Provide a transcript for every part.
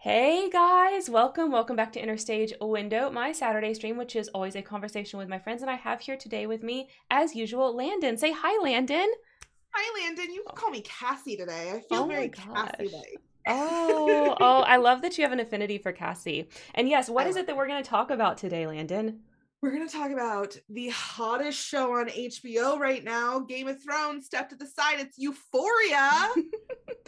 Hey guys, welcome, welcome back to Enter Stage Window, my Saturday stream, which is always a conversation with my friends. And I have here today with me, as usual, Landon. Say hi, Landon. Hi, Landon. You can call me Cassie today. I feel Oh very. Cassie like. Oh, oh, I love that you have an affinity for Cassie. And yes, what I is it that we're going to talk about today, Landon? We're going to talk about the hottest show on HBO right now Game of Thrones. Step to the side. It's Euphoria.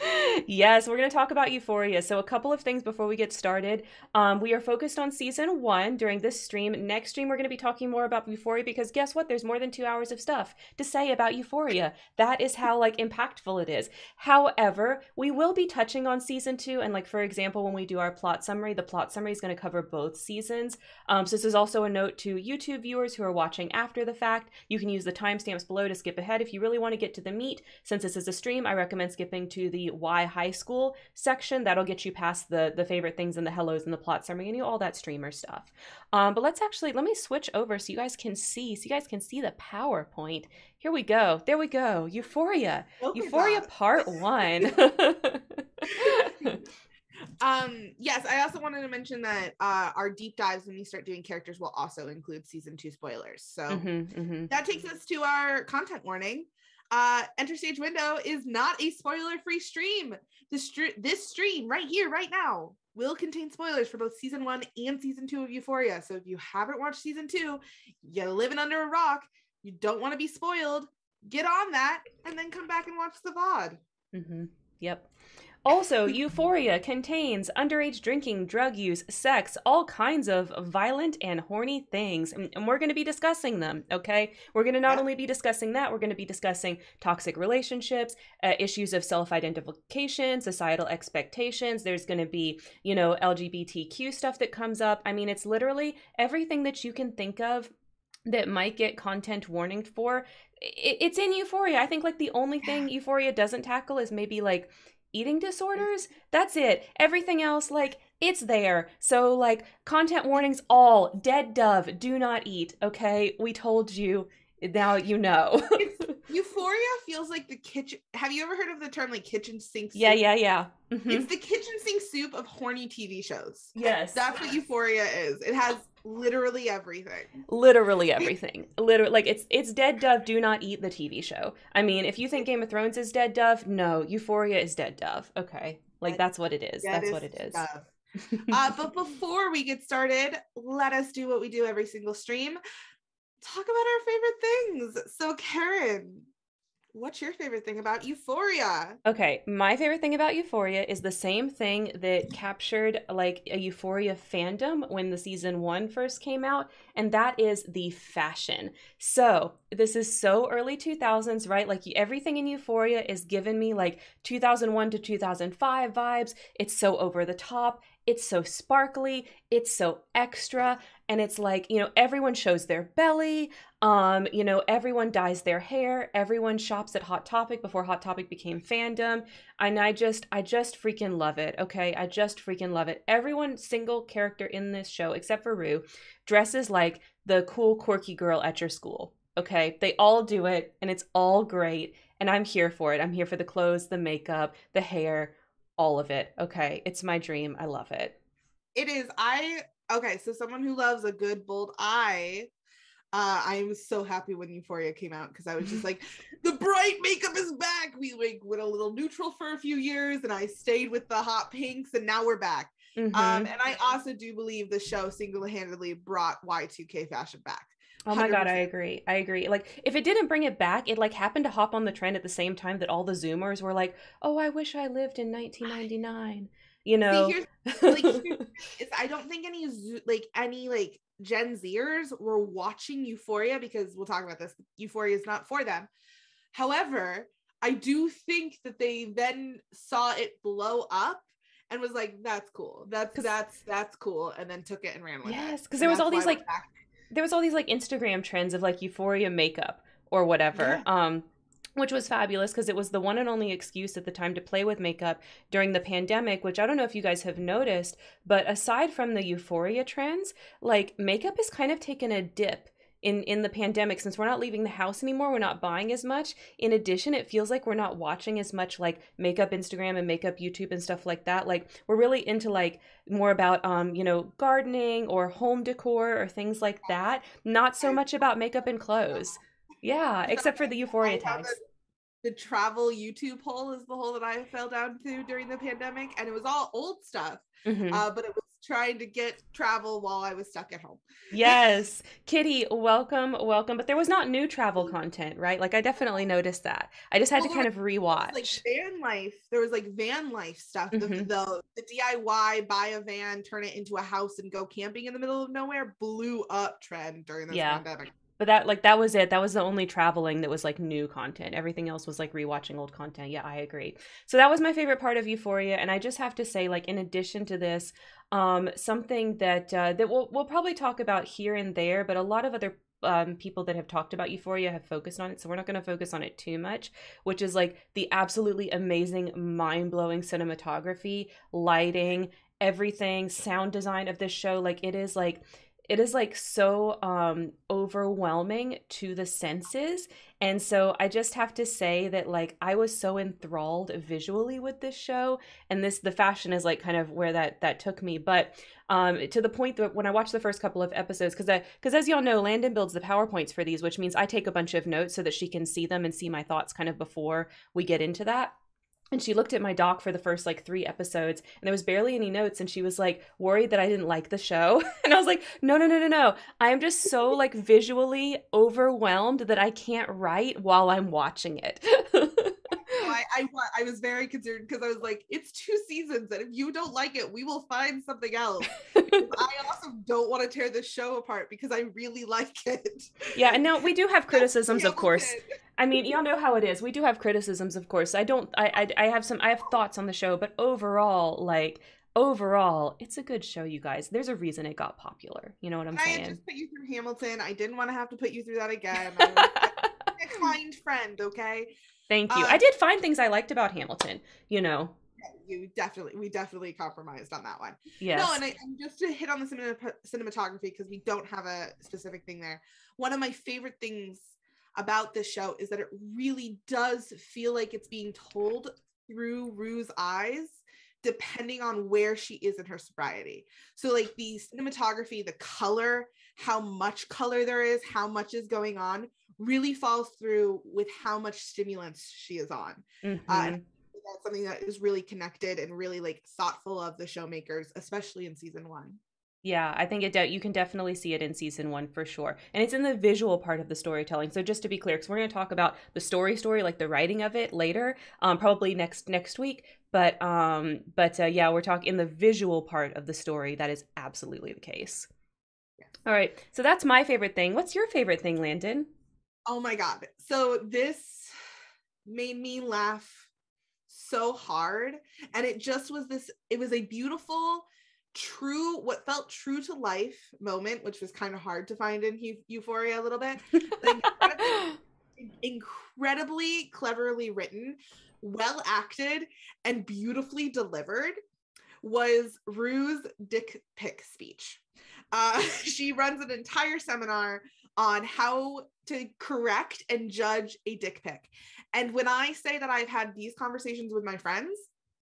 yes, we're going to talk about Euphoria. So, a couple of things before we get started. Um, we are focused on season one during this stream. Next stream, we're going to be talking more about Euphoria because guess what? There's more than two hours of stuff to say about Euphoria. That is how like impactful it is. However, we will be touching on season two, and like for example, when we do our plot summary, the plot summary is going to cover both seasons. Um, so this is also a note to YouTube viewers who are watching after the fact. You can use the timestamps below to skip ahead if you really want to get to the meat. Since this is a stream, I recommend skipping to the why high school section. That'll get you past the the favorite things and the hellos and the plot summary and all that streamer stuff. Um, but let's actually let me switch over so you guys can see, so you guys can see the PowerPoint. Here we go. There we go. Euphoria. Look Euphoria. Part One. Um, yes, I also wanted to mention that uh, our deep dives when we start doing characters will also include season two spoilers. So Mhm, mhm. that takes us to our content warning. Uh, Enter Stage Window is not a spoiler-free stream. This, this stream right here, right now, will contain spoilers for both season one and season two of Euphoria. So if you haven't watched season two, you're living under a rock, you don't want to be spoiled, get on that and then come back and watch the VOD. hmm Yep. Also, Euphoria contains underage drinking, drug use, sex, all kinds of violent and horny things. And, and we're going to be discussing them, okay? We're going to not Yeah. only be discussing that, we're going to be discussing toxic relationships, uh, issues of self identification, societal expectations. There's going to be, you know, LGBTQ stuff that comes up. I mean, it's literally everything that you can think of that might get content warning for it's in euphoria i think like the only thing euphoria doesn't tackle is maybe like eating mm. disorders that's it. Everything else like it's there. So like content warnings all dead dove do not eat okay? We told you now you know Euphoria feels like the kitchen. Have you ever heard of the term like kitchen sink? yeah soup? yeah yeah Mhm. It's the kitchen sink soup of horny TV shows. yes That's what Euphoria is. It has literally everything. literally everything literally like it's it's dead dove do not eat the tv show i mean if you think game of thrones is dead dove no euphoria is dead dove okay like that's what it is That that's what it is uh, but before we get started, let us do what we do every single stream. Talk about our favorite things. So, Karen, what's your favorite thing about Euphoria? Okay, my favorite thing about Euphoria is the same thing that captured like a Euphoria fandom when the season one first came out, and that is the fashion. So, this is so early 2000s, right? Like everything in Euphoria is giving me like 2001 to 2005 vibes. It's so over the top, it's so sparkly, it's so extra, and it's like, you know, everyone shows their belly, um, you know, everyone dyes their hair, everyone shops at Hot Topic before Hot Topic became fandom. And I just I just freaking love it. Okay? I just freaking love it. Everyone single character in this show except for Rue dresses like the cool quirky girl at your school. Okay? They all do it and it's all great and I'm here for it. I'm here for the clothes, the makeup, the hair, all of it. Okay? It's my dream. I love it. It is. I okay. So, someone who loves a good bold eye. Uh, I was so happy when Euphoria came out because I was just like, the bright makeup is back. We like went a little neutral for a few years, and I stayed with the hot pinks, and now we're back. Mhm. Um, and I also do believe the show single-handedly brought Y2K fashion back. Oh my god, I agree. I agree. Like if it didn't bring it back, it like happened to hop on the trend at the same time that all the zoomers were like, "Oh, I wish I lived in 1999." You know. See, here's like I don't think any like any like Gen Zers were watching Euphoria because we'll talk about this. Euphoria is not for them. However, I do think that they then saw it blow up and was like, "That's cool. that's that's that's cool," and then took it and ran with it. Yes, 'cause And there was all these, like, there was all these like Instagram trends of like euphoria makeup or whatever. Um which was fabulous because it was the one and only excuse at the time to play with makeup during the pandemic, which I don't know if you guys have noticed, but aside from the euphoria trends, like makeup has kind of taken a dip in in the pandemic. Since we're not leaving the house anymore we're not buying as much. In addition it feels like we're not watching as much like makeup instagram and makeup youtube and stuff like that. Like we're really into like more about um you know gardening or home decor or things like that. Not so much about makeup and clothes yeah except for the euphoria tags the travel YouTube hole is the hole that I fell down to during the pandemic, and it was all old stuff. Mm-hmm. Uh, but it was trying to get travel while I was stuck at home. yes, Kitty, welcome, welcome. But there was not new travel content, right? Like I definitely noticed that. I just had well, to kind of rewatch. Like van life, there was like van life stuff. Mm-hmm. The, the, the DIY buy a van, turn it into a house, and go camping in the middle of nowhere blew up trend during this yeah. pandemic but that like that was it that was the only traveling that was like new content everything else was like rewatching old content yeah i agree so that was my favorite part of euphoria and i just have to say like in addition to this um something that uh, that we'll, we'll probably talk about here and there but a lot of other um, people that have talked about Euphoria have focused on it, so we're not going to focus on it too much. Which is like the absolutely amazing, mind blowing cinematography, lighting, everything, sound design of this show. Like it is like it is like so um overwhelming to the senses and so i just have to say that like i was so enthralled visually with this show and this the fashion is like kind of where that that took me but um to the point that when i watched the first couple of episodes because i because as y'all know landon builds the powerpoints for these which means i take a bunch of notes so that she can see them and see my thoughts kind of before we get into that and she looked at my doc for the first like three episodes and there was barely any notes and she was like worried that i didn't like the show. And i was like no no no no no. I am just so like visually overwhelmed that i can't write while i'm watching it I, I, I was very concerned because I was like, it's two seasons, and if you don't like it, we will find something else. I also don't want to tear the show apart because I really like it. Yeah, and now we do have criticisms, of course. I mean, y'all know how it is. We do have criticisms, of course. I don't. I, I I have some. I have thoughts on the show, but overall, like overall, it's a good show, you guys. There's a reason it got popular. You know what I'm I saying? I just put you through Hamilton. I didn't want to have to put you through that again. I'm a kind friend, okay? Thank you. Uh, I did find things I liked about Hamilton, you know. You definitely, we definitely compromised on that one. Yeah. No, and, I, and just to hit on the cinema, cinematography, because we don't have a specific thing there. One of my favorite things about this show is that it really does feel like it's being told through Rue's eyes depending on where she is in her sobriety. So like the cinematography, the color, how much color there is, how much is going on really falls through with how much stimulants she is on. Uh, mm-hmm. Uh, that's something that is really connected and really like thoughtful of the showmakers, especially in season one. Yeah, I think it. De- you can definitely see it in season one for sure, and it's in the visual part of the storytelling. So just to be clear, because we're going to talk about the story, story like the writing of it later, um, probably next next week. But um, but uh, yeah, we're talking in the visual part of the story. That is absolutely the case. All right, so that's my favorite thing. What's your favorite thing, Landon? Oh my God. So this made me laugh so hard. And it just was this, it was a beautiful, true, what felt true to life moment, which was kind of hard to find in Euphoria a little bit. incredibly, incredibly cleverly written, well acted, and beautifully delivered was Rue's dick pic speech. Uh, she runs an entire seminar on how to correct and judge a dick pic. And when I say that I've had these conversations with my friends,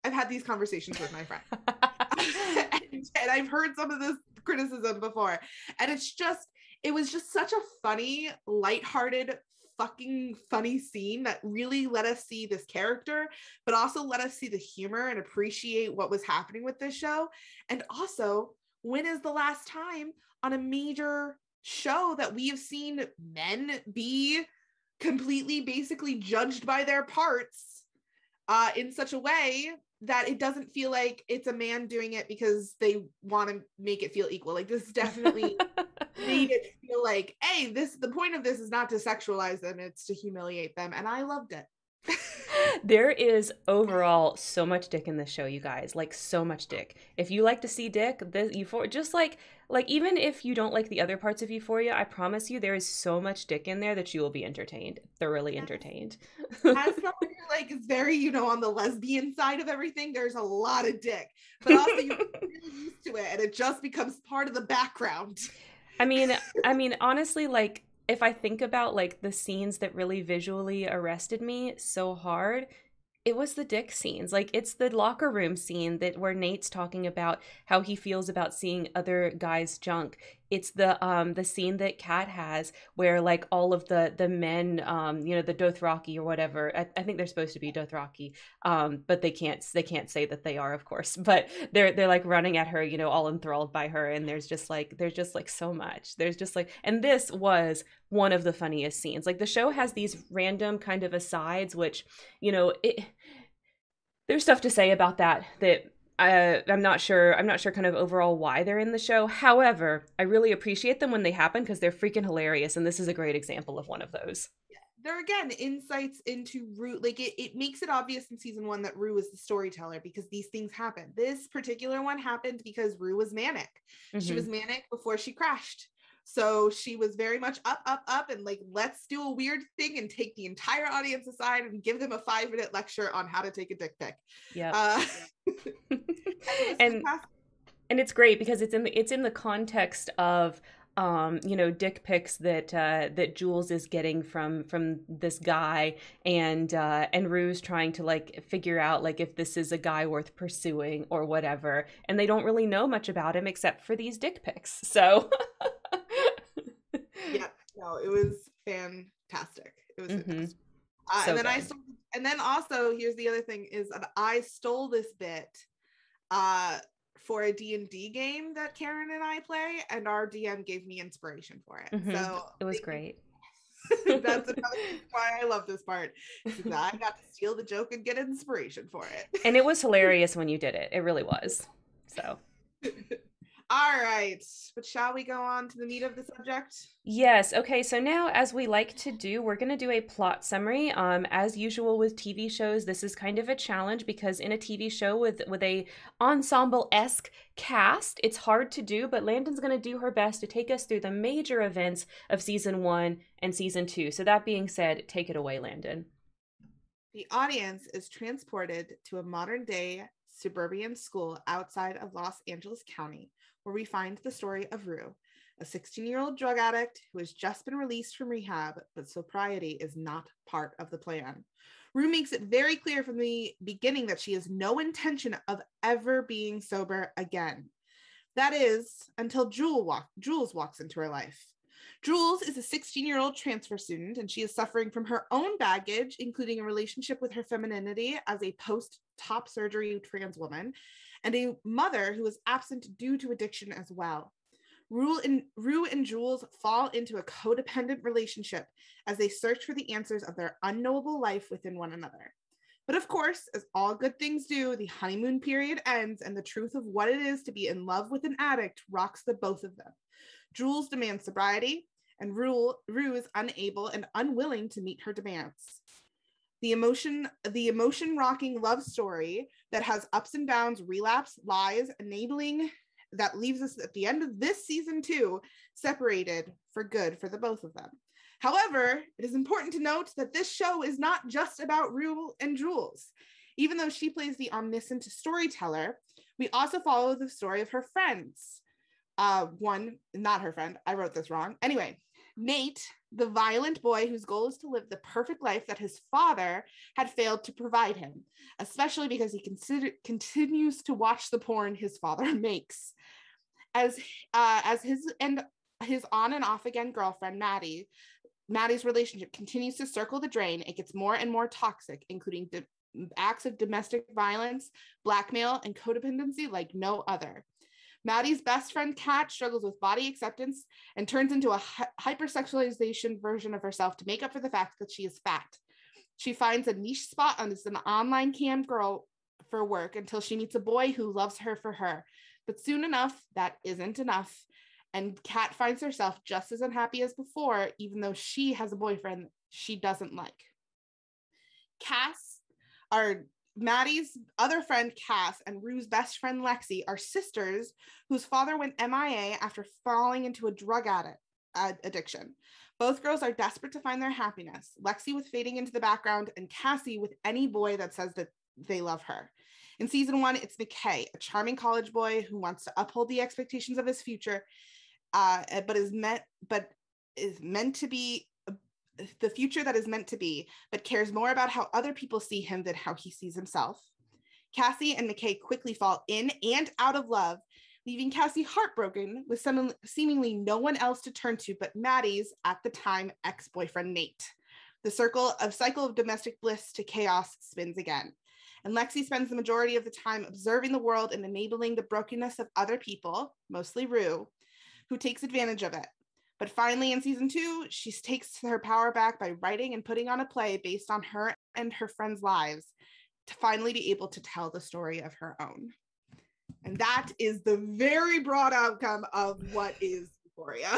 I've had these conversations with my friends. and, and I've heard some of this criticism before. And it's just, it was just such a funny, lighthearted, fucking funny scene that really let us see this character, but also let us see the humor and appreciate what was happening with this show. And also, when is the last time on a major show that we have seen men be completely basically judged by their parts uh, in such a way that it doesn't feel like it's a man doing it because they want to make it feel equal. Like this definitely made it feel like, hey, this the point of this is not to sexualize them, it's to humiliate them. And I loved it there is overall so much dick in this show, you guys. Like so much dick. If you like to see dick, this Euphoria, just like like even if you don't like the other parts of Euphoria, I promise you there is so much dick in there that you will be entertained, thoroughly entertained. As someone who like is very, you know, on the lesbian side of everything, there's a lot of dick, but also you're really used to it, and it just becomes part of the background. I mean, I mean, honestly, like if I think about like the scenes that really visually arrested me so hard, it was the dick scenes. Like it's the locker room scene that where Nate's talking about how he feels about seeing other guys' junk. It's the um the scene that Kat has where like all of the the men um you know the Dothraki or whatever. I, I think they're supposed to be Dothraki. Um but they can't they can't say that they are of course. But they're they're like running at her, you know, all enthralled by her and there's just like there's just like so much. There's just like and this was one of the funniest scenes. Like the show has these random kind of asides which, you know, it there's stuff to say about that that uh, I'm not sure. I'm not sure kind of overall why they're in the show. However, I really appreciate them when they happen because they're freaking hilarious, and this is a great example of one of those. There again, insights into Rue. Like it, it makes it obvious in season one that Rue is the storyteller because these things happen. This particular one happened because Rue was manic. Mm-hmm. She was manic before she crashed. So she was very much up, up, up, and like, let's do a weird thing and take the entire audience aside and give them a five minute lecture on how to take a dick pic. Yeah. Uh, and and it's great because it's in the it's in the context of um you know dick pics that uh that Jules is getting from from this guy and uh and Rue's trying to like figure out like if this is a guy worth pursuing or whatever and they don't really know much about him except for these dick pics so yeah, no, it was fantastic. It was mm-hmm. fantastic. Uh, so and then good. I stole, and then also here's the other thing is I stole this bit uh for a D&D game that Karen and I play and our DM gave me inspiration for it. Mm-hmm. So it was great. That's another why I love this part. I got to steal the joke and get inspiration for it. and it was hilarious when you did it. It really was. So all right, but shall we go on to the meat of the subject? Yes. Okay. So now, as we like to do, we're going to do a plot summary. Um, as usual with TV shows, this is kind of a challenge because in a TV show with with a ensemble esque cast, it's hard to do. But Landon's going to do her best to take us through the major events of season one and season two. So that being said, take it away, Landon. The audience is transported to a modern day suburban school outside of Los Angeles County where we find the story of Rue, a 16 year old drug addict who has just been released from rehab, but sobriety is not part of the plan. Rue makes it very clear from the beginning that she has no intention of ever being sober again. That is, until Jules, walk- Jules walks into her life. Jules is a 16 year old transfer student, and she is suffering from her own baggage, including a relationship with her femininity as a post top surgery trans woman and a mother who is absent due to addiction as well. Rue and, Rue and Jules fall into a codependent relationship as they search for the answers of their unknowable life within one another. But of course, as all good things do, the honeymoon period ends and the truth of what it is to be in love with an addict rocks the both of them. Jules demands sobriety, and Rue, Rue is unable and unwilling to meet her demands the emotion the emotion rocking love story that has ups and downs relapse lies enabling that leaves us at the end of this season two separated for good for the both of them. However it is important to note that this show is not just about rue and jules. Even though she plays the omniscient storyteller we also follow the story of her friends. Uh one not her friend i wrote this wrong. Anyway nate the violent boy whose goal is to live the perfect life that his father had failed to provide him, especially because he consider- continues to watch the porn his father makes. As uh, as his and his on and off again girlfriend Maddie, Maddie's relationship continues to circle the drain. It gets more and more toxic, including acts of domestic violence, blackmail, and codependency like no other. Maddie's best friend Kat struggles with body acceptance and turns into a hypersexualization version of herself to make up for the fact that she is fat. She finds a niche spot as an online cam girl for work until she meets a boy who loves her for her. But soon enough, that isn't enough. And Kat finds herself just as unhappy as before, even though she has a boyfriend she doesn't like. Cass, our Maddie's other friend Cass and Rue's best friend Lexi are sisters whose father went MIA after falling into a drug addict addiction. Both girls are desperate to find their happiness. Lexi with fading into the background, and Cassie with any boy that says that they love her. In season one, it's McKay, a charming college boy who wants to uphold the expectations of his future uh, but is meant but is meant to be the future that is meant to be, but cares more about how other people see him than how he sees himself. Cassie and McKay quickly fall in and out of love, leaving Cassie heartbroken with some seemingly no one else to turn to but Maddie's at the time ex-boyfriend Nate. The circle of cycle of domestic bliss to chaos spins again. And Lexi spends the majority of the time observing the world and enabling the brokenness of other people, mostly Rue, who takes advantage of it. But finally, in season two, she takes her power back by writing and putting on a play based on her and her friends' lives to finally be able to tell the story of her own. And that is the very broad outcome of what is Euphoria.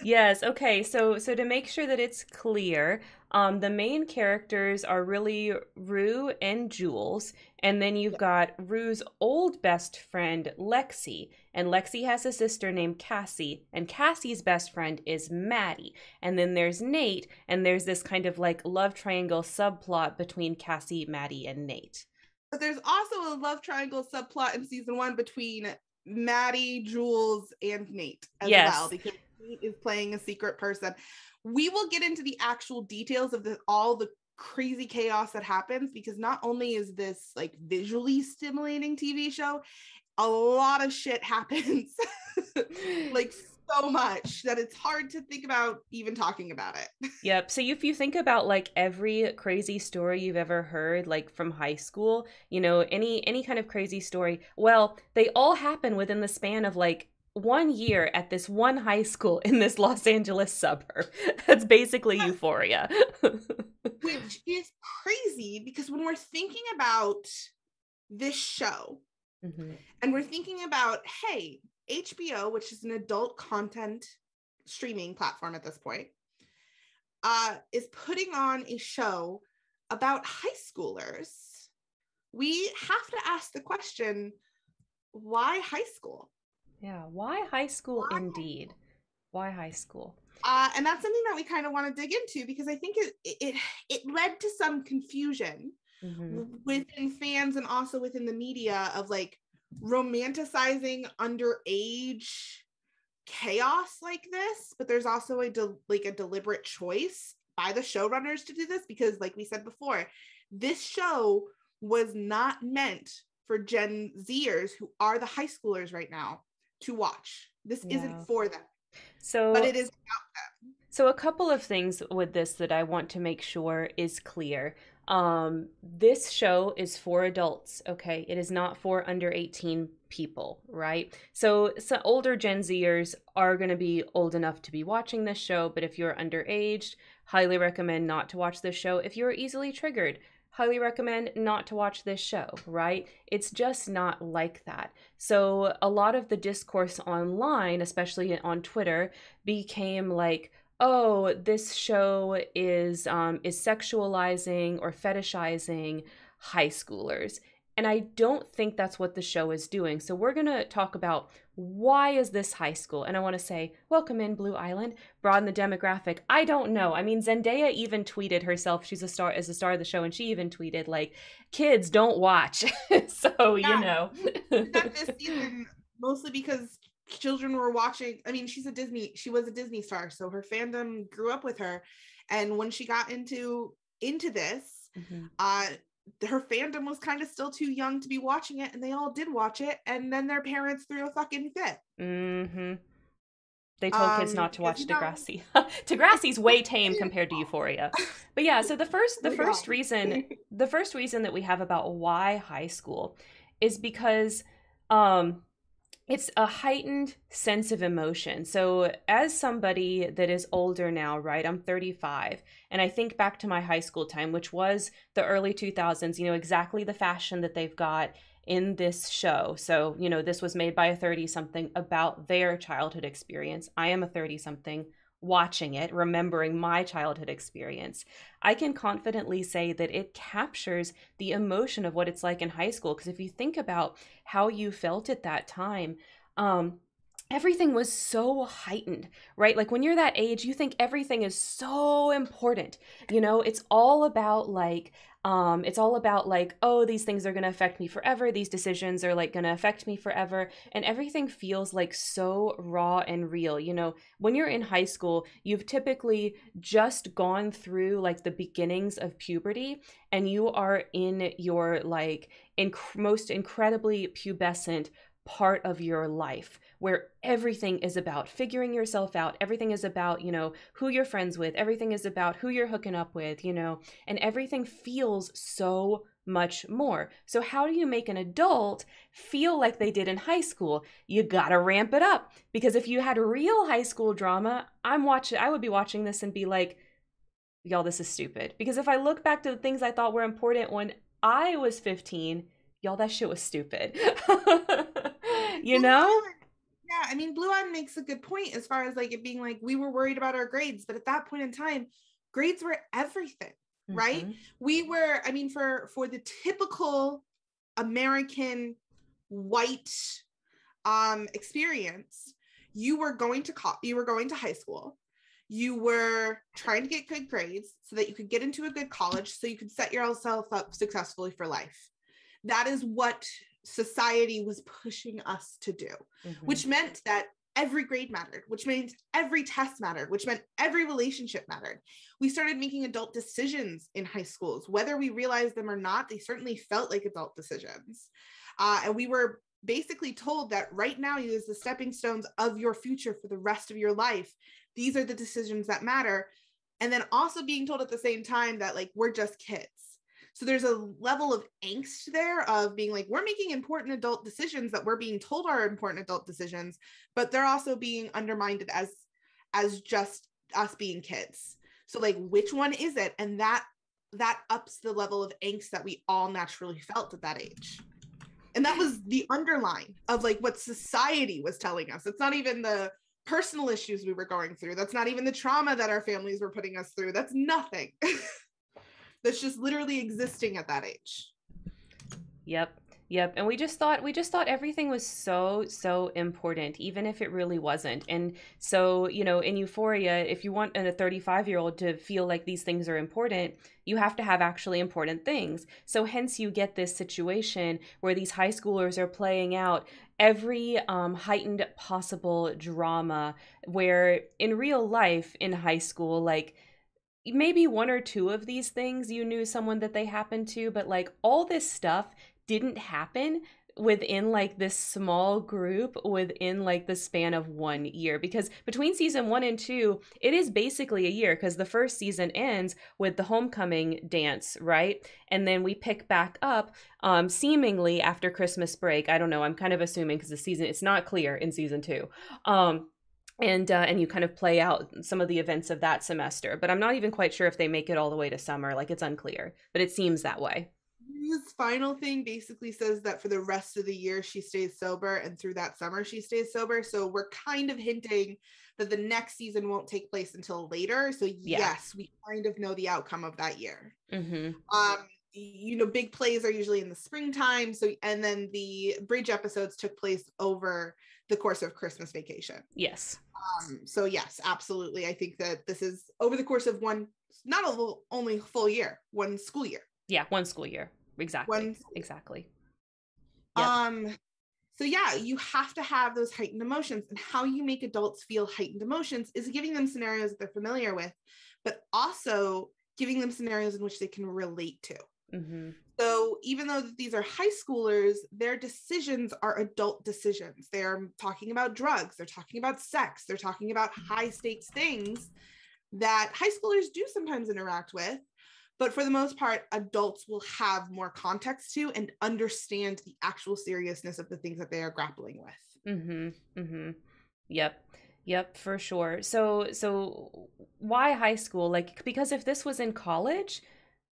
yes. Okay. So so to make sure that it's clear, um, the main characters are really Rue and Jules, and then you've got Rue's old best friend Lexi, and Lexi has a sister named Cassie, and Cassie's best friend is Maddie, and then there's Nate, and there's this kind of like love triangle subplot between Cassie, Maddie, and Nate. But there's also a love triangle subplot in season one between Maddie, Jules, and Nate as yes. well because Nate is playing a secret person. We will get into the actual details of the all the crazy chaos that happens because not only is this like visually stimulating TV show, a lot of shit happens. like so much that it's hard to think about even talking about it. yep. So if you think about like every crazy story you've ever heard like from high school, you know, any any kind of crazy story, well, they all happen within the span of like one year at this one high school in this Los Angeles suburb. That's basically euphoria. Which is crazy because when we're thinking about this show mm-hmm. and we're thinking about, hey, HBO, which is an adult content streaming platform at this point, uh, is putting on a show about high schoolers. We have to ask the question why high school? Yeah, why high school why? indeed? Why high school? Uh, and that's something that we kind of want to dig into because I think it it it led to some confusion mm-hmm. within fans and also within the media of like romanticizing underage chaos like this but there's also a de- like a deliberate choice by the showrunners to do this because like we said before this show was not meant for gen zers who are the high schoolers right now to watch this yeah. isn't for them so but it is about them so a couple of things with this that i want to make sure is clear um, this show is for adults, okay? It is not for under 18 people, right? So, so older Gen Zers are going to be old enough to be watching this show, but if you're underage, highly recommend not to watch this show. If you're easily triggered, highly recommend not to watch this show, right? It's just not like that. So, a lot of the discourse online, especially on Twitter, became like, oh, this show is um, is sexualizing or fetishizing high schoolers. And I don't think that's what the show is doing. So we're going to talk about why is this high school? And I want to say, welcome in Blue Island, broaden the demographic. I don't know. I mean, Zendaya even tweeted herself she's a star as a star of the show and she even tweeted like, "Kids don't watch." so, yeah. you know. this season mostly because children were watching i mean she's a disney she was a disney star so her fandom grew up with her and when she got into into this mm-hmm. uh her fandom was kind of still too young to be watching it and they all did watch it and then their parents threw a fucking fit mm-hmm they told um, kids not to watch Degrassi. Degrassi's way tame compared to Euphoria. But yeah, so the first the oh first reason the first reason that we have about why high school is because um it's a heightened sense of emotion. So, as somebody that is older now, right? I'm 35, and I think back to my high school time, which was the early 2000s, you know, exactly the fashion that they've got in this show. So, you know, this was made by a 30 something about their childhood experience. I am a 30 something watching it, remembering my childhood experience, I can confidently say that it captures the emotion of what it's like in high school. Because if you think about how you felt at that time, um, everything was so heightened, right? Like when you're that age, you think everything is so important. You know, it's all about like, um, it's all about like oh these things are going to affect me forever these decisions are like going to affect me forever and everything feels like so raw and real you know? When you're in high school you've typically just gone through like the beginnings of puberty and you are in your like inc- most incredibly pubescent part of your life where everything is about figuring yourself out. Everything is about, you know, who you're friends with. Everything is about who you're hooking up with, you know, and everything feels so much more. So, how do you make an adult feel like they did in high school? You gotta ramp it up because if you had real high school drama, I'm watching, I would be watching this and be like, y'all, this is stupid. Because if I look back to the things I thought were important when I was 15, y'all, that shit was stupid. you know? Yeah, I mean, Blue On makes a good point as far as like it being like we were worried about our grades, but at that point in time, grades were everything, mm-hmm. right? We were, I mean, for for the typical American white um experience, you were going to co- you were going to high school. You were trying to get good grades so that you could get into a good college so you could set yourself up successfully for life. That is what society was pushing us to do, mm-hmm. which meant that every grade mattered, which means every test mattered, which meant every relationship mattered. We started making adult decisions in high schools, whether we realized them or not, they certainly felt like adult decisions. Uh, and we were basically told that right now you is the stepping stones of your future for the rest of your life. These are the decisions that matter. And then also being told at the same time that like we're just kids so there's a level of angst there of being like, we're making important adult decisions that we're being told are important adult decisions, but they're also being undermined as as just us being kids. So like which one is it? And that that ups the level of angst that we all naturally felt at that age. And that was the underline of like what society was telling us. It's not even the personal issues we were going through. That's not even the trauma that our families were putting us through. That's nothing. that's just literally existing at that age. Yep. Yep. And we just thought we just thought everything was so so important even if it really wasn't. And so, you know, in Euphoria, if you want a 35-year-old to feel like these things are important, you have to have actually important things. So hence you get this situation where these high schoolers are playing out every um, heightened possible drama where in real life in high school like maybe one or two of these things you knew someone that they happened to, but like all this stuff didn't happen within like this small group within like the span of one year. Because between season one and two it is basically a year because the first season ends with the homecoming dance right? And then we pick back up um seemingly after christmas break. I don't know. I'm kind of assuming because the season it's not clear in season two. Um and uh, and you kind of play out some of the events of that semester but i'm not even quite sure if they make it all the way to summer like it's unclear but it seems that way his final thing basically says that for the rest of the year she stays sober and through that summer she stays sober so we're kind of hinting that the next season won't take place until later so yeah. yes we kind of know the outcome of that year mm-hmm. um you know big plays are usually in the springtime so and then the bridge episodes took place over the course of Christmas vacation. Yes. Um, so yes, absolutely. I think that this is over the course of one, not a, only full year, one school year. Yeah, one school year. Exactly. One exactly. Yep. Um. So yeah, you have to have those heightened emotions, and how you make adults feel heightened emotions is giving them scenarios that they're familiar with, but also giving them scenarios in which they can relate to. Mm-hmm. So even though these are high schoolers, their decisions are adult decisions. They are talking about drugs, they're talking about sex, they're talking about high stakes things that high schoolers do sometimes interact with. But for the most part, adults will have more context to and understand the actual seriousness of the things that they are grappling with. Mm-hmm. Mm-hmm. Yep. Yep, for sure. So so why high school? Like because if this was in college,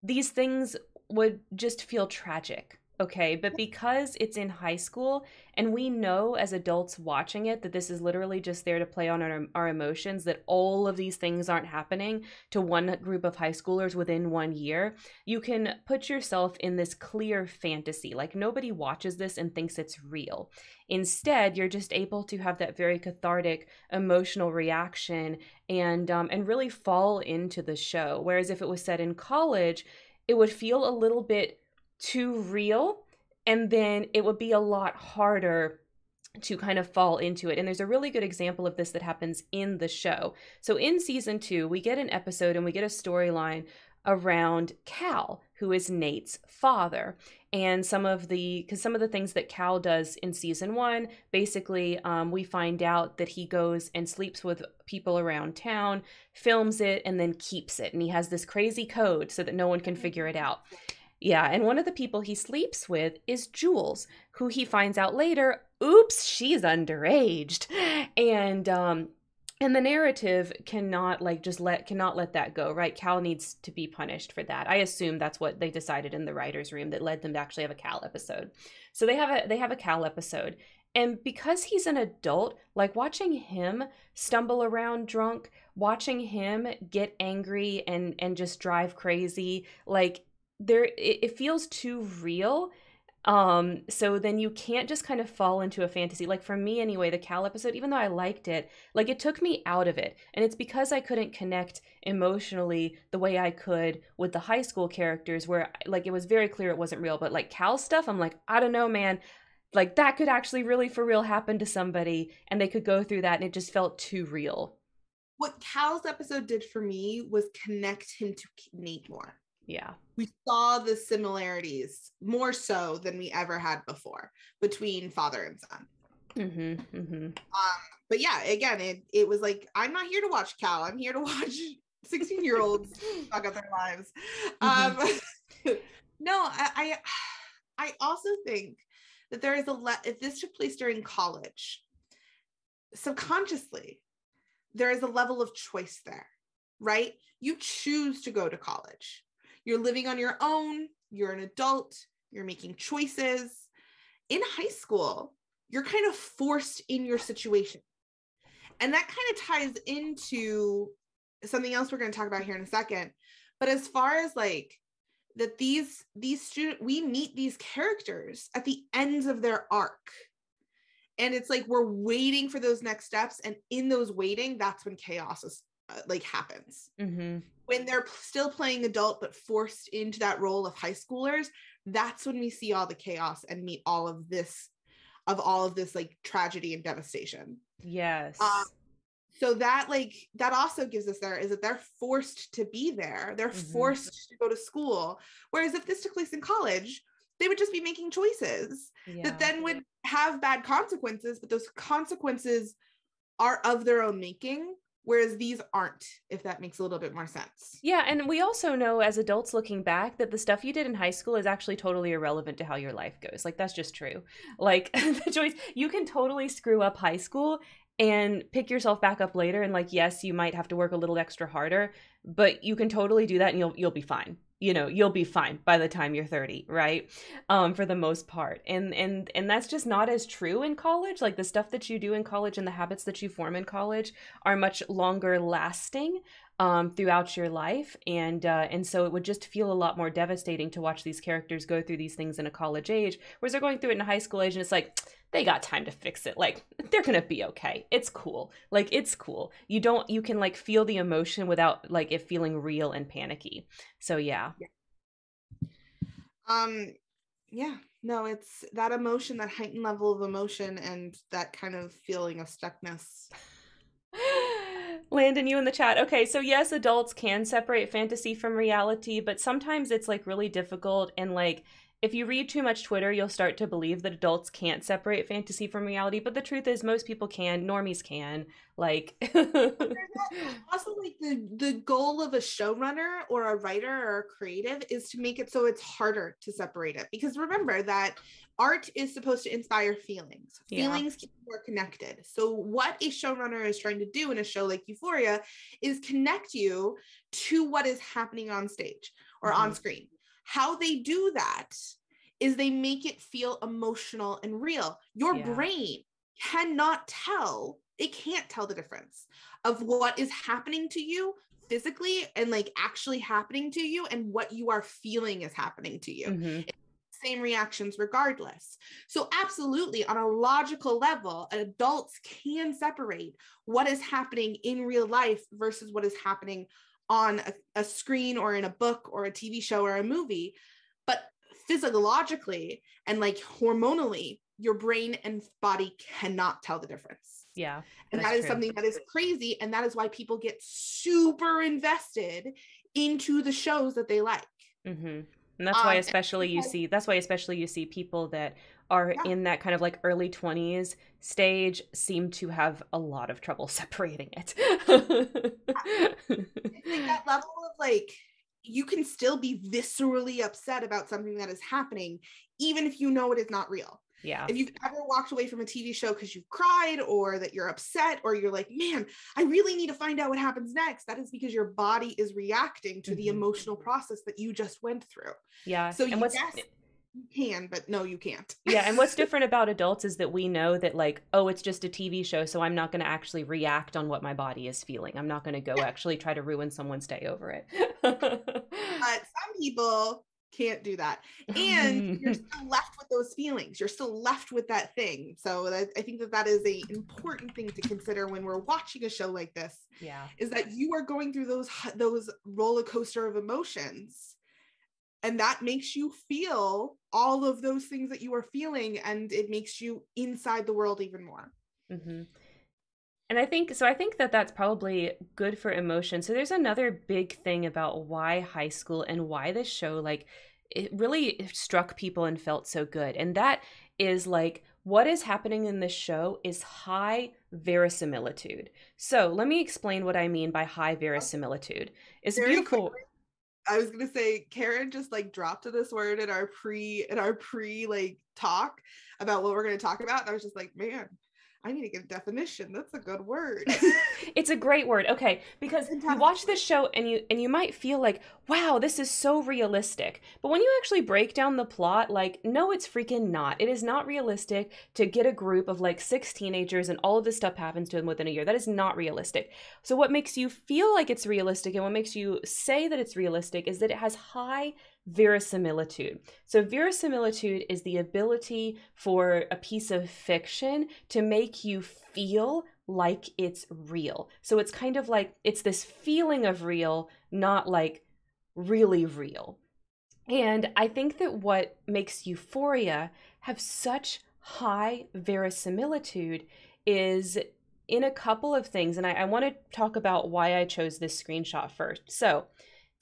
these things would just feel tragic. Okay, but because it's in high school and we know as adults watching it that this is literally just there to play on our, our, emotions, that all of these things aren't happening to one group of high schoolers within one year, you can put yourself in this clear fantasy. Like nobody watches this and thinks it's real. Instead, you're just able to have that very cathartic emotional reaction and um, and really fall into the show. Whereas if it was set in college, it would feel a little bit too real and then it would be a lot harder to kind of fall into it. And there's a really good example of this that happens in the show. So in season 2, we get an episode and we get a storyline around Cal, who is Nate's father. And some of the, because some of the things that Cal does in season one, basically, um, we find out that he goes and sleeps with people around town, films it, and then keeps it. And he has this crazy code so that no one can figure it out. Yeah, and one of the people he sleeps with is Jules, who he finds out later, oops, she's underaged. And um and the narrative cannot like just let cannot let that go right? Cal needs to be punished for that. I assume that's what they decided in the writers room that led them to actually have a cal episode. So they have a they have a cal episode. And because he's an adult like watching him stumble around drunk watching him get angry and and just drive crazy like there it, it feels too real um so then you can't just kind of fall into a fantasy. Like for me anyway the cal episode even though i liked it like it took me out of it. And it's because i couldn't connect emotionally the way i could with the high school characters where like it was very clear it wasn't real. But like cal stuff i'm like i don't know man. Like that could actually really for real happen to somebody and they could go through that and it just felt too real. What cal's episode did for me was connect him to nate more yeah. We saw the similarities more so than we ever had before between father and son. Mm-hmm, mm-hmm. Um, but yeah, again, it it was like I'm not here to watch Cal. I'm here to watch 16 year olds fuck up their lives. Mm-hmm. Um, no, I, I I also think that there is a le- if this took place during college, subconsciously, there is a level of choice there, right? You choose to go to college you're living on your own, you're an adult, you're making choices. In high school, you're kind of forced in your situation. And that kind of ties into something else we're going to talk about here in a second. But as far as like that these these student we meet these characters at the ends of their arc and it's like we're waiting for those next steps and in those waiting that's when chaos is uh, like happens. Mm-hmm. When they're still playing adult but forced into that role of high schoolers that's when we see all the chaos and meet all of this of all of this like tragedy and devastation. Yes. Um, so that like that also gives us there is that they're forced to be there. They're mm-hmm. forced to go to school. Whereas if this took place in college they would just be making choices yeah. that then would have bad consequences but those consequences are of their own making whereas these aren't if that makes a little bit more sense. Yeah and we also know as adults looking back that the stuff you did in high school is actually totally irrelevant to how your life goes. Like that's just true. Like the choice you can totally screw up high school and pick yourself back up later and like yes you might have to work a little extra harder but you can totally do that and you'll you'll be fine you know you'll be fine by the time you're 30 right? Um for the most part. And and and that's just not as true in college. Like the stuff that you do in college and the habits that you form in college are much longer lasting um, throughout your life, and uh, and so it would just feel a lot more devastating to watch these characters go through these things in a college age, whereas they're going through it in a high school age, and it's like they got time to fix it. Like they're gonna be okay. It's cool. Like it's cool. You don't. You can like feel the emotion without like it feeling real and panicky. So yeah. yeah. Um. Yeah. No, it's that emotion, that heightened level of emotion, and that kind of feeling of stuckness. Landon, you in the chat. Okay, so yes, adults can separate fantasy from reality, but sometimes it's like really difficult and like if you read too much Twitter, you'll start to believe that adults can't separate fantasy from reality. But the truth is, most people can. Normies can. Like, also like the the goal of a showrunner or a writer or a creative is to make it so it's harder to separate it. Because remember that art is supposed to inspire feelings. Yeah. Feelings keep more connected. So what a showrunner is trying to do in a show like Euphoria is connect you to what is happening on stage or mm-hmm. on screen how they do that is they make it feel emotional and real. Your yeah. brain cannot tell, it can't tell the difference of what is happening to you physically and like actually happening to you and what you are feeling is happening to you. Mm-hmm. Same reactions regardless. So, absolutely, on a logical level, adults can separate what is happening in real life versus what is happening on a, a screen or in a book or a TV show or a movie, but physiologically and like hormonally, your brain and body cannot tell the difference. Yeah. And that is true. something that is crazy. And that is why people get super invested into the shows that they like. Mm-hmm. And that's why, Um, especially you see, that's why, especially you see people that are Yeah. in that kind of like early 20s stage seem to have a lot of trouble separating it. That level of like, you can still be viscerally upset about something that is happening, even if you know it is not real. Yeah. if you've ever walked away from a TV show because you've cried or that you're upset or you're like, man, I really need to find out what happens next, that is because your body is reacting to the Mhm. emotional process that you just went through. Yeah. So and what's yes, you can, but no, you can't. yeah, and what's different about adults is that we know that like, oh, it's just a TV show, so I'm not going to actually react on what my body is feeling. I'm not going to go Yeah. actually try to ruin someone's day over it. But some people can't do that. And you're still left with those feelings. You're still left with that thing. So that, I think that that is a important thing to consider when we're watching a show like this. yeah. is that you are going through those those roller coaster of emotions and that makes you feel all of those things that you are feeling and it makes you inside the world even more hmm And I think so. I think that that's probably good for emotion. So there's another big thing about why high school and why this show like it really struck people and felt so good, and that is like what is happening in this show is high verisimilitude. So let me explain what I mean by high verisimilitude. It's Very beautiful. quickly, i was going to say karen just like dropped this word in our pre in our pre like talk about what we're going to talk about and i was just like man i need to get a definition. That's a good word. It's a great word. Okay because you watch this show and you and you might feel like wow this is so realistic. But when you actually break down the plot like no it's freaking not. It is not realistic to get a group of like six teenagers and all of this stuff happens to them within a year. That is not realistic. So what makes you feel like it's realistic and what makes you say that it's realistic is that it has high verisimilitude so verisimilitude is the ability for a piece of fiction to make you feel like it's real. So it's kind of like it's this feeling of real, not like really real. And I think that what makes Euphoria have such high verisimilitude is in a couple of things. And I, I want to talk about why I chose this screenshot first. So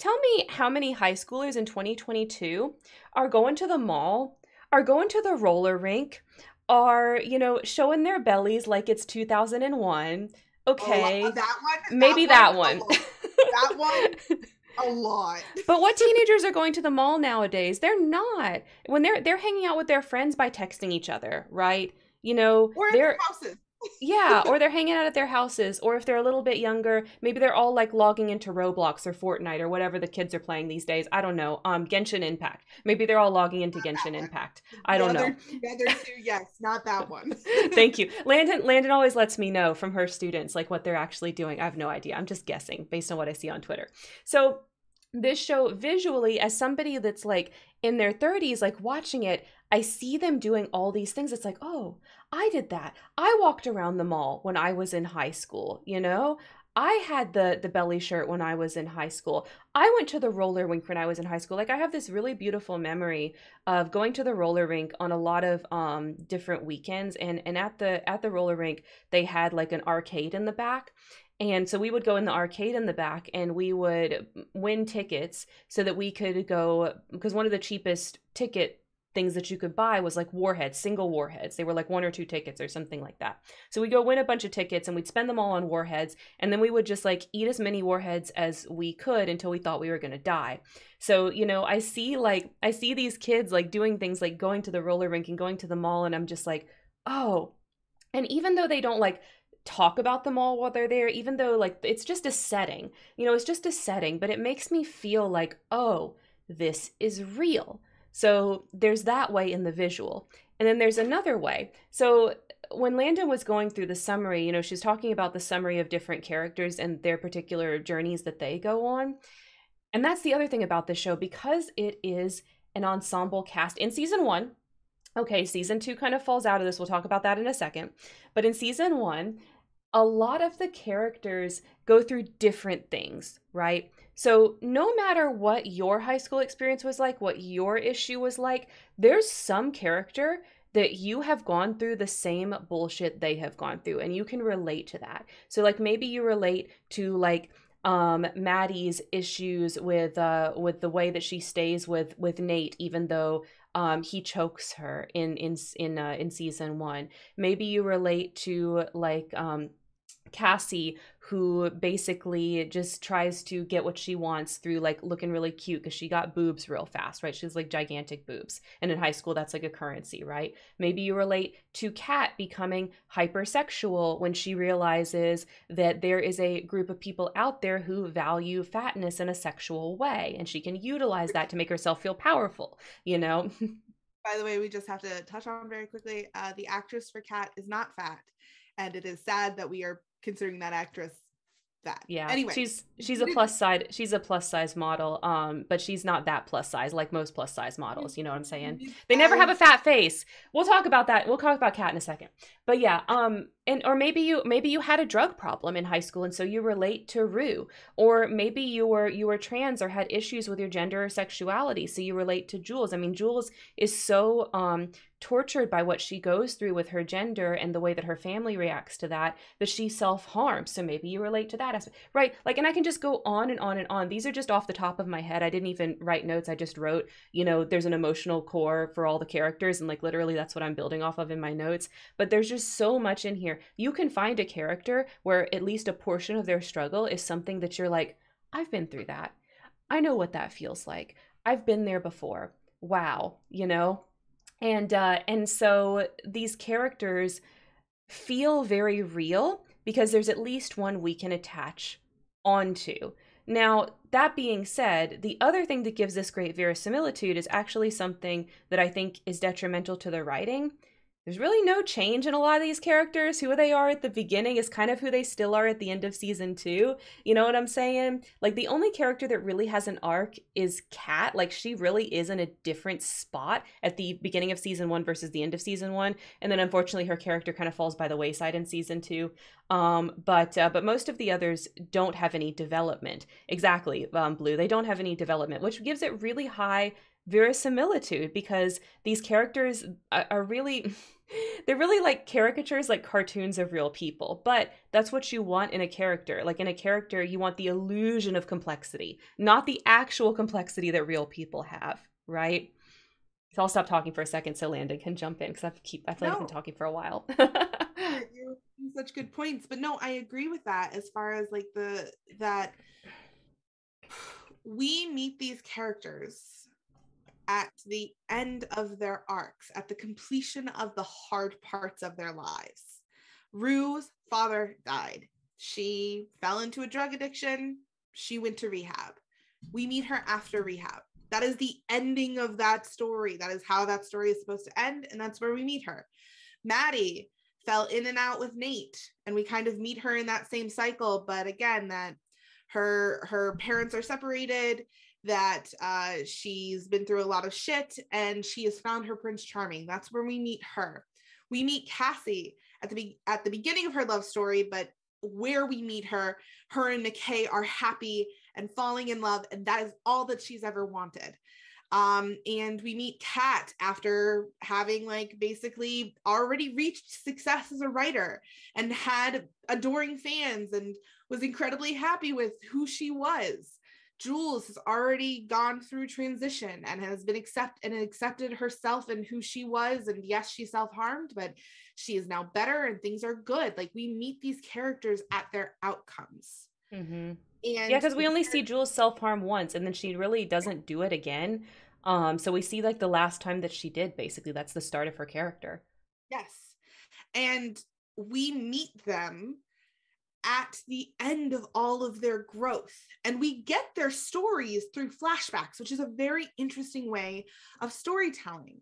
tell me how many high schoolers in 2022 are going to the mall, are going to the roller rink, are, you know, showing their bellies like it's 2001. Okay. Lot- that one Maybe that a one. lot. that one a lot but what teenagers are going to the mall nowadays? They're not. When they're they're hanging out with their friends by texting each other, right? You know, or in they're their houses yeah, or they're hanging out at their houses, or if they're a little bit younger, maybe they're all like logging into Roblox or Fortnite or whatever the kids are playing these days. I don't know. Um, Genshin Impact. Maybe they're all logging into Genshin. Impact. I don't know. The other two, yes, not that one. Thank you. Landon Landon always lets me know from her students like what they're actually doing. I have no idea. I'm just guessing based on what I see on Twitter. So this show visually as somebody that's like in their 30s like watching it, I see them doing all these things. It's like, "Oh, I did that. I walked around the mall when I was in high school, you know? I had the the belly shirt when I was in high school. I went to the roller rink when I was in high school. Like I have this really beautiful memory of going to the roller rink on a lot of um different weekends and and at the at the roller rink they had like an arcade in the back. And so we would go in the arcade in the back and we would win tickets so that we could go because one of the cheapest ticket things that you could buy was like warheads, single warheads. They were like one or two tickets or something like that. So we go win a bunch of tickets and we'd spend them all on warheads and then we would just like eat as many warheads as we could until we thought we were going to die. So, you know, I see like I see these kids like doing things like going to the roller rink and going to the mall and I'm just like, "Oh." And even though they don't like talk about the mall while they're there, even though like it's just a setting. You know, it's just a setting, but it makes me feel like, "Oh, this is real." So there's that way in the visual. And then there's another way. So when Landon was going through the summary, you know, she's talking about the summary of different characters and their particular journeys that they go on. And that's the other thing about this show because it is an ensemble cast in season one. Okay, season two kind of falls out of this. We'll talk about that in a second. But in season one, a lot of the characters go through different things, right? So, no matter what your high school experience was like, what your issue was like, there's some character that you have gone through the same bullshit they have gone through and you can relate to that. So like maybe you relate to like um Maddie's issues with uh with the way that she stays with with Nate even though um he chokes her in in in uh, in season 1. Maybe you relate to like um Cassie, who basically just tries to get what she wants through like looking really cute because she got boobs real fast, right? She's like gigantic boobs. And in high school, that's like a currency, right? Maybe you relate to Kat becoming hypersexual when she realizes that there is a group of people out there who value fatness in a sexual way and she can utilize that to make herself feel powerful, you know? By the way, we just have to touch on very quickly uh, the actress for Kat is not fat. And it is sad that we are considering that actress that. Yeah. Anyway, she's she's a plus size she's a plus size model, um, but she's not that plus size like most plus size models. You know what I'm saying? They never have a fat face. We'll talk about that. We'll talk about Kat in a second. But yeah, um, and or maybe you maybe you had a drug problem in high school and so you relate to Rue, or maybe you were you were trans or had issues with your gender or sexuality, so you relate to Jules. I mean, Jules is so um tortured by what she goes through with her gender and the way that her family reacts to that that she self-harms. So maybe you relate to that aspect right? Like and i can just go on and on and on. These are just off the top of my head. I didn't even write notes. I just wrote you know there's an emotional core for all the characters and like literally that's what i'm building off of in my notes. But there's just so much in here. You can find a character where at least a portion of their struggle is something that you're like i've been through that. I know what that feels like. I've been there before. Wow you know and uh, and so these characters feel very real because there's at least one we can attach onto. Now, that being said, the other thing that gives this great verisimilitude is actually something that I think is detrimental to the writing, there's really no change in a lot of these characters. Who they are at the beginning is kind of who they still are at the end of season two. You know what I'm saying? Like the only character that really has an arc is Kat. Like she really is in a different spot at the beginning of season one versus the end of season one. And then unfortunately her character kind of falls by the wayside in season two. Um, but uh, but most of the others don't have any development. Exactly, um, Blue. They don't have any development, which gives it really high verisimilitude because these characters are really they're really like caricatures like cartoons of real people but that's what you want in a character. Like in a character you want the illusion of complexity not the actual complexity that real people have right? So i'll stop talking for a second so landon can jump in because i keep i feel no. like i've been talking for a while. You're such good points but no i agree with that as far as like the that we meet these characters at the end of their arcs, at the completion of the hard parts of their lives. Rue's father died. She fell into a drug addiction. She went to rehab. We meet her after rehab. That is the ending of that story. That is how that story is supposed to end. And that's where we meet her. Maddie fell in and out with Nate, and we kind of meet her in that same cycle. But again, that her her parents are separated that uh, she's been through a lot of shit and she has found her prince charming. That's where we meet her. We meet cassie at the be- at the beginning of her love story but where we meet her her and mckay are happy and falling in love and that is all that she's ever wanted. Um, and we meet Kat after having like basically already reached success as a writer and had adoring fans and was incredibly happy with who she was Jules has already gone through transition and has been accept and accepted herself and who she was. And yes, she self-harmed, but she is now better and things are good. Like we meet these characters at their outcomes. Mm-hmm. And yeah, because we only see Jules self-harm once and then she really doesn't do it again. Um, so we see like the last time that she did, basically. That's the start of her character. Yes. And we meet them at the end of all of their growth. And we get their stories through flashbacks, which is a very interesting way of storytelling.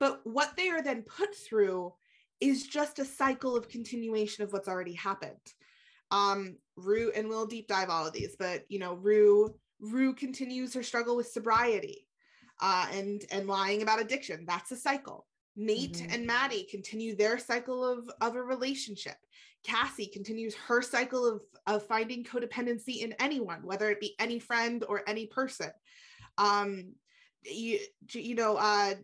But what they are then put through is just a cycle of continuation of what's already happened. Um, Rue and we'll deep dive all of these, but you know, Rue Rue continues her struggle with sobriety uh, and and lying about addiction. That's a cycle. Nate mm-hmm. and Maddie continue their cycle of, of a relationship. Cassie continues her cycle of, of finding codependency in anyone, whether it be any friend or any person. Um, you, you know, uh,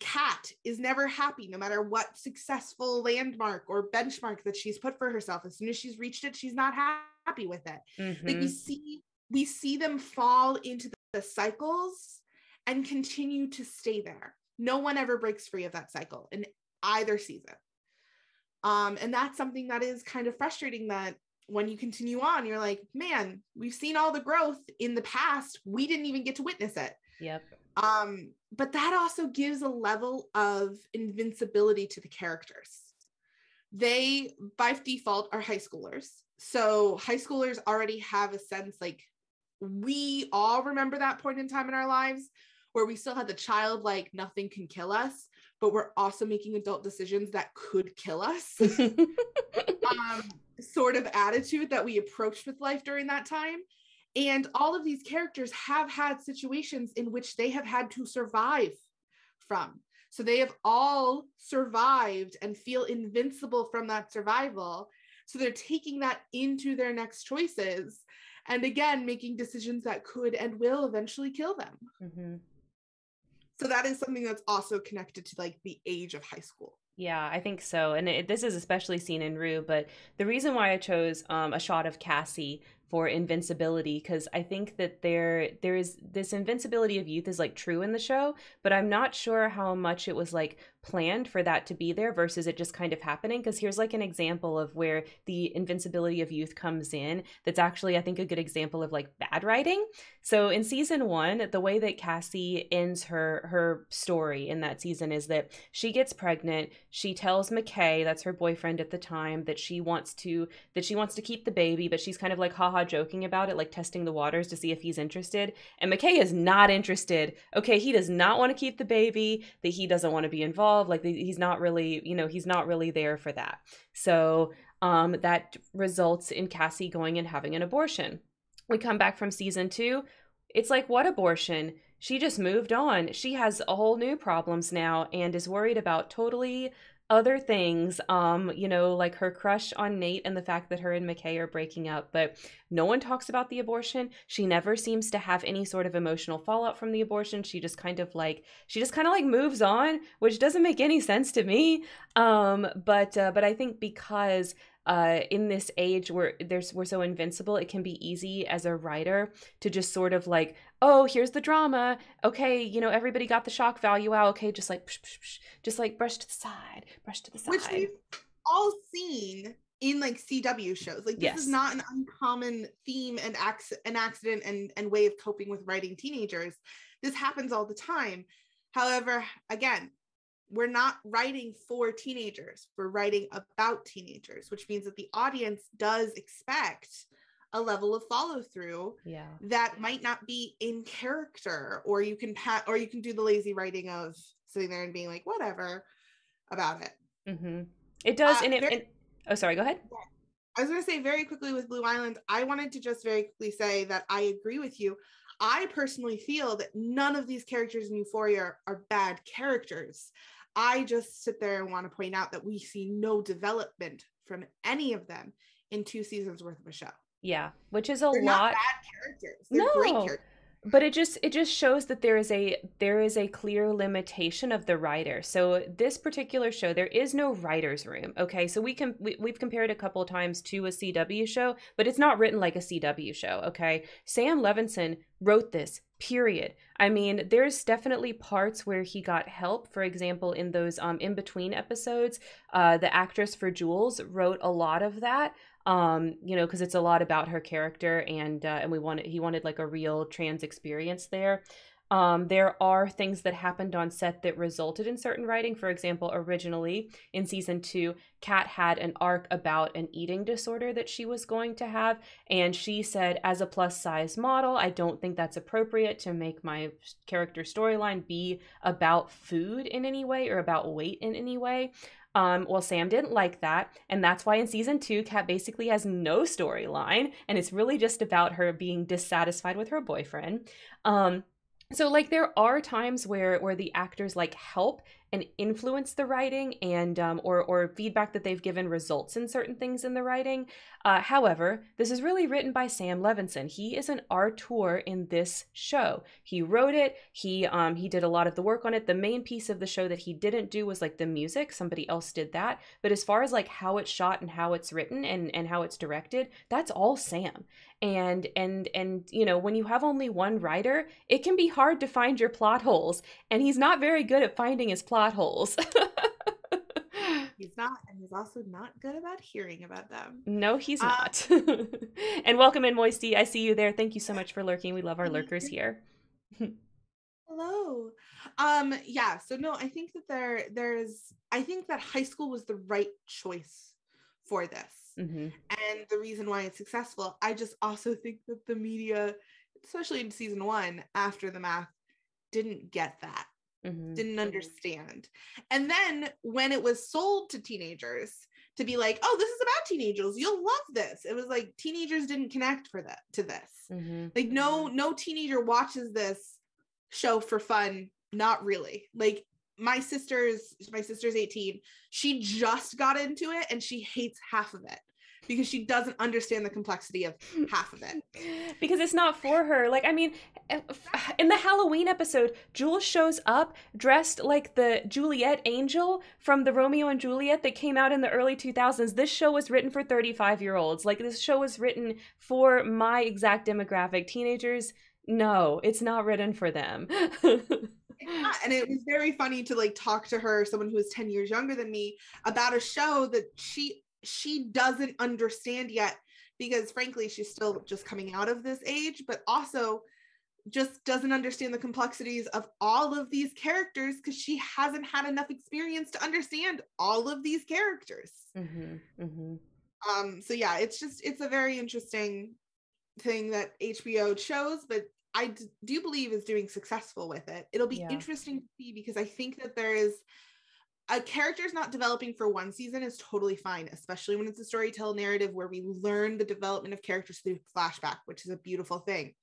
Kat is never happy no matter what successful landmark or benchmark that she's put for herself. As soon as she's reached it, she's not happy with it. Mm-hmm. Like we see we see them fall into the cycles and continue to stay there. No one ever breaks free of that cycle in either season. Um, and that's something that is kind of frustrating that when you continue on, you're like, man, we've seen all the growth in the past. We didn't even get to witness it. Yep. Um, but that also gives a level of invincibility to the characters. They, by default, are high schoolers. So high schoolers already have a sense like we all remember that point in time in our lives where we still had the child like nothing can kill us but we're also making adult decisions that could kill us. Um, sort of attitude that we approached with life during that time. And all of these characters have had situations in which they have had to survive from. So they have all survived and feel invincible from that survival. So they're taking that into their next choices and again making decisions that could and will eventually kill them. Mm-hmm. So that is something that's also connected to like the age of high school yeah, I think so. And it, this is especially seen in Rue, but the reason why I chose um, a shot of Cassie for invincibility because I think that there there is this invincibility of youth is like true in the show, but I'm not sure how much it was like planned for that to be there versus it just kind of happening because here's like an example of where the invincibility of youth comes in that's actually I think a good example of like bad writing. So in season 1, the way that Cassie ends her her story in that season is that she gets pregnant, she tells McKay, that's her boyfriend at the time, that she wants to that she wants to keep the baby, but she's kind of like haha joking about it, like testing the waters to see if he's interested. And McKay is not interested. Okay, he does not want to keep the baby, that he doesn't want to be involved. Like he's not really, you know, he's not really there for that. So um, that results in Cassie going and having an abortion. We come back from season two. It's like, what abortion? She just moved on. She has a whole new problems now and is worried about totally other things, um, you know, like her crush on Nate and the fact that her and McKay are breaking up, but no one talks about the abortion. She never seems to have any sort of emotional fallout from the abortion. She just kind of like she just kind of like moves on, which doesn't make any sense to me. Um, but uh, but I think because uh, in this age where there's we're so invincible, it can be easy as a writer to just sort of like, oh, here's the drama. Okay, you know, everybody got the shock value out. Okay, just like, psh, psh, psh, just like brush to the side, brush to the side. Which we've all seen in like CW shows. Like this yes. is not an uncommon theme and ac- an accident and and way of coping with writing teenagers. This happens all the time. However, again, we're not writing for teenagers. We're writing about teenagers, which means that the audience does expect a level of follow through yeah. that might not be in character or you can pat or you can do the lazy writing of sitting there and being like whatever about it. Mm-hmm. it does uh, and, it, and oh sorry go ahead. I was going to say very quickly with blue island i wanted to just very quickly say that i agree with you. I personally feel that none of these characters in euphoria are, are bad characters i just sit there and want to point out that we see no development from any of them in two seasons worth of a show yeah, which is a They're lot. bad characters. They're no. characters but it just it just shows that there is a there is a clear limitation of the writer so this particular show there is no writers room okay so we can we, we've compared a couple times to a cw show but it's not written like a cw show okay sam levinson wrote this period. I mean there's definitely parts where he got help. For example in those um in between episodes uh the actress for jules wrote a lot of that um you know because it's a lot about her character and uh, and we wanted he wanted like a real trans experience there um, there are things that happened on set that resulted in certain writing. For example, originally in season two, Kat had an arc about an eating disorder that she was going to have. And she said, as a plus size model, I don't think that's appropriate to make my character storyline be about food in any way or about weight in any way. Um, well, Sam didn't like that, and that's why in season two, Kat basically has no storyline, and it's really just about her being dissatisfied with her boyfriend. Um, so like there are times where where the actors like help and influence the writing and um, or or feedback that they've given results in certain things in the writing. Uh, however, this is really written by Sam Levinson. He is an auteur in this show. He wrote it. He um he did a lot of the work on it. The main piece of the show that he didn't do was like the music. Somebody else did that. But as far as like how it's shot and how it's written and and how it's directed, that's all Sam. And and and you know when you have only one writer, it can be hard to find your plot holes, and he's not very good at finding his plot holes. he's not, and he's also not good about hearing about them. No, he's uh, not. and welcome in, Moisty. I see you there. Thank you so much for lurking. We love our lurkers here. Hello. Um, yeah, so no, I think that there there's I think that high school was the right choice for this. Mm-hmm. And the reason why it's successful, I just also think that the media, especially in season one, after the math, didn't get that mm-hmm. didn't understand. And then when it was sold to teenagers to be like, oh, this is about teenagers, you'll love this. It was like teenagers didn't connect for that to this. Mm-hmm. Like no, no teenager watches this show for fun. Not really. Like my sister's my sister's 18 she just got into it and she hates half of it because she doesn't understand the complexity of half of it. because it's not for her. Like, I mean, in the Halloween episode, Jules shows up dressed like the Juliet angel from the Romeo and Juliet that came out in the early 2000s. This show was written for 35 year olds. Like, this show was written for my exact demographic. Teenagers, no, it's not written for them. Yeah, and it was very funny to like talk to her someone who was 10 years younger than me about a show that she she doesn't understand yet because frankly she's still just coming out of this age but also just doesn't understand the complexities of all of these characters because she hasn't had enough experience to understand all of these characters mm-hmm, mm-hmm. um so yeah it's just it's a very interesting thing that hbo chose but I d- do believe is doing successful with it it'll be yeah. interesting to see because i think that there is a character's not developing for one season is totally fine, especially when it's a storytell narrative where we learn the development of characters through flashback, which is a beautiful thing.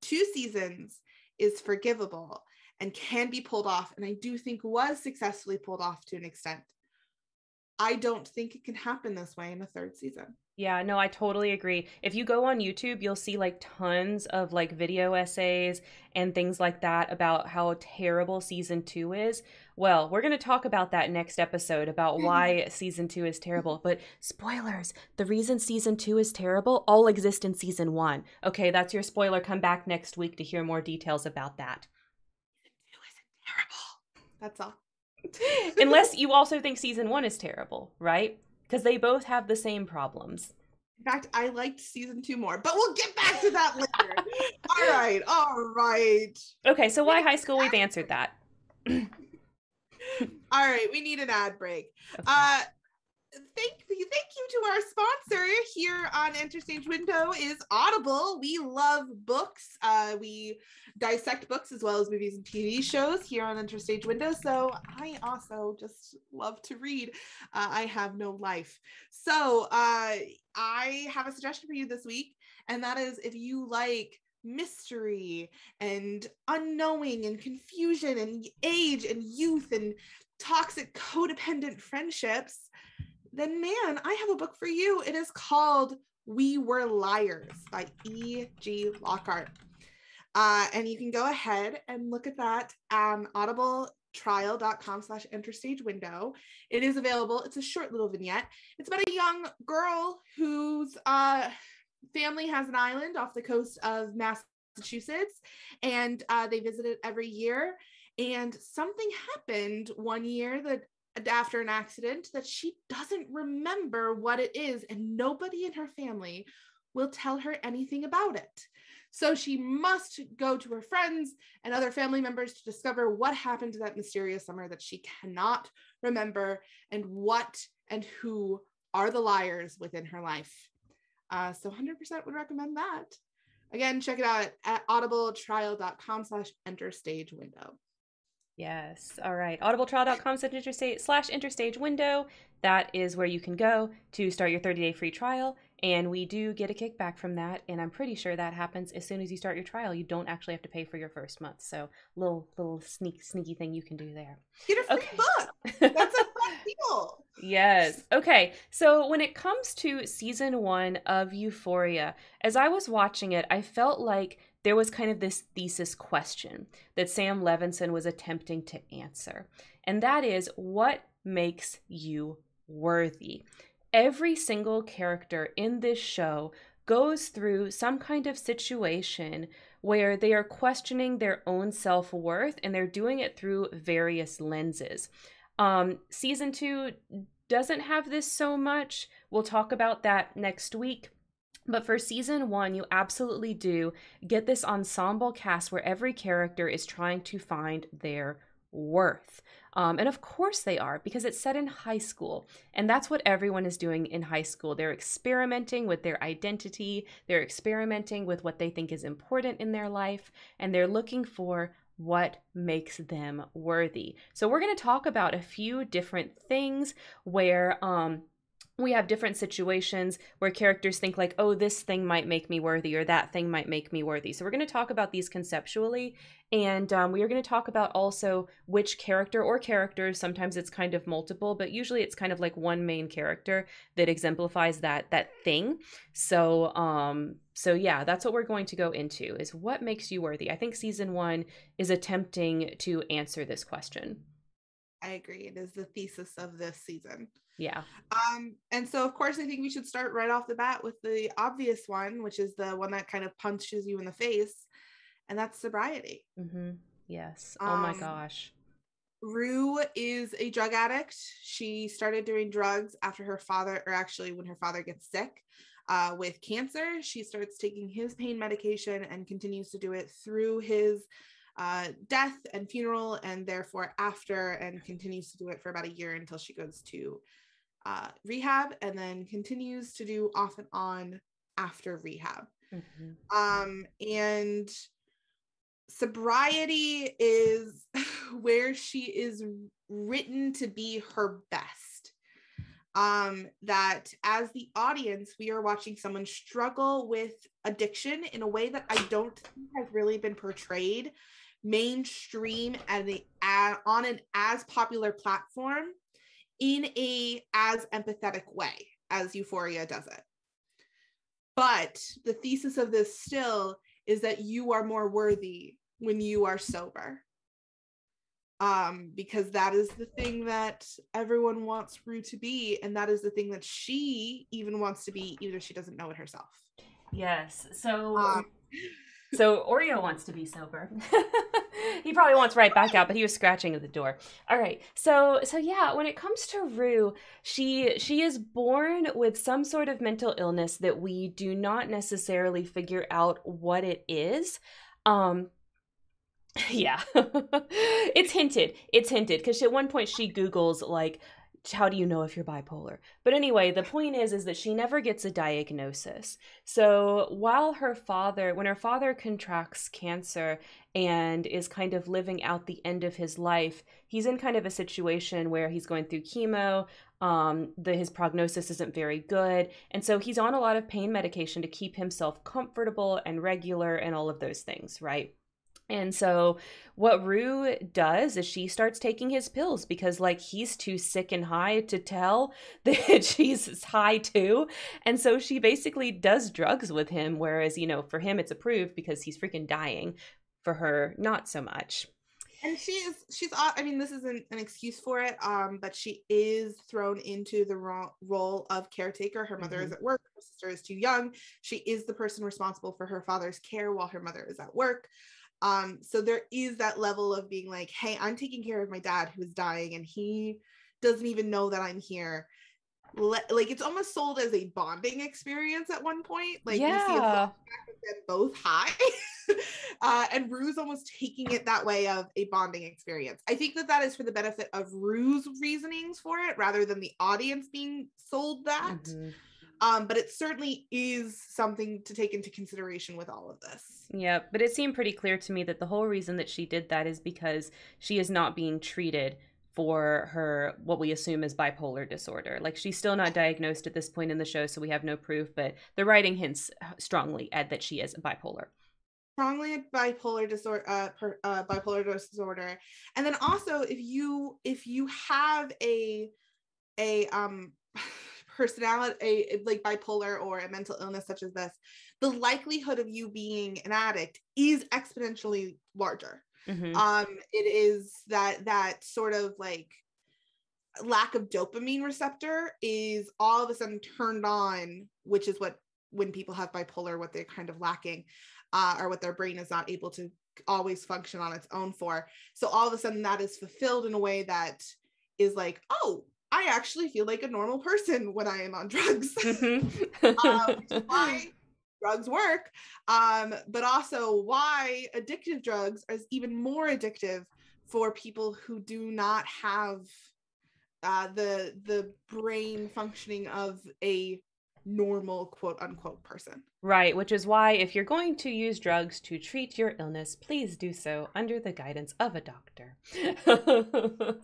Two seasons is forgivable and can be pulled off, and I do think was successfully pulled off to an extent. I don't think it can happen this way in a third season. Yeah, no, I totally agree. If you go on YouTube, you'll see like tons of like video essays and things like that about how terrible season two is. Well, we're going to talk about that next episode about why season two is terrible. But spoilers the reason season two is terrible all exist in season one. Okay, that's your spoiler. Come back next week to hear more details about that. Season two is Terrible. That's all. Unless you also think season one is terrible, right? Because they both have the same problems. In fact, I liked season two more, but we'll get back to that later. all right, all right. Okay, so why high school? We've answered that. all right, we need an ad break. Okay. Uh, thank you thank you to our sponsor here on Enter Stage Window is Audible. We love books. Uh, we dissect books as well as movies and TV shows here on Enter Stage Window. So I also just love to read. Uh, I have no life. So uh, I have a suggestion for you this week, and that is if you like mystery and unknowing and confusion and age and youth and toxic codependent friendships then man, I have a book for you. It is called We Were Liars by E.G. Lockhart. Uh, and you can go ahead and look at that on audibletrial.com slash enter stage window. It is available. It's a short little vignette. It's about a young girl whose uh, family has an island off the coast of Massachusetts, and uh, they visit it every year. And something happened one year that after an accident that she doesn't remember what it is, and nobody in her family will tell her anything about it. So she must go to her friends and other family members to discover what happened to that mysterious summer that she cannot remember and what and who are the liars within her life. Uh, so 100% would recommend that. Again, check it out at audibletrial.com slash enter stage window. Yes. All right. Audibletrial.com slash enter stage slash enter stage window. That is where you can go to start your 30 day free trial And we do get a kickback from that. And I'm pretty sure that happens as soon as you start your trial. You don't actually have to pay for your first month. So little little sneak sneaky thing you can do there. Get a free okay. book. That's a fun deal. Yes. Okay. So when it comes to season one of Euphoria, as I was watching it, I felt like there was kind of this thesis question that Sam Levinson was attempting to answer. And that is what makes you worthy? Every single character in this show goes through some kind of situation where they are questioning their own self worth and they're doing it through various lenses. Um, season two doesn't have this so much. We'll talk about that next week. But for season one, you absolutely do get this ensemble cast where every character is trying to find their worth. Um, and of course they are, because it's set in high school. And that's what everyone is doing in high school. They're experimenting with their identity, they're experimenting with what they think is important in their life, and they're looking for what makes them worthy. So we're going to talk about a few different things where um we have different situations where characters think like oh this thing might make me worthy or that thing might make me worthy. So we're going to talk about these conceptually and um, we are going to talk about also which character or characters sometimes it's kind of multiple but usually it's kind of like one main character that exemplifies that that thing. So um so yeah that's what we're going to go into is what makes you worthy? I think season one is attempting to answer this question. I agree. It is the thesis of this season yeah. Um, and so of course I think we should start right off the bat with the obvious one, which is the one that kind of punches you in the face, and that's sobriety. Mm-hmm. Yes. Oh um, my gosh. Rue is a drug addict. She started doing drugs after her father, or actually when her father gets sick uh, with cancer. She starts taking his pain medication and continues to do it through his uh, death and funeral, and therefore after, and continues to do it for about a year until she goes to uh, rehab and then continues to do off and on after rehab. Mm-hmm. Um, and sobriety is where she is written to be her best. Um, that as the audience, we are watching someone struggle with addiction in a way that I don't think has really been portrayed mainstream and the, on an as popular platform in a as empathetic way as Euphoria does it. But the thesis of this still is that you are more worthy when you are sober. Um, because that is the thing that everyone wants Rue to be, and that is the thing that she even wants to be, either she doesn't know it herself. Yes. So um, so Oreo wants to be sober. he probably wants right back out, but he was scratching at the door. All right. So so yeah, when it comes to Rue, she she is born with some sort of mental illness that we do not necessarily figure out what it is. Um yeah. it's hinted. It's hinted because at one point she googles like how do you know if you're bipolar? But anyway the point is is that she never gets a diagnosis. So while her father when her father contracts cancer and is kind of living out the end of his life he's in kind of a situation where he's going through chemo um the his prognosis isn't very good. And so he's on a lot of pain medication to keep himself comfortable and regular and all of those things right and so what Rue does is she starts taking his pills because like he's too sick and high to tell that she's high too. And so she basically does drugs with him whereas, you know, for him it's approved because he's freaking dying. For her not so much. And she is she's I mean this isn't an excuse for it um but she is thrown into the ro- role of caretaker. Her mother mm-hmm. is at work, her sister is too young. She is the person responsible for her father's care while her mother is at work. Um, so there is that level of being like, hey, I'm taking care of my dad who's dying and he doesn't even know that I'm here. Le- like it's almost sold as a bonding experience at one point. Like yeah. we see them both high. uh, and Rue's almost taking it that way of a bonding experience. I think that that is for the benefit of Rue's reasonings for it rather than the audience being sold that. Mm-hmm. Um, but it certainly is something to take into consideration with all of this. Yeah, but it seemed pretty clear to me that the whole reason that she did that is because she is not being treated for her what we assume is bipolar disorder. Like she's still not diagnosed at this point in the show, so we have no proof, but the writing hints strongly at that she is bipolar. Strongly bipolar disorder, uh, per, uh, bipolar disorder, and then also if you if you have a a um personality a, like bipolar or a mental illness such as this the likelihood of you being an addict is exponentially larger mm-hmm. um it is that that sort of like lack of dopamine receptor is all of a sudden turned on which is what when people have bipolar what they're kind of lacking uh, or what their brain is not able to always function on its own for so all of a sudden that is fulfilled in a way that is like oh I actually feel like a normal person when I am on drugs. Mm-hmm. um, why drugs work, um, but also why addictive drugs is even more addictive for people who do not have uh, the the brain functioning of a normal quote unquote person. Right, which is why if you're going to use drugs to treat your illness, please do so under the guidance of a doctor.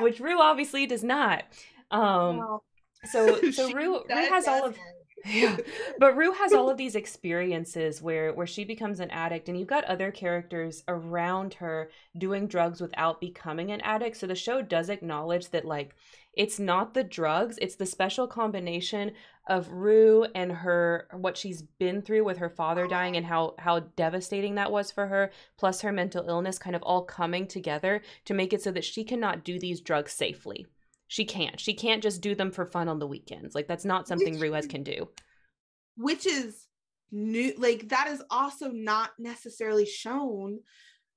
which Rue obviously does not. Um well, so so Rue, Rue has all of yeah. But Rue has all of these experiences where where she becomes an addict and you've got other characters around her doing drugs without becoming an addict. So the show does acknowledge that like it's not the drugs, it's the special combination of Rue and her what she's been through with her father dying and how how devastating that was for her, plus her mental illness kind of all coming together to make it so that she cannot do these drugs safely. She can't. She can't just do them for fun on the weekends. Like that's not something which, has can do. Which is new like that is also not necessarily shown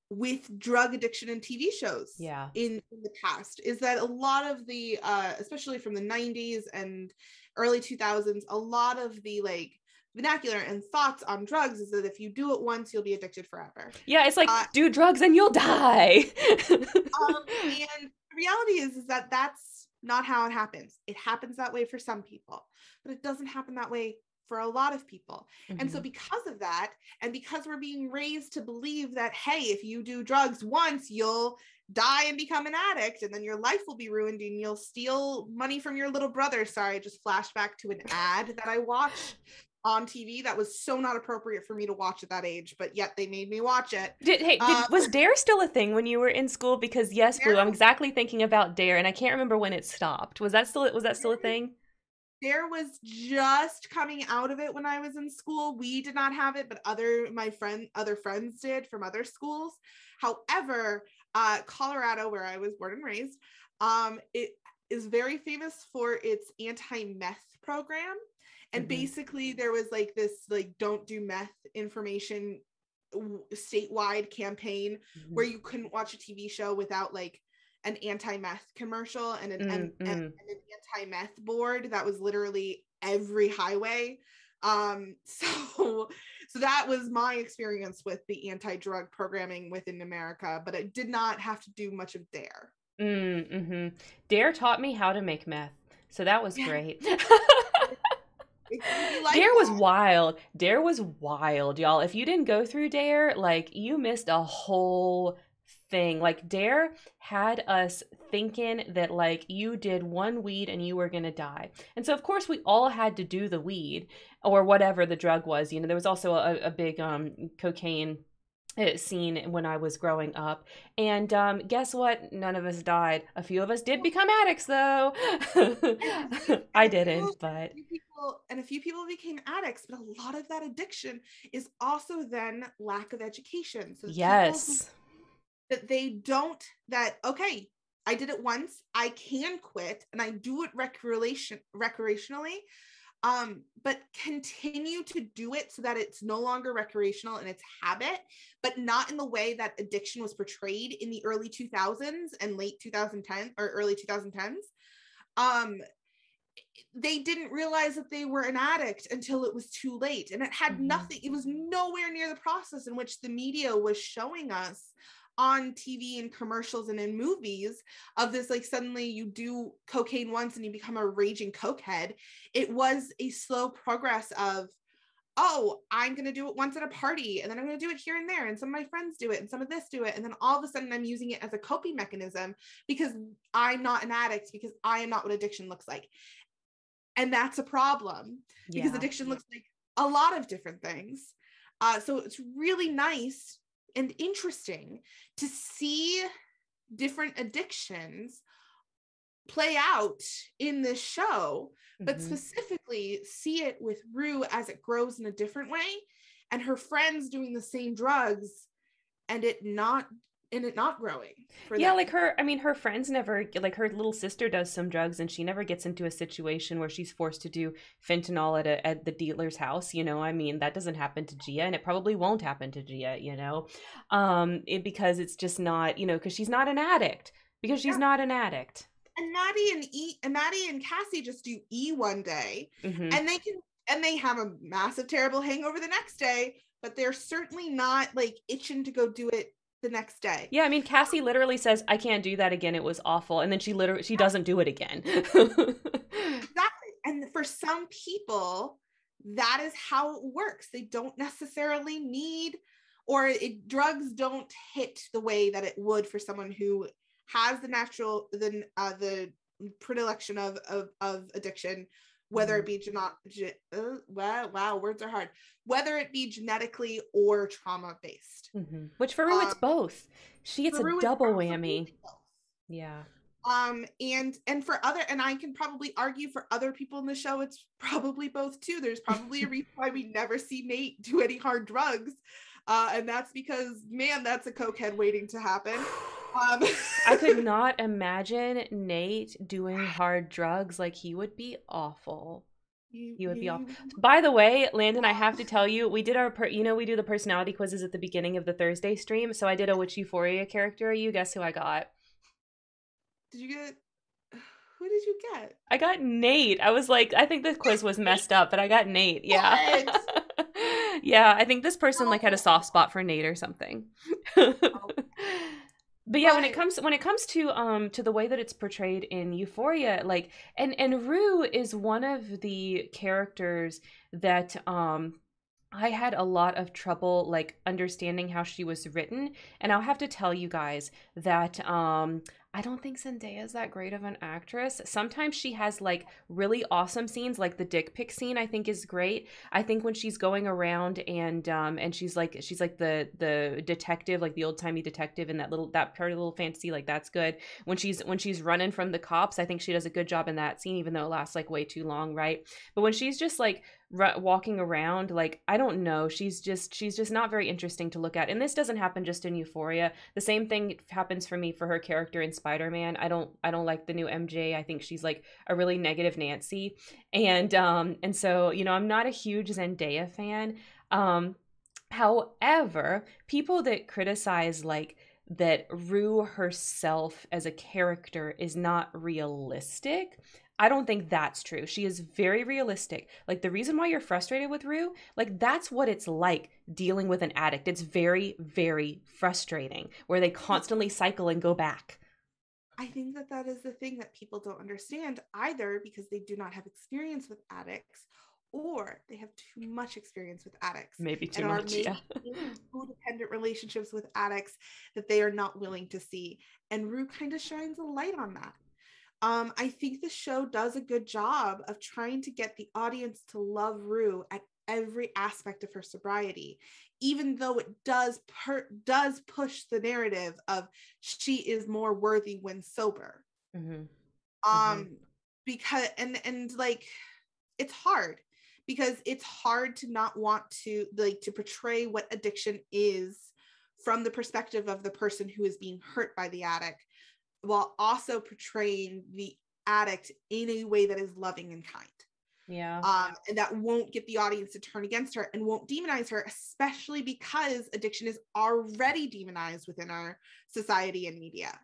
with drug addiction and TV shows. Yeah. In, in the past is that a lot of the uh especially from the 90s and early 2000s a lot of the like vernacular and thoughts on drugs is that if you do it once you'll be addicted forever yeah it's like uh, do drugs and you'll die um, and the reality is is that that's not how it happens it happens that way for some people but it doesn't happen that way for a lot of people. Mm-hmm. And so, mm-hmm. because of that, and because we're being raised to believe that, hey, if you do drugs once, you'll die and become an addict, and then your life will be ruined and you'll steal money from your little brother. Sorry, I just flashed back to an ad that I watched on TV that was so not appropriate for me to watch at that age, but yet they made me watch it. Did hey, did, um, was Dare still a thing when you were in school? Because yes, Blue, I'm exactly thinking about Dare, and I can't remember when it stopped. Was that still was that still a thing? Dare was just coming out of it when I was in school. We did not have it, but other my friend other friends did from other schools. However, uh, Colorado, where I was born and raised, um, it is very famous for its anti-meth program. And mm-hmm. basically, there was like this like don't do meth information statewide campaign mm-hmm. where you couldn't watch a TV show without like an anti-meth commercial and an, mm, mm. and an anti-meth board that was literally every highway um so so that was my experience with the anti-drug programming within america but it did not have to do much of dare mm, mm-hmm. dare taught me how to make meth so that was great like Dare was wild. Dare was wild, y'all. If you didn't go through Dare, like you missed a whole thing. Like Dare had us thinking that like you did one weed and you were going to die. And so of course we all had to do the weed or whatever the drug was. You know, there was also a, a big um cocaine uh, scene when I was growing up. And um, guess what? None of us died. A few of us did become addicts, though. I didn't, but people and a few people became addicts. But a lot of that addiction is also then lack of education. So yes, that they don't that okay i did it once i can quit and i do it recreation recreationally um but continue to do it so that it's no longer recreational and it's habit but not in the way that addiction was portrayed in the early 2000s and late 2010 or early 2010s um they didn't realize that they were an addict until it was too late and it had mm-hmm. nothing it was nowhere near the process in which the media was showing us on TV and commercials and in movies of this like suddenly you do cocaine once and you become a raging cokehead. It was a slow progress of oh, I'm going to do it once at a party and then I'm going to do it here and there. And some of my friends do it and some of this do it. And then all of a sudden I'm using it as a coping mechanism because I'm not an addict, because I am not what addiction looks like. And that's a problem because Yeah. addiction looks like a lot of different things. Uh, so it's really nice and interesting to see different addictions play out in this show but Mhm. specifically see it with Rue as it grows in a different way and her friends doing the same drugs and it not and it not growing for yeah them. like her i mean her friends never like her little sister does some drugs and she never gets into a situation where she's forced to do fentanyl at, a, at the dealer's house you know i mean that doesn't happen to gia and it probably won't happen to gia you know um it, because it's just not you know because she's not an addict because she's Yeah. not an addict and Maddie and E and Maddie and Cassie just do E one day Mhm. and they can and they have a massive terrible hangover the next day but they're certainly not like itching to go do it the next day. Yeah i mean cassie literally says i can't do that again. It was awful. And then she literally she doesn't do it again. Exactly. And for some people that is how it works. They don't necessarily need or it, drugs don't hit the way that it would for someone who has the natural the uh, the predilection of of, of addiction whether it be geno- ge- uh, wow wow words are hard. Whether it be genetically or trauma based Mhm. which for Rue, it's Um, both. She gets a double whammy. yeah. Um and and for other and i can probably argue for other people in the show it's probably both too. There's probably a reason why we never see nate do any hard drugs uh and that's because man that's a cokehead waiting to happen um I could not imagine Nate doing hard drugs. Like he would be awful. He would be off. you- By the way, Landon, I have to tell you, we did our, per- you know, we do the personality quizzes at the beginning of the Thursday stream. So I did a which Euphoria character are you? Guess who I got? did you get who did you get I got Nate. I was like, I think the quiz was messed up, but I got Nate. Yeah. yeah, I think this person like had a soft spot for Nate or something. But yeah, when it comes when it comes to um to the way that it's portrayed in Euphoria, like and and Rue is one of the characters that um I had a lot of trouble like understanding how she was written, and I'll have to tell you guys that um I don't think Zendaya is that great of an actress. Sometimes she has like really awesome scenes, like the dick pic scene. I think is great. I think when she's going around and um and she's like she's like the the detective, like the old timey detective in that little that part of the little fantasy, like that's good. When she's when she's running from the cops, I think she does a good job in that scene, even though it lasts like way too long, right? But when she's just like ru- walking around like i don't know she's just she's just not very interesting to look at and this doesn't happen just in euphoria. The same thing happens for me for her character in spider-man. I don't i don't like the new mj i think she's like a really negative nancy and um and so you know i'm not a huge zendaya fan um however people that criticize like that rue herself as a character is not realistic I don't think that's true. She is very realistic. Like the reason why you're frustrated with Rue, like that's what it's like dealing with an addict. It's very, very frustrating where they constantly cycle and go back. I think that that is the thing that people don't understand either because they do not have experience with addicts or they have too much experience with addicts Maybe too and much. maybe Yeah. in codependent relationships with addicts that they are not willing to see. And Rue kind of shines a light on that. Um, I think the show does a good job of trying to get the audience to love Rue at every aspect of her sobriety, even though it does per- does push the narrative of she is more worthy when sober. Mhm. Um, because and and like it's hard because it's hard to not want to like to portray what addiction is from the perspective of the person who is being hurt by the addict while also portraying the addict in a way that is loving and kind Yeah. um, and that won't get the audience to turn against her and won't demonize her, especially because addiction is already demonized within our society and media.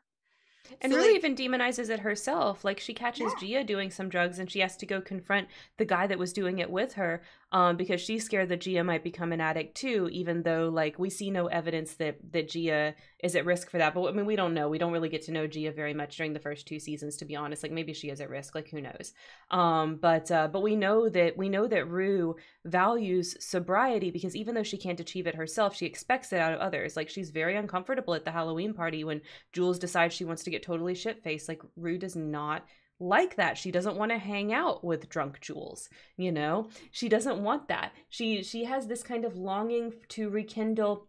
And So, Rue like- even demonizes it herself. Like she catches Yeah. Gia doing some drugs and she has to go confront the guy that was doing it with her um, because she's scared that Gia might become an addict too, even though like we see no evidence that that Gia is at risk for that. But I mean we don't know. We don't really get to know Gia very much during the first two seasons, to be honest. Like maybe she is at risk, like who knows. Um, but uh, but we know that we know that Rue values sobriety because even though she can't achieve it herself, she expects it out of others. Like she's very uncomfortable at the Halloween party when Jules decides she wants to get totally shit faced. Like Rue does not like that. She doesn't want to hang out with drunk Jules, you know? She doesn't want that. She she has this kind of longing to rekindle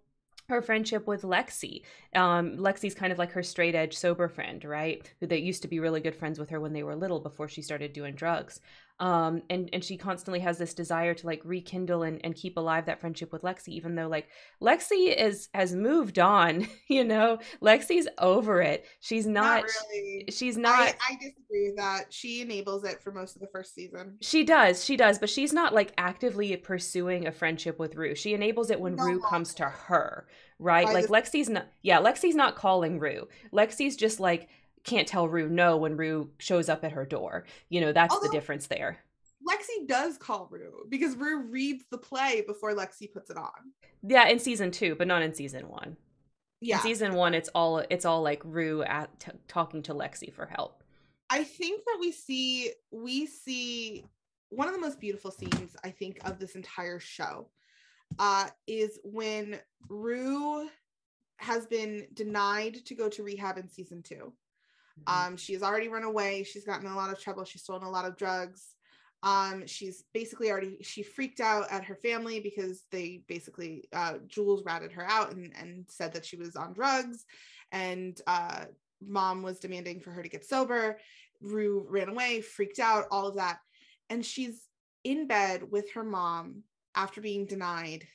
her friendship with Lexi. Um, Lexi's kind of like her straight edge sober friend, right? Who they used to be really good friends with her when they were little before she started doing drugs. Um, and and she constantly has this desire to like rekindle and, and keep alive that friendship with Lexi, even though like Lexi is has moved on, you know. Lexi's over it. She's not. Not really. She's not. I, I disagree with that. She enables it for most of the first season. She does, she does, but she's not like actively pursuing a friendship with Rue. She enables it when No Rue comes to her, right? By like the- Lexi's not, yeah, Lexi's not calling Rue. Lexi's just like can't tell Rue no when Rue shows up at her door. You know, that's the difference there. Lexi does call Rue because Rue reads the play before Lexi puts it on. Yeah, in season two, but not in season one. Yeah. In season one, it's all it's all like Rue at t- talking to Lexi for help. I think that we see we see one of the most beautiful scenes I think of this entire show uh is when Rue has been denied to go to rehab in season 2. Mm-hmm. Um she has already run away, she's gotten in a lot of trouble, she's stolen a lot of drugs. Um she's basically already she freaked out at her family because they basically uh Jules ratted her out and and said that she was on drugs and uh mom was demanding for her to get sober. Rue ran away, freaked out, all of that. And she's in bed with her mom after being denied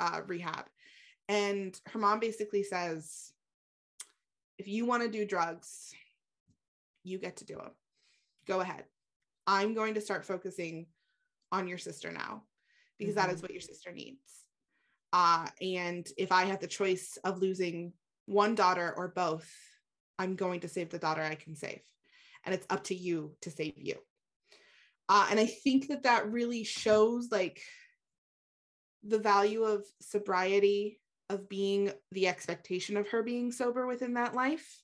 uh, rehab. And her mom basically says, if you want to do drugs, you get to do them. Go ahead. I'm going to start focusing on your sister now because that is what your sister needs. Uh, and if I have the choice of losing one daughter or both, I'm going to save the daughter I can save. And it's up to you to save you. Uh, and I think that that really shows like the value of sobriety, of being the expectation of her being sober within that life.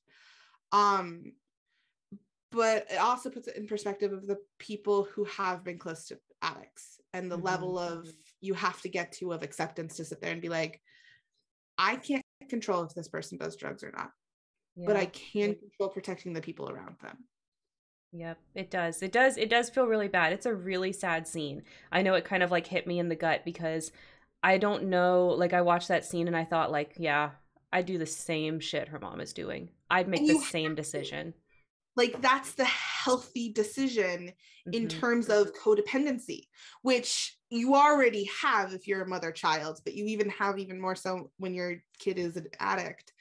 Um, but it also puts it in perspective of the people who have been close to addicts and the Mhm, level of you have to get to of acceptance to sit there and be like, I can't control if this person does drugs or not, but I can control protecting the people around them. Yep, it does. It does. It does feel really bad. It's a really sad scene. I know it kind of like hit me in the gut because I don't know. Like I watched that scene and I thought, like, yeah, I'd do the same shit her mom is doing. I'd make the same decision. Like that's the healthy decision in Mhm. terms of codependency, which you already have if you're a mother child, but you even have even more so when your kid is an addict.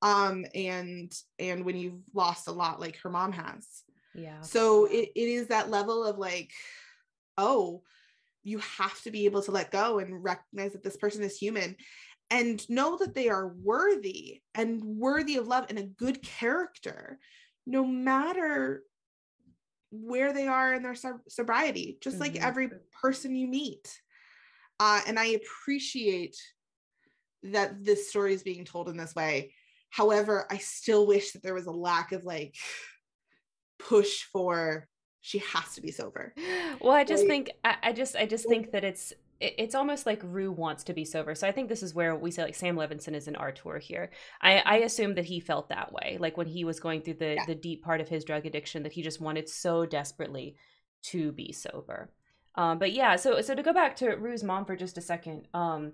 Um, and and when you've lost a lot like her mom has. Yeah. So it, it is that level of like, oh, you have to be able to let go and recognize that this person is human and know that they are worthy and worthy of love and a good character, no matter where they are in their sob- sobriety, just like Mhm. every person you meet. Uh, and I appreciate that this story is being told in this way. However, I still wish that there was a lack of like push for she has to be sober. Well, I just Like- think I, I just I just think that it's it's almost like Rue wants to be sober. So I think this is where we say like Sam Levinson is an auteur here. I I assume that he felt that way, like when he was going through the Yeah. the deep part of his drug addiction, that he just wanted so desperately to be sober. Um, but yeah, so so to go back to Rue's mom for just a second, um,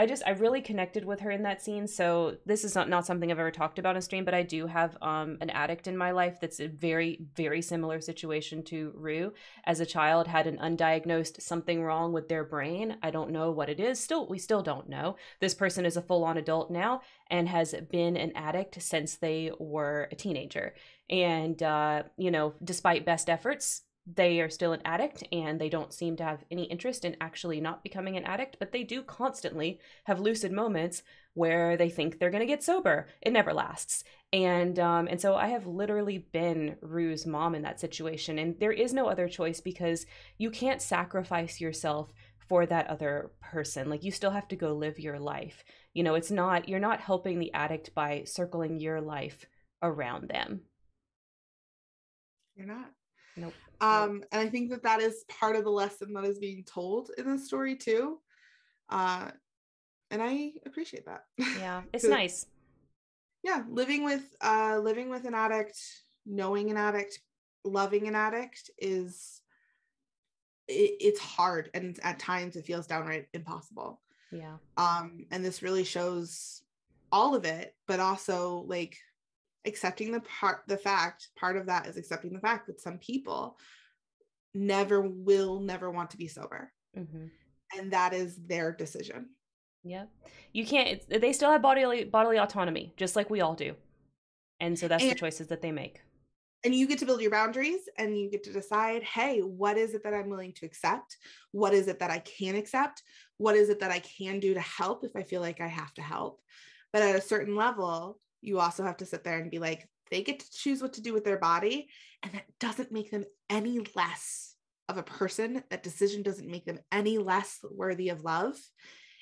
I just I really connected with her in that scene. So this is not not something I've ever talked about on stream, but I do have um an addict in my life that's a very very similar situation to Rue. As a child, had an undiagnosed something wrong with their brain. I don't know what it is. Still, we still don't know. This person is a full on adult now and has been an addict since they were a teenager. And uh, you know, despite best efforts, they are still an addict and they don't seem to have any interest in actually not becoming an addict, but they do constantly have lucid moments where they think they're going to get sober. It never lasts. And um, and so I have literally been Rue's mom in that situation, and there is no other choice because you can't sacrifice yourself for that other person. Like you still have to go live your life. You know, it's not you're not helping the addict by circling your life around them. You're not. Nope. Um, and I think that that is part of the lesson that is being told in the story too. Uh, and I appreciate that. Yeah, it's nice. Yeah, living with uh, living with an addict, knowing an addict, loving an addict is it, it's hard, and at times it feels downright impossible. Yeah. Um, and this really shows all of it, but also like accepting the part the fact part of that is accepting the fact that some people never will never want to be sober. Mm-hmm. and that is their decision. Yeah you can't they still have bodily bodily autonomy just like we all do. And so that's and, the choices that they make. And you get to build your boundaries and you get to decide hey what is it that i'm willing to accept? What is it that i can accept? What is it that i can do to help if i feel like i have to help? But at a certain level you also have to sit there and be like, they get to choose what to do with their body. And that doesn't make them any less of a person. That decision doesn't make them any less worthy of love.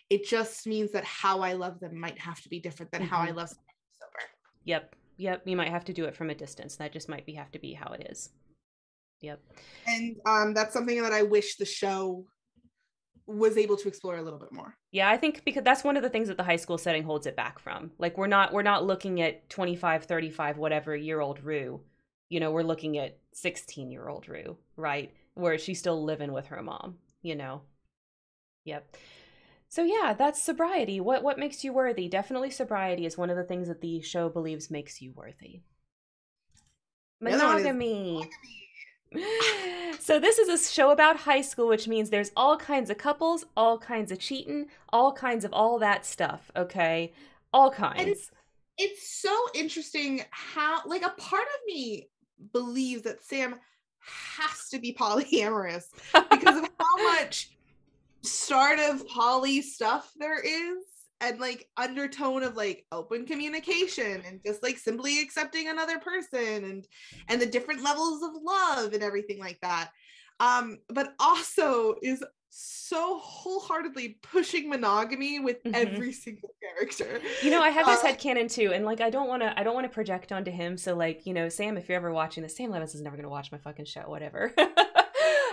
It just means that how I love them might have to be different than mm-hmm. how I mm-hmm. love someone sober. Yep. Yep. You might have to do it from a distance. That just might be have to be how it is. Yep. And um, that's something that I wish the show was able to explore a little bit more. Yeah, I think because that's one of the things that the high school setting holds it back from. Like we're not we're not looking at 25, 35 whatever year old Rue. You know, we're looking at 16-year-old Rue, right? Where she's still living with her mom, you know. Yep. So yeah, that's sobriety. What what makes you worthy? Definitely sobriety is one of the things that the show believes makes you worthy. Monogamy. So this is a show about high school which means there's all kinds of couples all kinds of cheating all kinds of all that stuff okay? All kinds. it's, it's so interesting how like a part of me believes that sam has to be polyamorous because of how much start of poly stuff there is and like undertone of like open communication and just like simply accepting another person and and the different levels of love and everything like that um but also is so wholeheartedly pushing monogamy with mm-hmm. every single character. You know, I have this uh, head canon too, and like I don't want to I don't want to project onto him. So like, you know, Sam, if you're ever watching this, Sam Levins is never gonna watch my fucking show, whatever.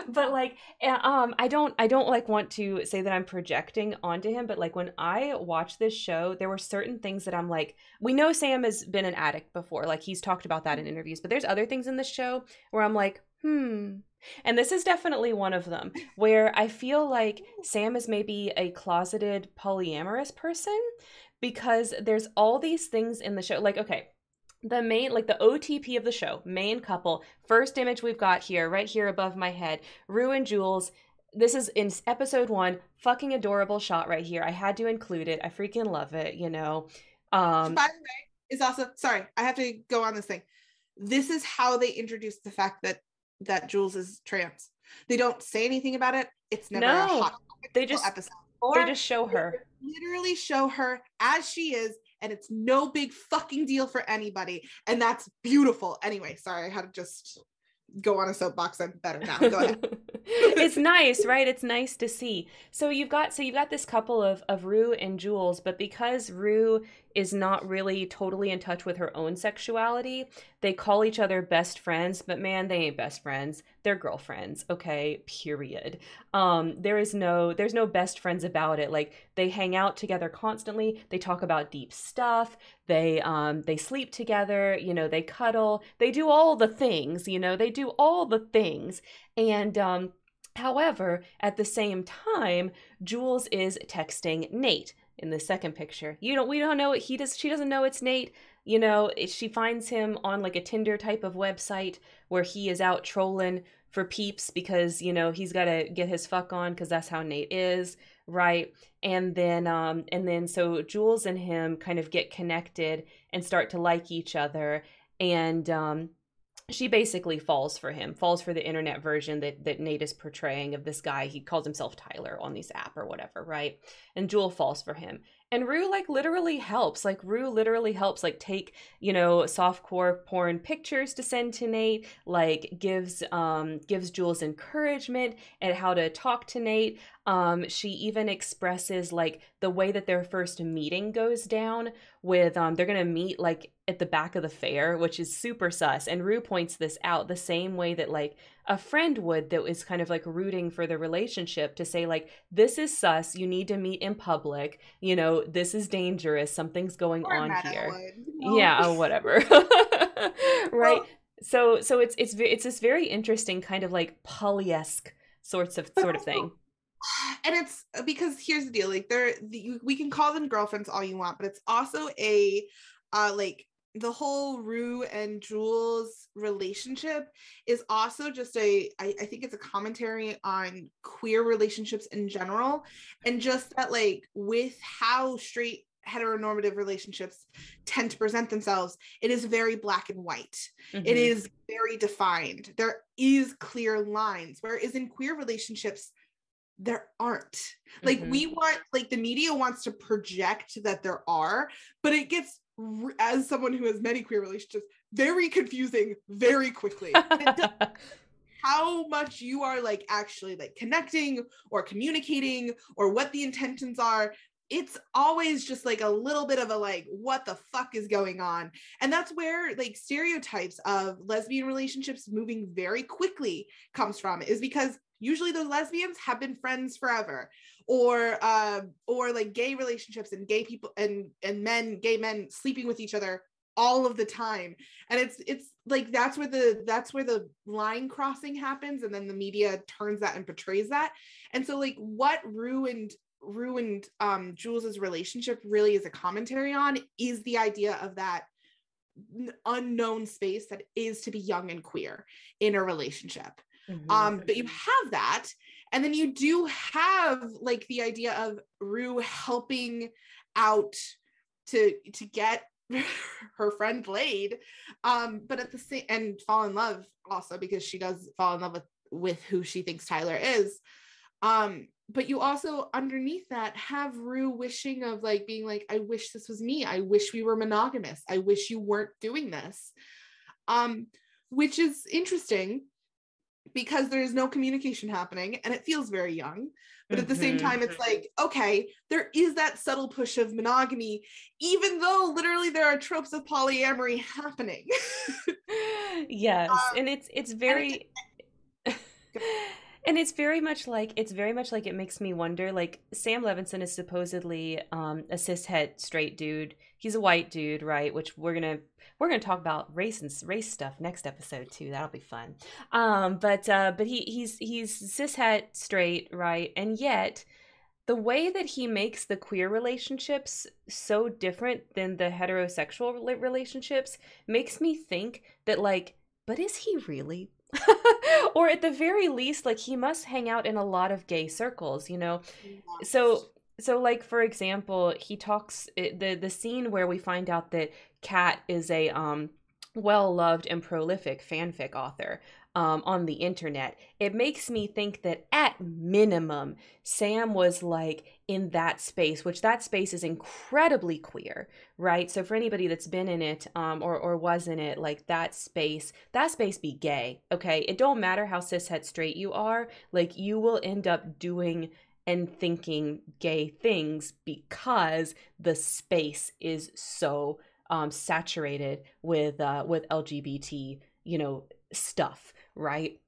but like um i don't i don't like want to say that i'm projecting onto him but like when i watch this show there were certain things that i'm like we know sam has been an addict before like he's talked about that in interviews but there's other things in the show where i'm like hmm. And this is definitely one of them where i feel like sam is maybe a closeted polyamorous person because there's all these things in the show like okay the main like the otp of the show main couple first image we've got here right here above my head rue and jules this is in episode one fucking adorable shot right here. I had to include it. I freaking love it you know? Um by the way is also sorry i have to go on this thing. This is how they introduce the fact that that jules is trans. They don't say anything about it. It's never no, they just episode. Or they just show her. literally show her as she is and it's no big fucking deal for anybody. And that's beautiful. Anyway, sorry, I had to just go on a soapbox. I'm better now. Go ahead. it's nice, right? It's nice to see. So you've got so you've got this couple of of Rue and Jules, but because Rue is not really totally in touch with her own sexuality, they call each other best friends, but man, they ain't best friends. They're girlfriends, okay? Period. Um there is no there's no best friends about it. Like they hang out together constantly, they talk about deep stuff, they um they sleep together, you know, they cuddle, they do all the things, you know, they do all the things. And um However, at the same time, Jules is texting Nate in the second picture. You don't we don't know what he does she doesn't know it's Nate. You know, she finds him on like a Tinder type of website where he is out trolling for peeps because, you know, he's got to get his fuck on cuz that's how Nate is, right? And then um and then so Jules and him kind of get connected and start to like each other and um she basically falls for him, falls for the internet version that that Nate is portraying of this guy. He calls himself Tyler on this app or whatever, right? And Jules falls for him. And Rue like literally helps. Like Rue literally helps like take, you know, softcore porn pictures to send to Nate, like gives um gives Jules encouragement at how to talk to Nate. Um she even expresses like the way that their first meeting goes down with um they're going to meet like at the back of the fair, which is super sus. And Rue points this out the same way that like a friend would that is kind of like rooting for the relationship to say like this is sus, you need to meet in public, you know, this is dangerous, something's going or on here. Yeah, or whatever. right? Well, so so it's it's it's this very interesting kind of like polyesque sorts of sort of thing and it's because here's the deal like they're the, we can call them girlfriends all you want but it's also a uh like the whole Rue and Jules relationship is also just a I, I think it's a commentary on queer relationships in general and just that like with how straight heteronormative relationships tend to present themselves it is very black and white mm-hmm. it is very defined there is clear lines whereas in queer relationships there aren't like mm-hmm. we want like the media wants to project that there are but it gets as someone who has many queer relationships, very confusing very quickly. how much you are like actually like connecting or communicating or what the intentions are it's always just like a little bit of a like what the fuck is going on and that's where like stereotypes of lesbian relationships moving very quickly comes from is because usually those lesbians have been friends forever. Or uh, or like gay relationships and gay people and and men gay men sleeping with each other all of the time. And it's it's like that's where the that's where the line crossing happens and then the media turns that and portrays that. And so like what ruined ruined um jules's relationship really is a commentary on is the idea of that unknown space that is to be young and queer in a relationship mm-hmm. um but you have that and then you do have like the idea of Rue helping out to to get her friend laid um but at the same and fall in love also because she does fall in love with with who she thinks Tyler is. Um but you also underneath that have Rue wishing of like being like I wish this was me. I wish we were monogamous. I wish you weren't doing this. Um which is interesting because there's no communication happening and it feels very young but at the same mm-hmm. time it's like okay there is that subtle push of monogamy even though literally there are tropes of polyamory happening yes um, and it's it's very it, and it's very much like it's very much like it makes me wonder like sam levinson is supposedly um a cishet straight dude he's a white dude right which we're gonna we're to talk about race and race stuff next episode too. That'll be fun. Um, but uh, but he he's he's cishet straight, right? And yet the way that he makes the queer relationships so different than the heterosexual relationships makes me think that like, but is he really? or at the very least like he must hang out in a lot of gay circles you know? So so like for example he talks the the scene where we find out that kat is a um well loved and prolific fanfic author um, on the internet it makes me think that at minimum sam was like in that space which that space is incredibly queer right? So for anybody that's been in it um, or, or was in it like that space that space be gay okay? It don't matter how cishet straight you are like you will end up doing and thinking gay things because the space is so um, saturated with uh, with LGBT, you know, stuff, right?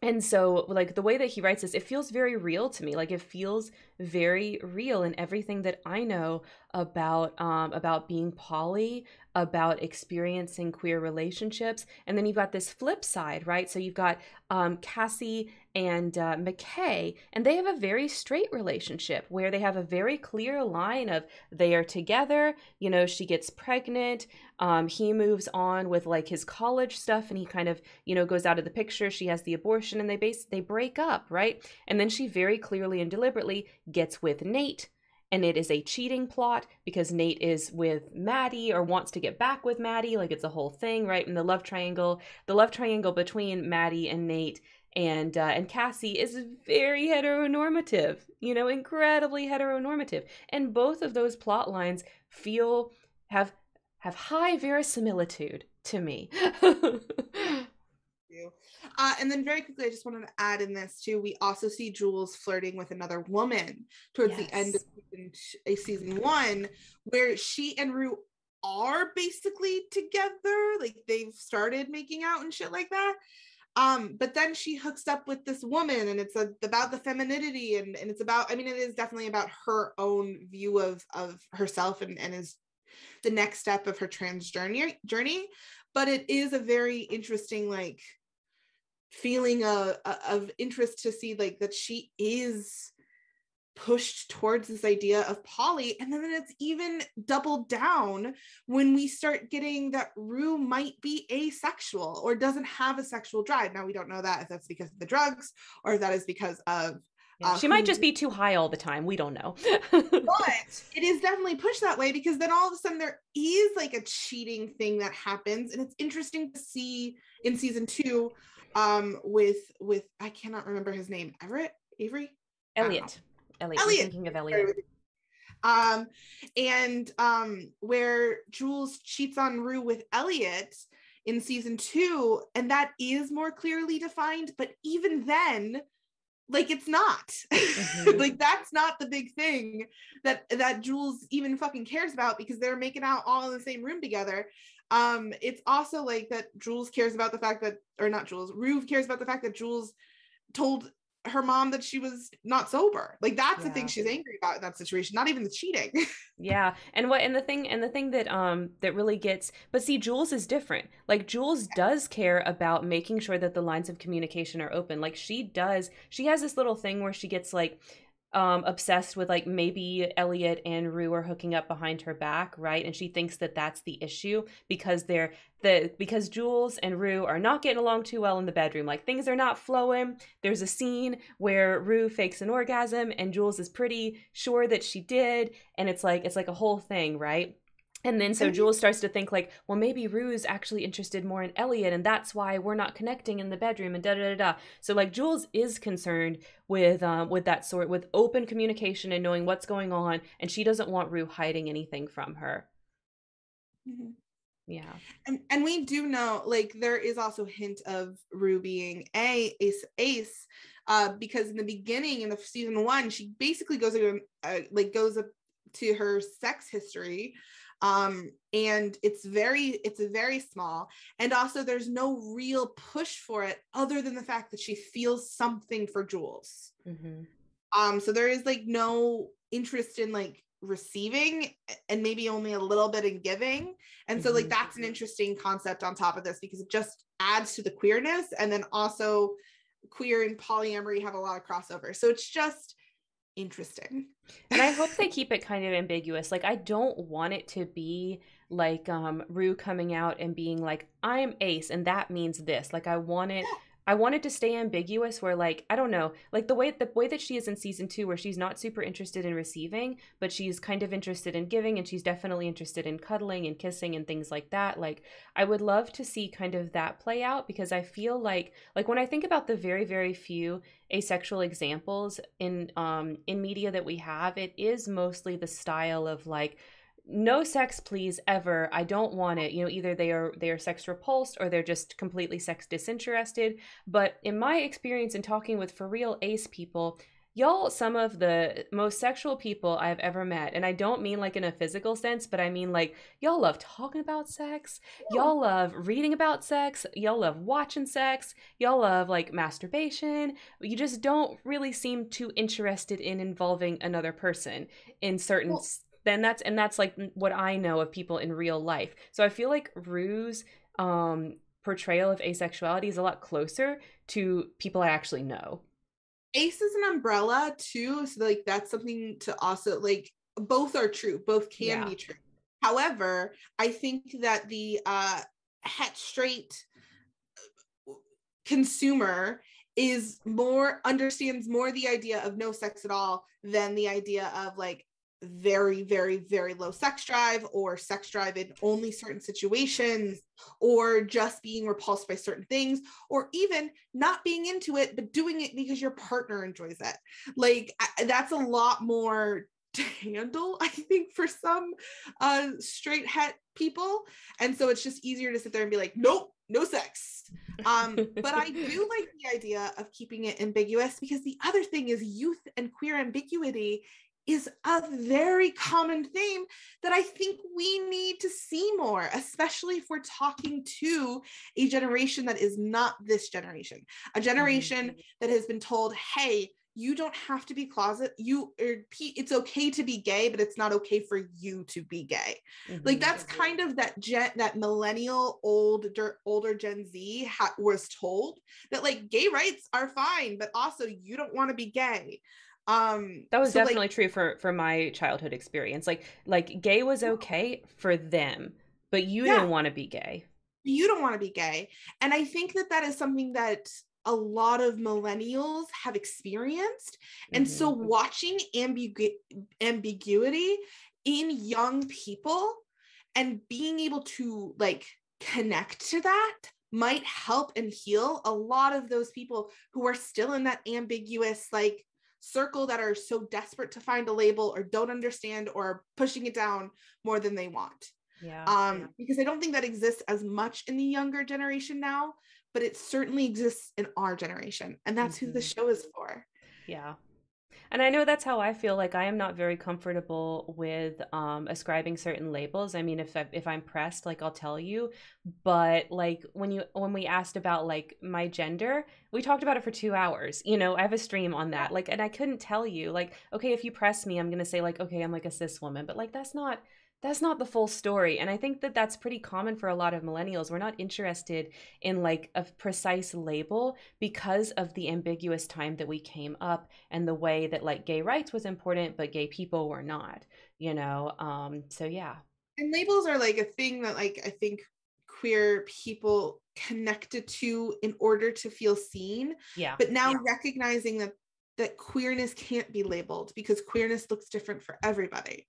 And so, like the way that he writes this, it feels very real to me. Like it feels very real in everything that I know about um, about being poly, about experiencing queer relationships, and then you've got this flip side, right? So you've got um, Cassie and uh, McKay, and they have a very straight relationship where they have a very clear line of they are together. You know, she gets pregnant. Um, he moves on with like his college stuff, and he kind of you know goes out of the picture. She has the abortion, and they base they break up, right? And then she very clearly and deliberately gets with Nate and it is a cheating plot because Nate is with Maddie or wants to get back with Maddie. Like it's a whole thing, right? And the love triangle, the love triangle between Maddie and Nate and uh, and Cassie is very heteronormative, you know, incredibly heteronormative. And both of those plot lines feel have have high verisimilitude to me. Uh, and then very quickly, I just wanted to add in this too. We also see Jules flirting with another woman towards yes. the end of season, a season one, where she and Rue are basically together. Like they've started making out and shit like that. Um, but then she hooks up with this woman, and it's a, about the femininity, and, and it's about. I mean, it is definitely about her own view of of herself, and and is the next step of her trans journey journey. But it is a very interesting like feeling a, a, of interest to see like that she is pushed towards this idea of poly. and then it's even doubled down when we start getting that rue might be asexual or doesn't have a sexual drive now we don't know that if that's because of the drugs or if that is because of yeah, uh, she might just be too high all the time we don't know but it is definitely pushed that way because then all of a sudden there is like a cheating thing that happens and it's interesting to see in season two um with with I cannot remember his name. Everett? Avery? Elliot. Elliot. Elliot. thinking of Elliot. Um and um where Jules cheats on Rue with Elliot in season 2 and that is more clearly defined but even then like it's not mm-hmm. like that's not the big thing that that Jules even fucking cares about because they're making out all in the same room together um, it's also like that Jules cares about the fact that, or not Jules, Rue cares about the fact that Jules told her mom that she was not sober. Like that's yeah. the thing she's angry about in that situation, not even the cheating. yeah. And what and the thing and the thing that um that really gets but see Jules is different. Like Jules does care about making sure that the lines of communication are open. Like she does she has this little thing where she gets like um, obsessed with like maybe Elliot and Rue are hooking up behind her back, right? And she thinks that that's the issue because they're the because Jules and Rue are not getting along too well in the bedroom. Like things are not flowing. There's a scene where Rue fakes an orgasm and Jules is pretty sure that she did, and it's like it's like a whole thing, right? And then so Jules starts to think like, well, maybe Rue's actually interested more in Elliot, and that's why we're not connecting in the bedroom, and da da da da. So like Jules is concerned with um with that sort with open communication and knowing what's going on, and she doesn't want Rue hiding anything from her. Mm-hmm. Yeah, and and we do know like there is also hint of Rue being a ace ace, uh, because in the beginning in the season one she basically goes to uh, like goes up to her sex history um, and it's very it's very small and also there's no real push for it other than the fact that she feels something for jules mm-hmm. um so there is like no interest in like receiving and maybe only a little bit in giving and mm-hmm. so like mm-hmm. that's an interesting concept on top of this because it just adds to the queerness and then also queer and polyamory have a lot of crossover so it's just interesting. And I hope they keep it kind of ambiguous. Like I don't want it to be like um Rue coming out and being like I'm Ace and that means this. Like I want it I wanted to stay ambiguous where like I don't know, like the way the way that she is in season 2 where she's not super interested in receiving, but she's kind of interested in giving and she's definitely interested in cuddling and kissing and things like that. Like I would love to see kind of that play out because I feel like like when I think about the very very few asexual examples in um in media that we have, it is mostly the style of like no sex please ever. I don't want it. You know either they are they are sex repulsed or they're just completely sex disinterested. But in my experience in talking with for real ace people y'all some of the most sexual people i've ever met and i don't mean like in a physical sense but i mean like y'all love talking about sex. Y'all love reading about sex. Y'all love watching sex. Y'all love like masturbation. You just don't really seem too interested in involving another person in certain well, then that's and that's like what I know of people in real life. So I feel like Rue's um, portrayal of asexuality is a lot closer to people I actually know. Ace is an umbrella too, so like that's something to also like. Both are true. Both can yeah. be true. However, I think that the uh, het straight consumer is more understands more the idea of no sex at all than the idea of like very, very, very low sex drive or sex drive in only certain situations or just being repulsed by certain things or even not being into it, but doing it because your partner enjoys it. Like that's a lot more to handle, I think, for some uh, straight het people. And so it's just easier to sit there and be like, nope, no sex. Um, but I do like the idea of keeping it ambiguous because the other thing is youth and queer ambiguity is a very common theme that I think we need to see more, especially if we're talking to a generation that is not this generation, a generation mm-hmm. that has been told, hey, you don't have to be closet you or er, it's okay to be gay but it's not okay for you to be gay mm-hmm. like that's kind of that gen that millennial older older gen z ha- was told that like gay rights are fine but also you don't want to be gay um that was so definitely like, true for for my childhood experience like like gay was okay for them but you yeah. didn't want to be gay you don't want to be gay and i think that that is something that a lot of millennials have experienced. And mm-hmm. so watching ambigu- ambiguity in young people and being able to like connect to that might help and heal a lot of those people who are still in that ambiguous like circle that are so desperate to find a label or don't understand or pushing it down more than they want. Yeah. Um, yeah. because I don't think that exists as much in the younger generation now but it certainly exists in our generation and that's mm-hmm. who the mm-hmm. show is for yeah and I know that's how I feel. Like I am not very comfortable with um, ascribing certain labels. I mean, if I, if I'm pressed, like I'll tell you. But like when you when we asked about like my gender, we talked about it for two hours. You know, I have a stream on that. Like, and I couldn't tell you. Like, okay, if you press me, I'm gonna say like, okay, I'm like a cis woman. But like, that's not that's not the full story and i think that that's pretty common for a lot of millennials. We're not interested in like a precise label because of the ambiguous time that we came up and the way that like gay rights was important but gay people were not you know um so yeah. And labels are like a thing that like i think queer people connected to in order to feel seen yeah. but now yeah. recognizing that that queerness can't be labeled because queerness looks different for everybody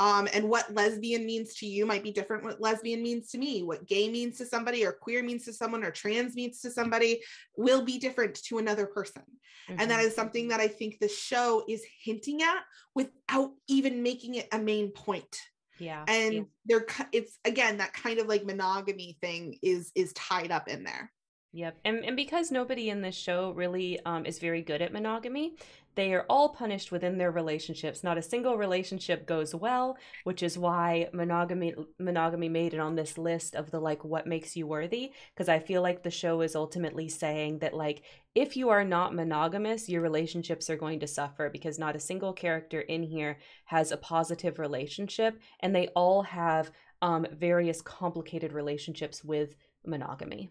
um, and what lesbian means to you might be different what lesbian means to me what gay means to somebody or queer means to someone or trans means to somebody will be different to another person mm-hmm. and that mm-hmm. something that i think the show is hinting at without even making it a main point yeah and yeah. they're it's again that kind of like monogamy thing is is tied up in there Yep. And, and because nobody in this show really um, is very good at monogamy, they are all punished within their relationships. Not a single relationship goes well, which is why monogamy monogamy made it on this list of the like what makes you worthy because I feel like the show is ultimately saying that like if you are not monogamous, your relationships are going to suffer because not a single character in here has a positive relationship and they all have um, various complicated relationships with monogamy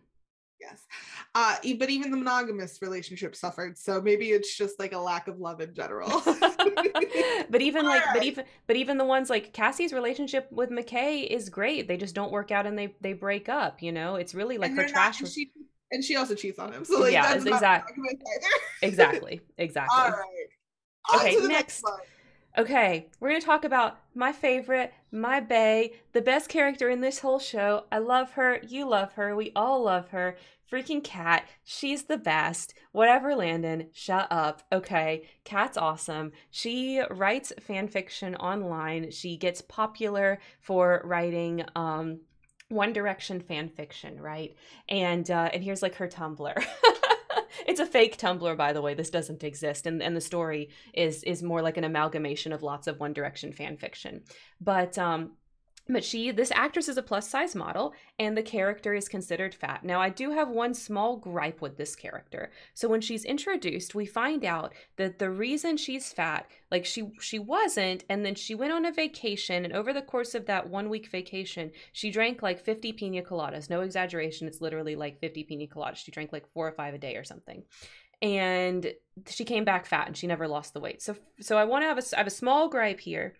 yes. Uh but even the monogamous relationship suffered so maybe it's just like a lack of love in general. But even like but even but even the ones like cassie's relationship with mckay is great they just don't work out and they they break up you know? It's really like her trash not, she, and she also cheats on him so like yeah exactly exactly exactly. All right On okay next, next Okay, we're going to talk about my favorite, my bae, the best character in this whole show. I love her. You love her. We all love her. Freaking Kat. She's the best. Whatever, Landon. Shut up. Okay, Kat's awesome. She writes fan fiction online. She gets popular for writing um One Direction fan fiction, right? And uh and here's like her Tumblr. it's a fake Tumblr, by the way. This doesn't exist, and and the story is is more like an amalgamation of lots of One Direction fan fiction. But um, but she this actress is a plus size model and the character is considered fat. Now i do have one small gripe with this character. So when she's introduced we find out that the reason she's fat like she she wasn't and then she went on a vacation and over the course of that one week vacation she drank like 50 pina coladas. No exaggeration it's literally like 50 pina coladas. She drank like four or five a day or something. And she came back fat and she never lost the weight. So so i want to have a, I have a small gripe here.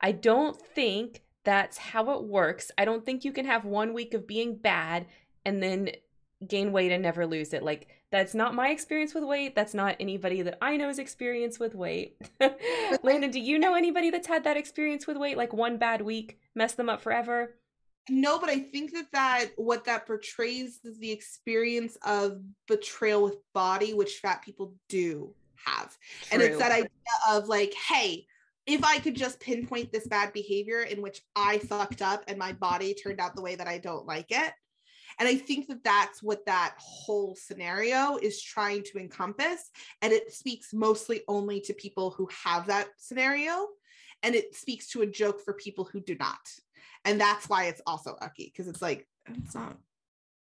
I don't think that's how it works. I don't think you can have one week of being bad and then gain weight and never lose it. Like That's not my experience with weight. That's not anybody that I know's experience with weight. Landon, do you know anybody that's had that experience with weight? Like one bad week mess them up forever? No, but I think that that what that portrays is the experience of betrayal with body, which fat people do have. True. And it's that idea of like, hey, if I could just pinpoint this bad behavior in which I fucked up and my body turned out the way that I don't like it. And I think that that's what that whole scenario is trying to encompass. And it speaks mostly only to people who have that scenario. And it speaks to a joke for people who do not. And that's why it's also ucky because it's like, it's not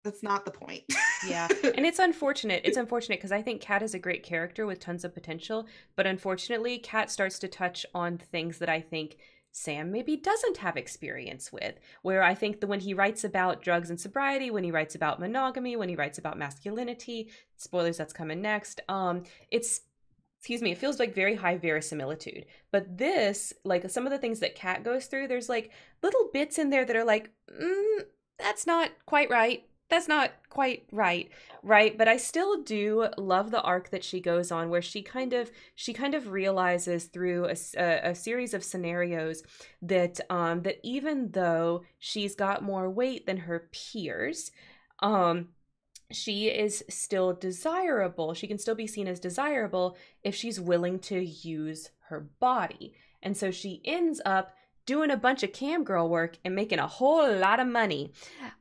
that's not the point. yeah. And it's unfortunate. It's unfortunate because I think Kat is a great character with tons of potential. But unfortunately, Kat starts to touch on things that I think Sam maybe doesn't have experience with. Where I think that when he writes about drugs and sobriety, when he writes about monogamy, when he writes about masculinity, spoilers that's coming next, um, it's excuse me, it feels like very high verisimilitude. But this, like some of the things that Kat goes through, there's like little bits in there that are like, mm, that's not quite right that's not quite right right? But i still do love the arc that she goes on where she kind of she kind of realizes through a, a, a series of scenarios that um that even though she's got more weight than her peers um she is still desirable. She can still be seen as desirable if she's willing to use her body. And so she ends up doing a bunch of cam girl work and making a whole lot of money.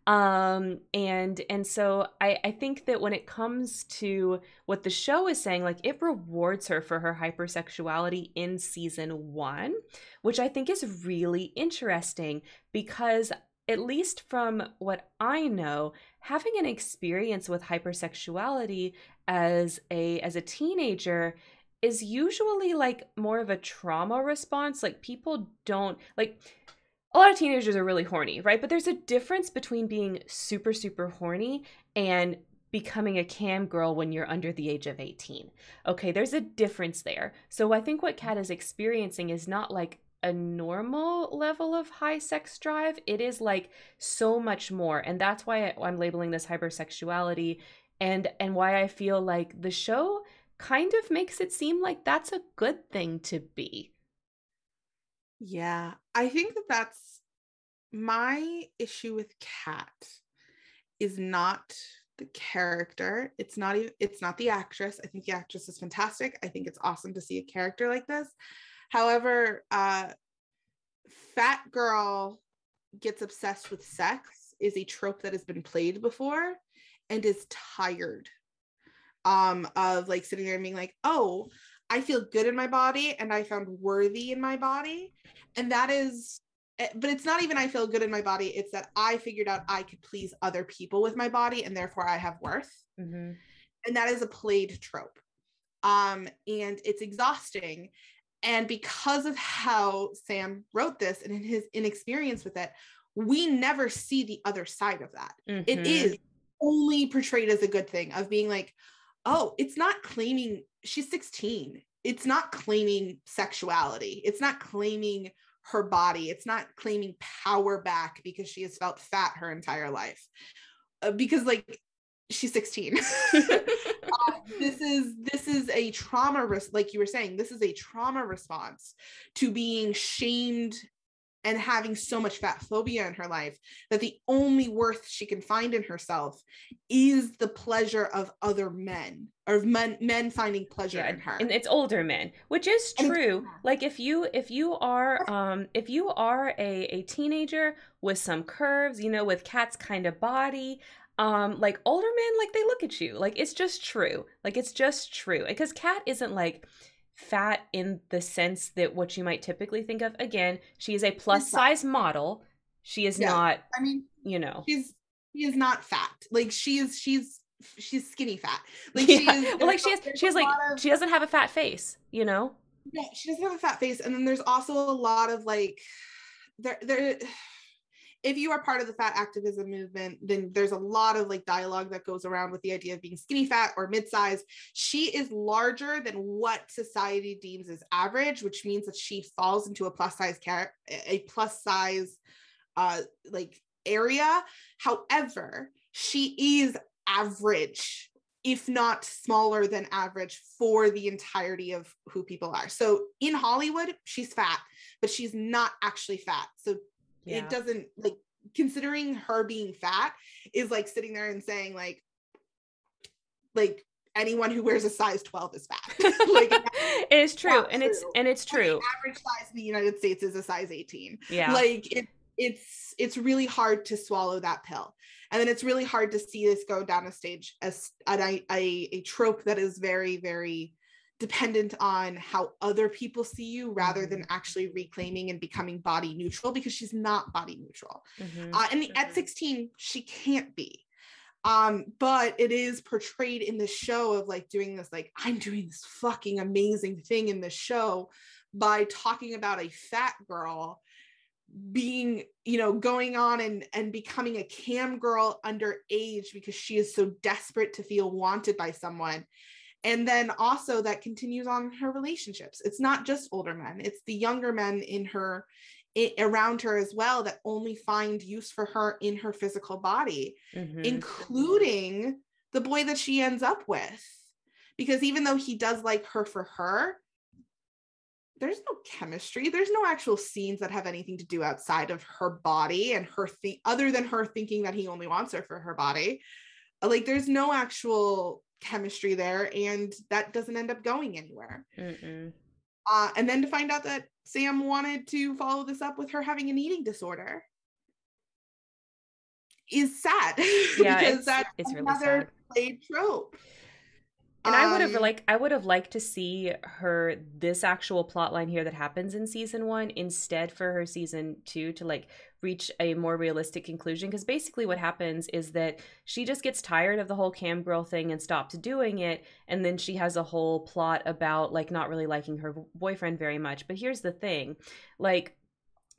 Um and and so i i think that when it comes to what the show is saying like it rewards her for her hypersexuality in season 1 which i think is really interesting because at least from what i know having an experience with hypersexuality as a as a teenager is usually like more of a trauma response. Like people don't like a lot of teenagers are really horny, right? But there's a difference between being super, super horny and becoming a cam girl when you're under the age of 18. Okay, there's a difference there. So I think what Kat is experiencing is not like a normal level of high sex drive. It is like so much more. And that's why I'm labeling this hypersexuality and and why I feel like the show kind of makes it seem like that's a good thing to be. Yeah, I think that that's my issue with Kat is not the character. It's not even it's not the actress. I think the actress is fantastic. I think it's awesome to see a character like this. However, uh fat girl gets obsessed with sex is a trope that has been played before and is tired um of like sitting there and being like oh i feel good in my body and i found worthy in my body. And that is eh, but it's not even i feel good in my body. It's that i figured out i could please other people with my body and therefore i have worth. Mm-hmm. and that is a played trope. Um and it's exhausting. And because of how sam wrote this and in his inexperience with it we never see the other side of that. Mm-hmm. it is only portrayed as a good thing of being like oh, it's not claiming she's 16. It's not claiming sexuality. It's not claiming her body. It's not claiming power back because she has felt fat her entire life. Uh, because like she's 16. uh, this is this is a trauma like you were saying this is a trauma response to being shamed and having so much fat phobia in her life that the only worth she can find in herself is the pleasure of other men or men men finding pleasure yeah, in her. and it's older men which is true. like if you if you are um if you are a a teenager with some curves you know with Kat's kind of body um like older men like they look at you. Like it's just true. Like it's just true. Because Kat isn't like fat in the sense that what you might typically think of. Again, she is a plus size model. She is yeah. not. I mean, you know, she's she is not fat. Like she is. She's she's skinny fat. Like yeah. she is. Well, like she has. She has like of, she doesn't have a fat face. You know. Yeah, she doesn't have a fat face, and then there's also a lot of like there there if you are part of the fat activism movement, then there's a lot of like dialogue that goes around with the idea of being skinny fat or mid-size. She is larger than what society deems as average, which means that she falls into a plus size car- a plus size uh like area. However, she is average if not smaller than average for the entirety of who people are. So in Hollywood, she's fat, but she's not actually fat. So yeah. it doesn't like considering her being fat is like sitting there and saying like like anyone who wears a size 12 is fat. like it is true and true. it's and it's true. And average size in the United States is a size 18. Yeah. Like it it's it's really hard to swallow that pill. And then it's really hard to see this go down a stage as a, a, a trope that is very, very dependent on how other people see you rather than mm-hmm. actually reclaiming and becoming body neutral because she's not body neutral. Mm-hmm. Uh, and the, mm-hmm. at 16, she can't be um but it is portrayed in the show of like doing this like i'm doing this fucking amazing thing in the show by talking about a fat girl being you know going on and and becoming a cam girl underage because she is so desperate to feel wanted by someone and then also that continues on her relationships it's not just older men it's the younger men in her it, around her as well that only find use for her in her physical body, mm-hmm. including the boy that she ends up with. Because even though he does like her for her, there's no chemistry. There's no actual scenes that have anything to do outside of her body and her thing, other than her thinking that he only wants her for her body. Like, there's no actual chemistry there, and that doesn't end up going anywhere. Uh, and then to find out that Sam wanted to follow this up with her having an eating disorder is sad. Yeah, because that's it's another really sad. trope. And I would have um, like I would have liked to see her this actual plot line here that happens in season one instead for her season two to like reach a more realistic conclusion because basically what happens is that she just gets tired of the whole cam girl thing and stops doing it and then she has a whole plot about like not really liking her boyfriend very much. But here's the thing like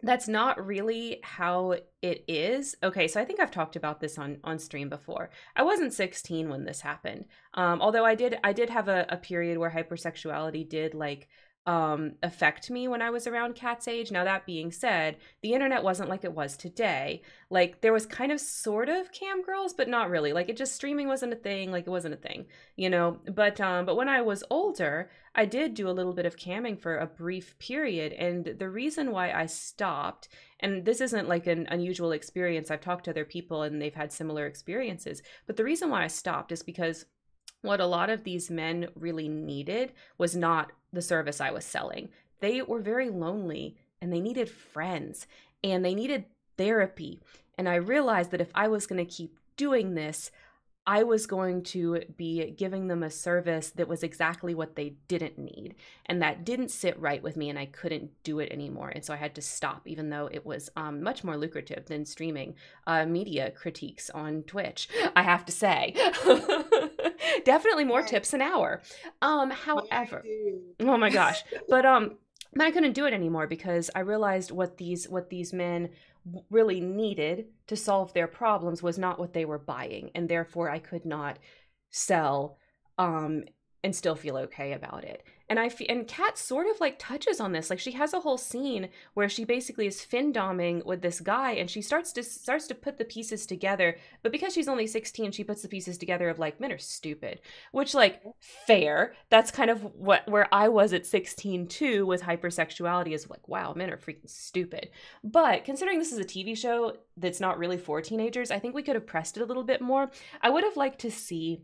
that's not really how it is. Okay so i think i've talked about this on on stream before. I wasn't 16 when this happened. Um although i did i did have a, a period where hypersexuality did like um, affect me when I was around Cat's age. Now, that being said, the internet wasn't like it was today. Like, there was kind of sort of cam girls, but not really. Like, it just streaming wasn't a thing. Like, it wasn't a thing, you know? But, um, but when I was older, I did do a little bit of camming for a brief period. And the reason why I stopped, and this isn't like an unusual experience, I've talked to other people and they've had similar experiences, but the reason why I stopped is because what a lot of these men really needed was not the service I was selling. They were very lonely and they needed friends and they needed therapy. And I realized that if I was going to keep doing this, I was going to be giving them a service that was exactly what they didn't need. And that didn't sit right with me, and I couldn't do it anymore. And so I had to stop, even though it was um, much more lucrative than streaming uh, media critiques on Twitch, I have to say. Definitely more tips an hour. Um, however, oh my gosh. But um, I couldn't do it anymore because I realized what these what these men really needed to solve their problems was not what they were buying and therefore i could not sell um and still feel okay about it and I feel, and Kat sort of like touches on this. Like she has a whole scene where she basically is fin doming with this guy, and she starts to starts to put the pieces together. But because she's only sixteen, she puts the pieces together of like men are stupid, which like fair. That's kind of what where I was at sixteen too with hypersexuality is like wow, men are freaking stupid. But considering this is a TV show that's not really for teenagers, I think we could have pressed it a little bit more. I would have liked to see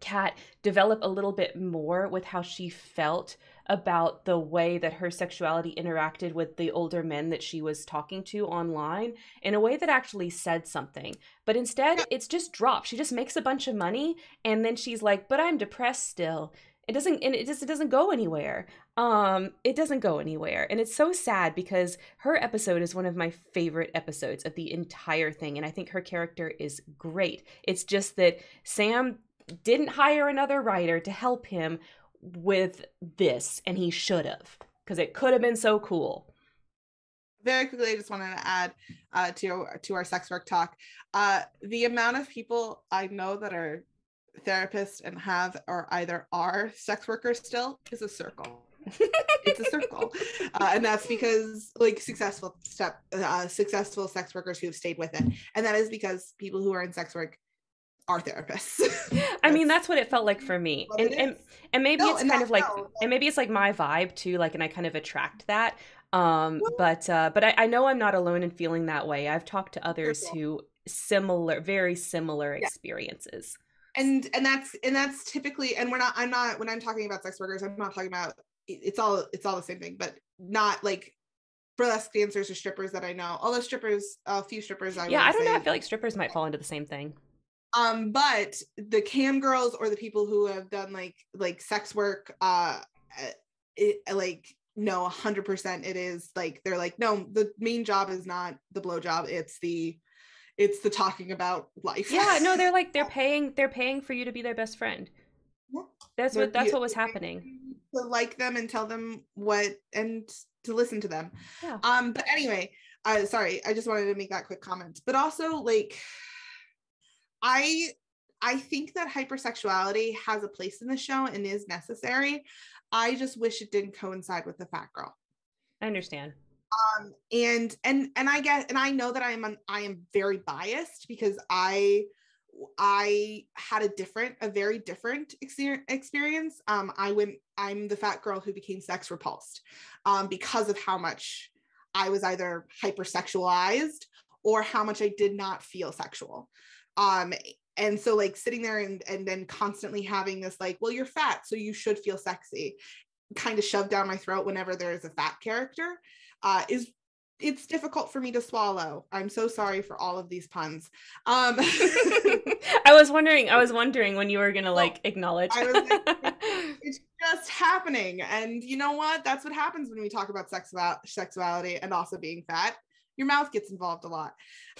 Kat develop a little bit more with how she felt about the way that her sexuality interacted with the older men that she was talking to online in a way that actually said something. But instead, it's just dropped. She just makes a bunch of money and then she's like, "But I'm depressed still." It doesn't and it just it doesn't go anywhere. Um it doesn't go anywhere. And it's so sad because her episode is one of my favorite episodes of the entire thing and I think her character is great. It's just that Sam didn't hire another writer to help him with this, and he should have because it could have been so cool. Very quickly, I just wanted to add uh, to to our sex work talk. Uh, the amount of people I know that are therapists and have or either are sex workers still is a circle. it's a circle, uh, and that's because like successful step uh, successful sex workers who have stayed with it, and that is because people who are in sex work our therapists. I mean, that's what it felt like for me. And, and and maybe No, it's and kind of like no, and maybe it's like my vibe too, like and I kind of attract that. Um Well- but uh but I, I know I'm not alone in feeling that way. I've talked to others cool. who similar very similar Yeah. experiences. and and that's and that's typically and we're not i'm not when i'm talking about sex workers i'm not talking about it's all it's all the same thing but not like burlesque dancers or strippers that i know although strippers a few strippers i yeah, I don't know. I feel like strippers might fall into the same thing. Um but the cam girls or the people who have done like like sex work uh it like no 100% it is like they're like no the main job is not the blow job it's the it's the talking about life Yeah, no, they're like they're paying they're paying for you to be their best friend. Yeah. That's They're what that's what was happening. to like them and tell them what and to listen to them Yeah. um but anyway i sorry i just wanted to make that quick comment but also like i i think that hypersexuality has a place in the show and is necessary. I just wish it didn't coincide with the fat girl. I understand. um and and and i get and i know that i am un- i am very biased because i i had a different a very different experience. Um i went i'm the fat girl who became sex repulsed um because of how much i was either hypersexualized or how much i did not feel sexual um and so like sitting there and and then constantly having this like well you're fat so you should feel sexy kind of shoved down my throat whenever there is a fat character uh, is it's difficult for me to swallow. I'm so sorry for all of these puns. Um, I was wondering I was wondering when you were gonna like acknowledge. I was like, it's just happening, and you know what? That's what happens when we talk about sex about sexuality and also being fat. Your mouth gets involved a lot.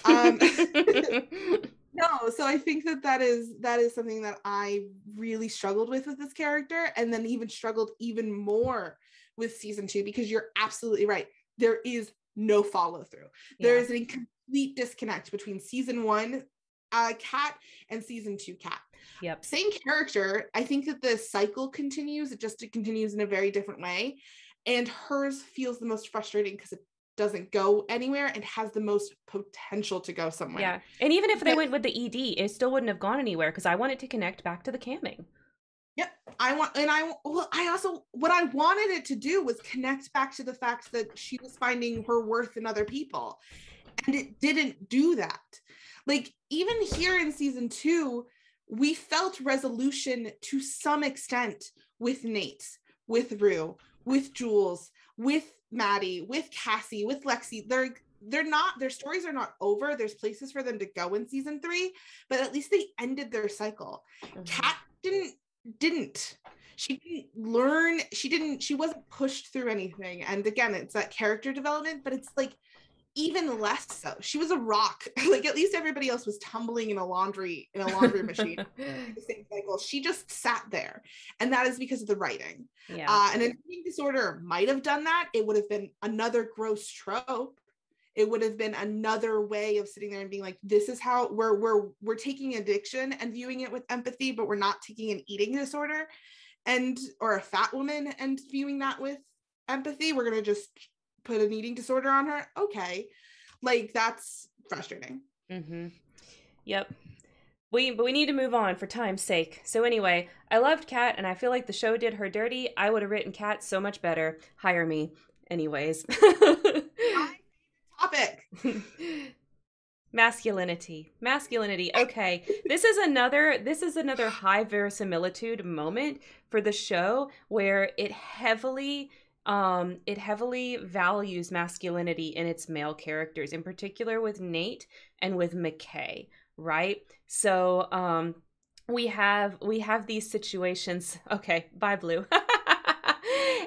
Um, no, so I think that that is that is something that I really struggled with with this character, and then even struggled even more with season two because you're absolutely right. There is no follow through. There Yeah. is a complete disconnect between season one uh, Kat and season two Kat. Yep. Same character. I think that the cycle continues. It just it continues in a very different way, and hers feels the most frustrating because it doesn't go anywhere and has the most potential to go somewhere. Yeah. And even if they But- went with the ED, it still wouldn't have gone anywhere because I wanted to connect back to the camming. Yep. I want, and I, well, I also, what I wanted it to do was connect back to the fact that she was finding her worth in other people. And it didn't do that. Like, even here in season two, we felt resolution to some extent with Nate, with Rue, with Jules, with Maddie, with Cassie, with Lexi. They're, they're not, their stories are not over. There's places for them to go in season three, but at least they ended their cycle. Mhm. Kat didn't didn't she didn't learn she didn't she wasn't pushed through anything and again it's that character development but it's like even less so. She was a rock. Like at least everybody else was tumbling in a laundry in a laundry machine. The same cycle she just sat there and that is because of the writing. Yeah. uh, and an eating disorder might have done that. It would have been another gross trope. It would have been another way of sitting there and being like this is how we're we're we're taking addiction and viewing it with empathy but we're not taking an eating disorder and or a fat woman and viewing that with empathy. We're going to just put an eating disorder on her okay like that's frustrating Mm-hmm. Yep. We but we need to move on for time's sake. So anyway, I loved Kat and I feel like the show did her dirty. I would have written Kat so much better. Hire me. Anyways. topic masculinity masculinity okay this is another this is another high verisimilitude moment for the show where it heavily um it heavily values masculinity in its male characters in particular with nate and with mckay right? So um we have we have these situations okay bye blue.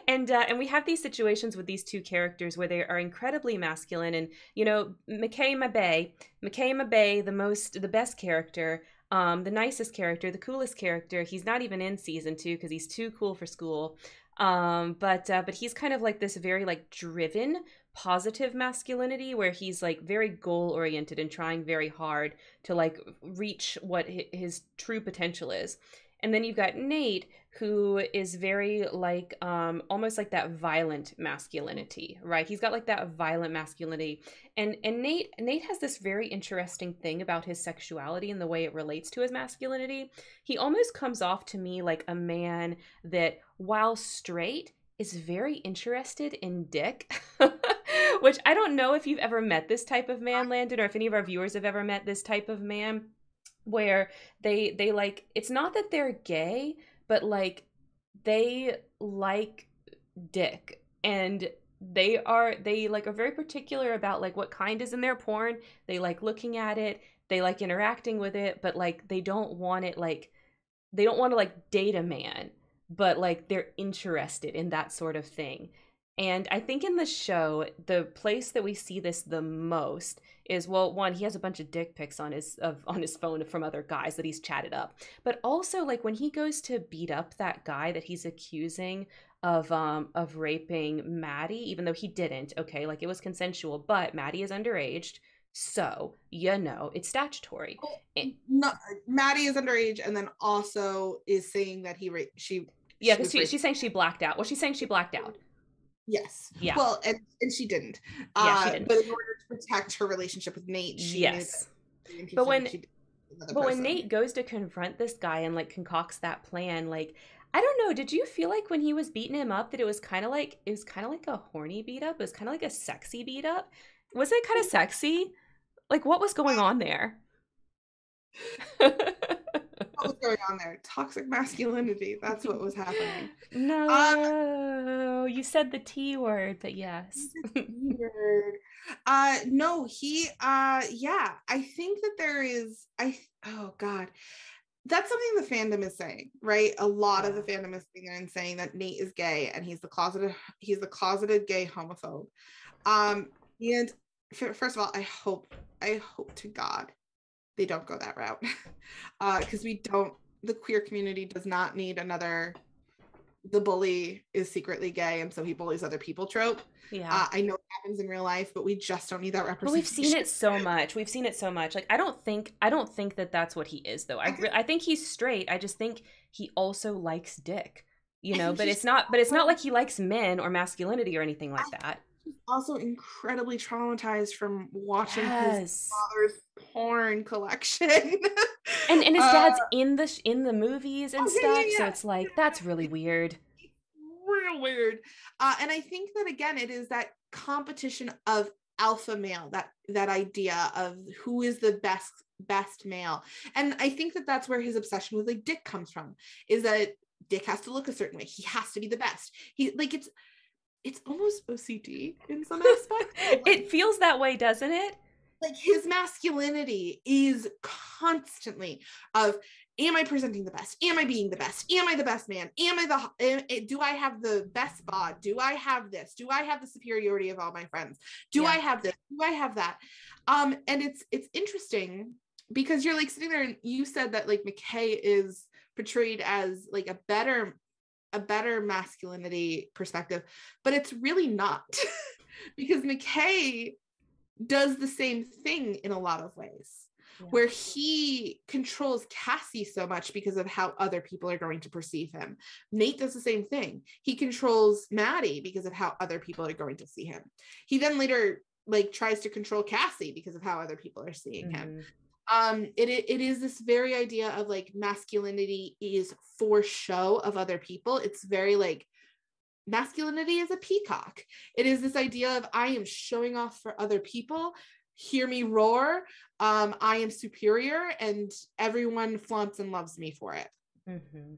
And uh, and we have these situations with these two characters where they are incredibly masculine and you know mckay mabe mckay mabe the most the best character um the nicest character the coolest character. He's not even in season two because he's too cool for school um but uh, but he's kind of like this very like driven positive masculinity where he's like very goal oriented and trying very hard to like reach what his true potential is. And then you've got Nate, who is very like um almost like that violent masculinity, right? He's got like that violent masculinity. And and Nate Nate has this very interesting thing about his sexuality and the way it relates to his masculinity. He almost comes off to me like a man that while straight is very interested in dick. Which I don't know if you've ever met this type of man, Landon, or if any of our viewers have ever met this type of man where they they like it's not that they're gay but like they like dick and they are they like are very particular about like what kind is in their porn. They like looking at it. They like interacting with it but like they don't want it like they don't want to like date a man but like they're interested in that sort of thing and I think in the show, the place that we see this the most is well, one, he has a bunch of dick pics on his of on his phone from other guys that he's chatted up. But also like when he goes to beat up that guy that he's accusing of um of raping Maddie, even though he didn't, okay, like it was consensual, but Maddie is underage. So, you know, it's statutory. And, no, Maddie is underage and then also is saying that he raped she Yeah, because she, she's saying she blacked out. Well, she's saying she blacked out. Yes. Yeah. Well, and, and she didn't. Yeah, she didn't. Uh, but in order to protect her relationship with Nate, she yes. But when but person. when Nate goes to confront this guy and like concocts that plan, like I don't know, did you feel like when he was beating him up that it was kind of like it was kind of like a horny beat up? It was kind of like a sexy beat up. Was it kind of sexy? Like what was going on there? what was going on there? Toxic masculinity. That's what was happening. No, uh, you said the T word, but yes. word. Uh no, he uh yeah, I think that there is I oh god. That's something the fandom is saying, right? A lot yeah. of the fandom is saying and saying that Nate is gay and he's the closeted he's the closeted gay homophobe. Um and first of all, I hope I hope to God they don't go that route. Because uh, we don't the queer community does not need another the bully is secretly gay and so he bullies other people trope. Yeah. Uh, i know it happens in real life but we just don't need that representation but we've seen it so much. We've seen it so much. Like i don't think i don't think that that's what he is though. I, I think he's straight. I just think he also likes dick you know? but it's not but it's not like he likes men or masculinity or anything like that. also incredibly traumatized from watching yes. his father's porn collection. and and his dad's uh, in the in the movies and oh, stuff, yeah, yeah, so it's like that's really weird. Real weird. Uh, and I think that again, it is that competition of alpha male that that idea of who is the best best male and i think that that's where his obsession with like dick comes from is that dick has to look a certain way he has to be the best he like it's it's almost OCD in some aspects. Like, it feels that way, doesn't it? Like his masculinity is constantly of am I presenting the best? Am I being the best? Am I the best man? Am I the eh, do I have the best bod? Do I have this? Do I have the superiority of all my friends? Do yeah. I have this? Do I have that? Um and it's it's interesting because you're like sitting there and you said that like McKay is portrayed as like a better a better masculinity perspective, but it's really not because McKay does the same thing in a lot of ways. Yeah. Where he controls Cassie so much because of how other people are going to perceive him. Nate does the same thing. He controls Maddie because of how other people are going to see him. He then later like tries to control Cassie because of how other people are seeing mm-hmm. him um it, it is this very idea of like masculinity is for show of other people it's very like masculinity is a peacock. It is this idea of i am showing off for other people. Hear me roar. Um i am superior and everyone flaunts and loves me for it. Mm-hmm.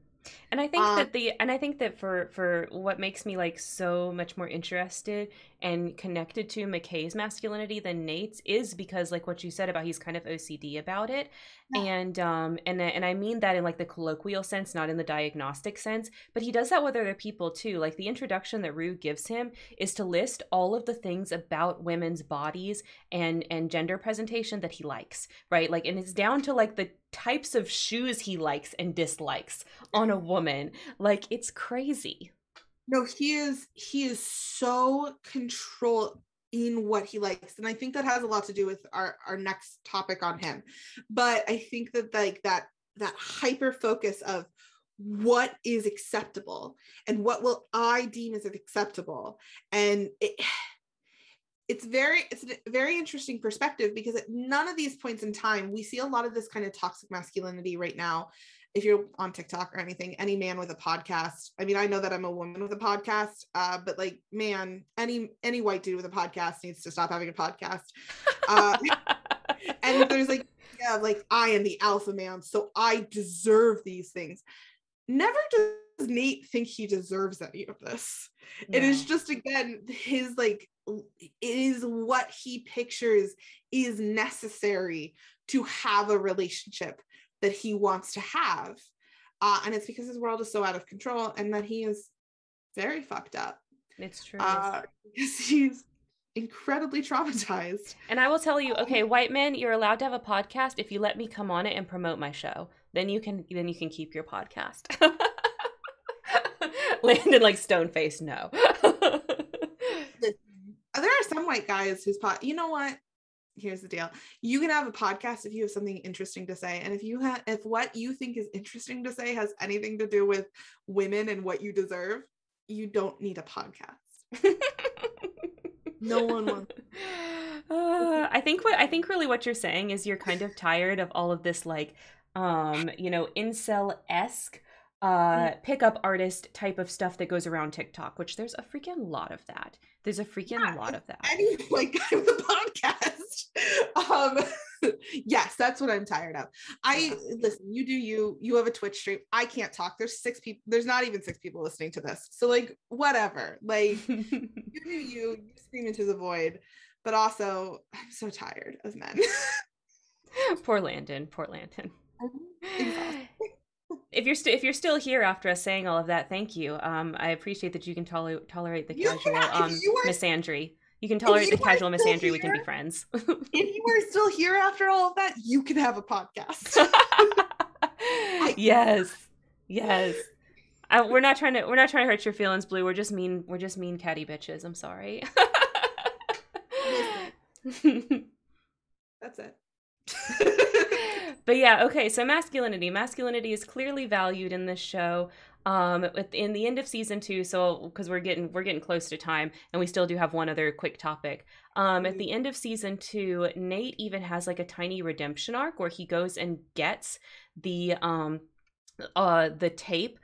And I think um, that the and I think that for for what makes me like so much more interested and connected to McKay's masculinity than Nate's is because like what you said about he's kind of OCD about it. Yeah. And um and and I mean that in like the colloquial sense, not in the diagnostic sense, but he does that with other people too. Like the introduction that Rue gives him is to list all of the things about women's bodies and and gender presentation that he likes, right? Like and it's down to like the types of shoes he likes and dislikes on a woman. Like it's crazy. No, he is he is so control in what he likes and i think that has a lot to do with our our next topic on him but i think that like that that hyper focus of what is acceptable and what will I deem as acceptable. And it, it's very it's a very interesting perspective because at none of these points in time we see a lot of this kind of toxic masculinity right now if you're on TikTok or anything, any man with a podcast. I mean, I know that I'm a woman with a podcast, uh, but like, man, any any white dude with a podcast needs to stop having a podcast. Uh, and there's like, yeah, like I am the alpha man, so I deserve these things. Never does Nate think he deserves any of this. No. It is just again his like is what he pictures is necessary to have a relationship that he wants to have. Uh, and it's because his world is so out of control and that he is very fucked up. It's true. Uh, because he's incredibly traumatized. And I will tell you, okay, white men, you're allowed to have a podcast if you let me come on it and promote my show. Then you can then you can keep your podcast. Landon like stone face, no. there are some white guys whose pot you know what? here's the deal. You can have a podcast if you have something interesting to say. And if you have if what you think is interesting to say has anything to do with women and what you deserve you don't need a podcast. No one wants uh, i think what i think really what you're saying is you're kind of tired of all of this like um you know incel-esque uh mm. pickup artist type of stuff that goes around tiktok which there's a freaking lot of that. There's a freaking yeah, lot of that. any like guy with a podcast. Um yes that's what i'm tired of. I listen you do you. You have a twitch stream. I can't talk. There's six people there's not even six people listening to this. So like whatever. Like you do you you scream into the void. But also i'm so tired of men. Poor landon poor landon if you're still if you're still here after us saying all of that, thank you. Um, I appreciate that you can tolerate tolerate the casual um misandry. You can tolerate you the casual misandry. Here, we can be friends. if you are still here after all of that, you can have a podcast. yes, yes. I, we're not trying to we're not trying to hurt your feelings, Blue. We're just mean we're just mean catty bitches. I'm sorry. That's it. But yeah, okay. So masculinity, masculinity is clearly valued in this show um in the end of season two so because we're getting we're getting close to time and we still do have one other quick topic um at the end of season two nate even has like a tiny redemption arc where he goes and gets the um uh the tape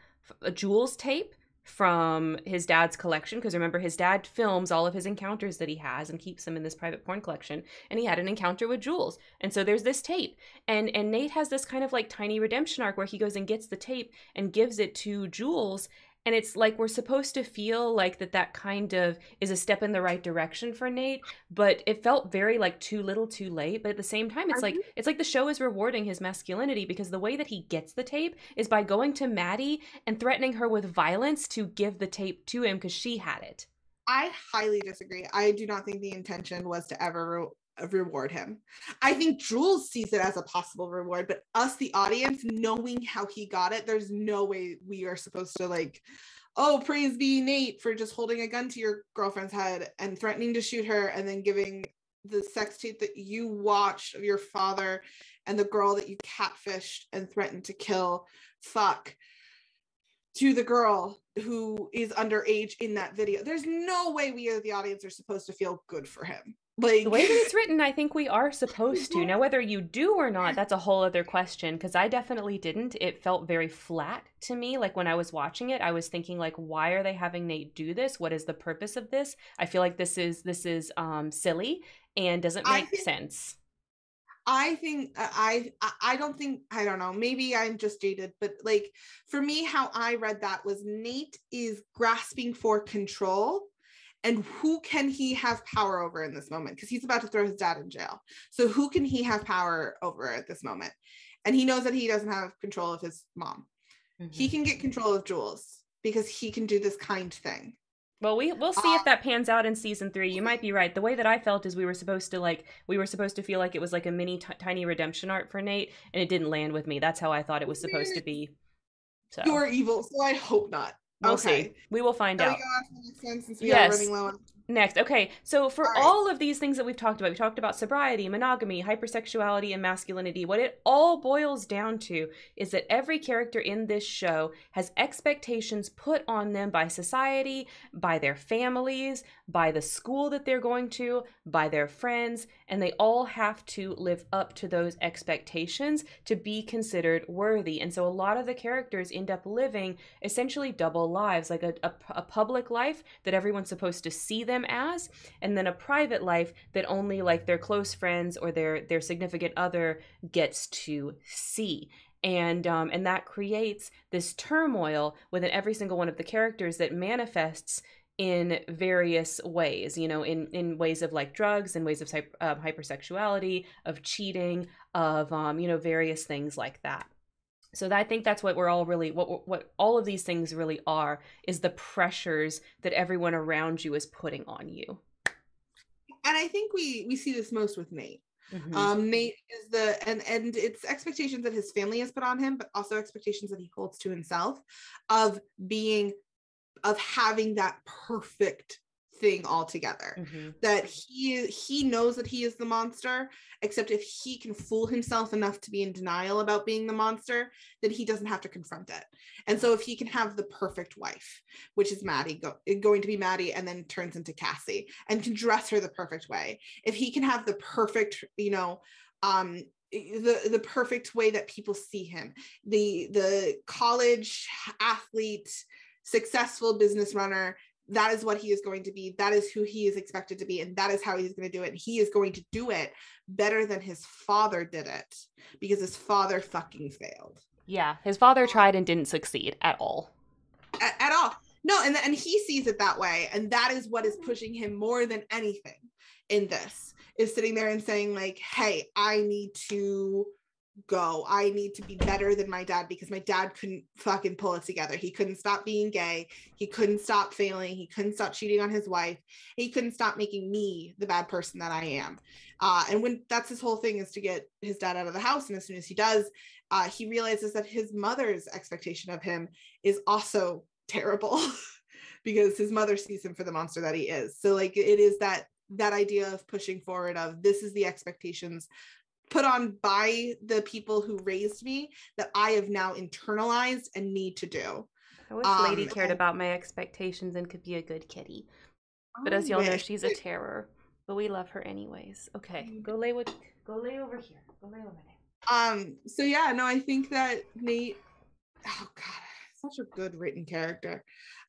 jules tape from his dad's collection because remember his dad films all of his encounters that he has and keeps them in this private porn collection and he had an encounter with Jules. And so there's this tape. And and Nate has this kind of like tiny redemption arc where he goes and gets the tape and gives it to Jules and it's like we're supposed to feel like that that kind of is a step in the right direction for Nate but it felt very like too little too late. But at the same time it's like mm-hmm. it's like the show is rewarding his masculinity because the way that he gets the tape is by going to Maddie and threatening her with violence to give the tape to him cuz she had it. I highly disagree. I do not think the intention was to ever reward him. I think Jules sees it as a possible reward, but us, the audience, knowing how he got it, there's no way we are supposed to like, oh, praise be Nate for just holding a gun to your girlfriend's head and threatening to shoot her and then giving the sex tape that you watched of your father and the girl that you catfished and threatened to kill. Fuck to the girl who is underage in that video. There's no way we as the audience are supposed to feel good for him. Like the way that it's written, I think we are supposed to. Now, whether you do or not, that's a whole other question. Because I definitely didn't. It felt very flat to me. Like when I was watching it, I was thinking, like, why are they having Nate do this? What is the purpose of this? I feel like this is this is um silly and doesn't make think, sense. I think I I don't think I don't know. Maybe I'm just jaded, but like for me, how I read that was Nate is grasping for control and who can he have power over in this moment because he's about to throw his dad in jail so who can he have power over at this moment and he knows that he doesn't have control of his mom mm-hmm. he can get control of jules because he can do this kind thing well, we we'll see uh, if that pans out in season three. You might be right. The way that I felt is we were supposed to like we were supposed to feel like it was like a mini t- tiny redemption arc for Nate, and it didn't land with me. That's how I thought it was supposed to be. So you're evil, so I hope not. We'll okay. see. We will find Shall out. We go on to the next one since we yes. are running low on Next, okay, so for All right. all of these things that we've talked about, we talked about sobriety, monogamy, hypersexuality, and masculinity. What it all boils down to is that every character in this show has expectations put on them by society, by their families, by the school that they're going to, by their friends, and they all have to live up to those expectations to be considered worthy. And so a lot of the characters end up living essentially double lives, like a, a, a public life that everyone's supposed to see them as and then a private life that only like their close friends or their their significant other gets to see and um, and that creates this turmoil within every single one of the characters that manifests in various ways you know in in ways of like drugs in ways of uh, hypersexuality of cheating of um, you know various things like that. So i think that's what we're all really what what all of these things really are is the pressures that everyone around you is putting on you. And i think we we see this most with nate. Mhm. um nate is the and and it's expectations that his family has put on him but also expectations that he holds to himself of being of having that perfect thing all together Mhm. that he he knows that he is the monster except if he can fool himself enough to be in denial about being the monster then he doesn't have to confront it and so if he can have the perfect wife which is maddie go, going to be maddie and then turns into cassie and can dress her the perfect way if he can have the perfect you know um the the perfect way that people see him the the college athlete successful business runner that is what he is going to be. That is who he is expected to be and that is how he's going to do it. And he is going to do it better than his father did it because his father fucking failed. Yeah his father tried and didn't succeed at all. At, at all. No and, and he sees it that way and that is what is pushing him more than anything in this is sitting there and saying like hey i need to go. I need to be better than my dad because my dad couldn't fucking pull it together. He couldn't stop being gay. He couldn't stop failing. He couldn't stop cheating on his wife. He couldn't stop making me the bad person that i am. Uh, and when that's his whole thing is to get his dad out of the house. And as soon as he does uh, he realizes that his mother's expectation of him is also terrible because his mother sees him for the monster that he is. So like it is that that idea of pushing forward of this is the expectations put on by the people who raised me that I have now internalized and need to do. I wish Lady Um, cared and- about my expectations and could be a good kitty. But I as y'all know, she's a terror. But we love her anyways. Okay, go lay with go lay over here. Go lay over there. um so yeah, no, I think that Nate oh god, such a good written character.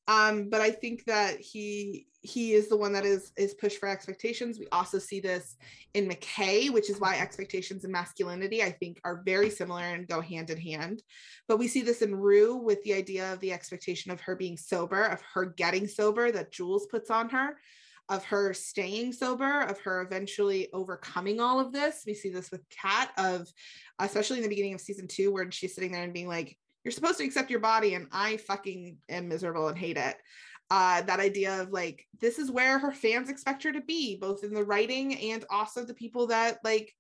Um, but I think that he he is the one that is is pushed for expectations. We also see this in McKay, which is why expectations and masculinity I think are very similar and go hand in hand. But we see this in Rue with the idea of the expectation of her being sober, of her getting sober that Jules puts on her, of her staying sober, of her eventually overcoming all of this. We see this with Kat of especially in the beginning of season two, where she's sitting there and being like, You're supposed to accept your body, and I fucking am miserable and hate it. Uh, that idea of like this is where her fans expect her to be, both in the writing and also the people that like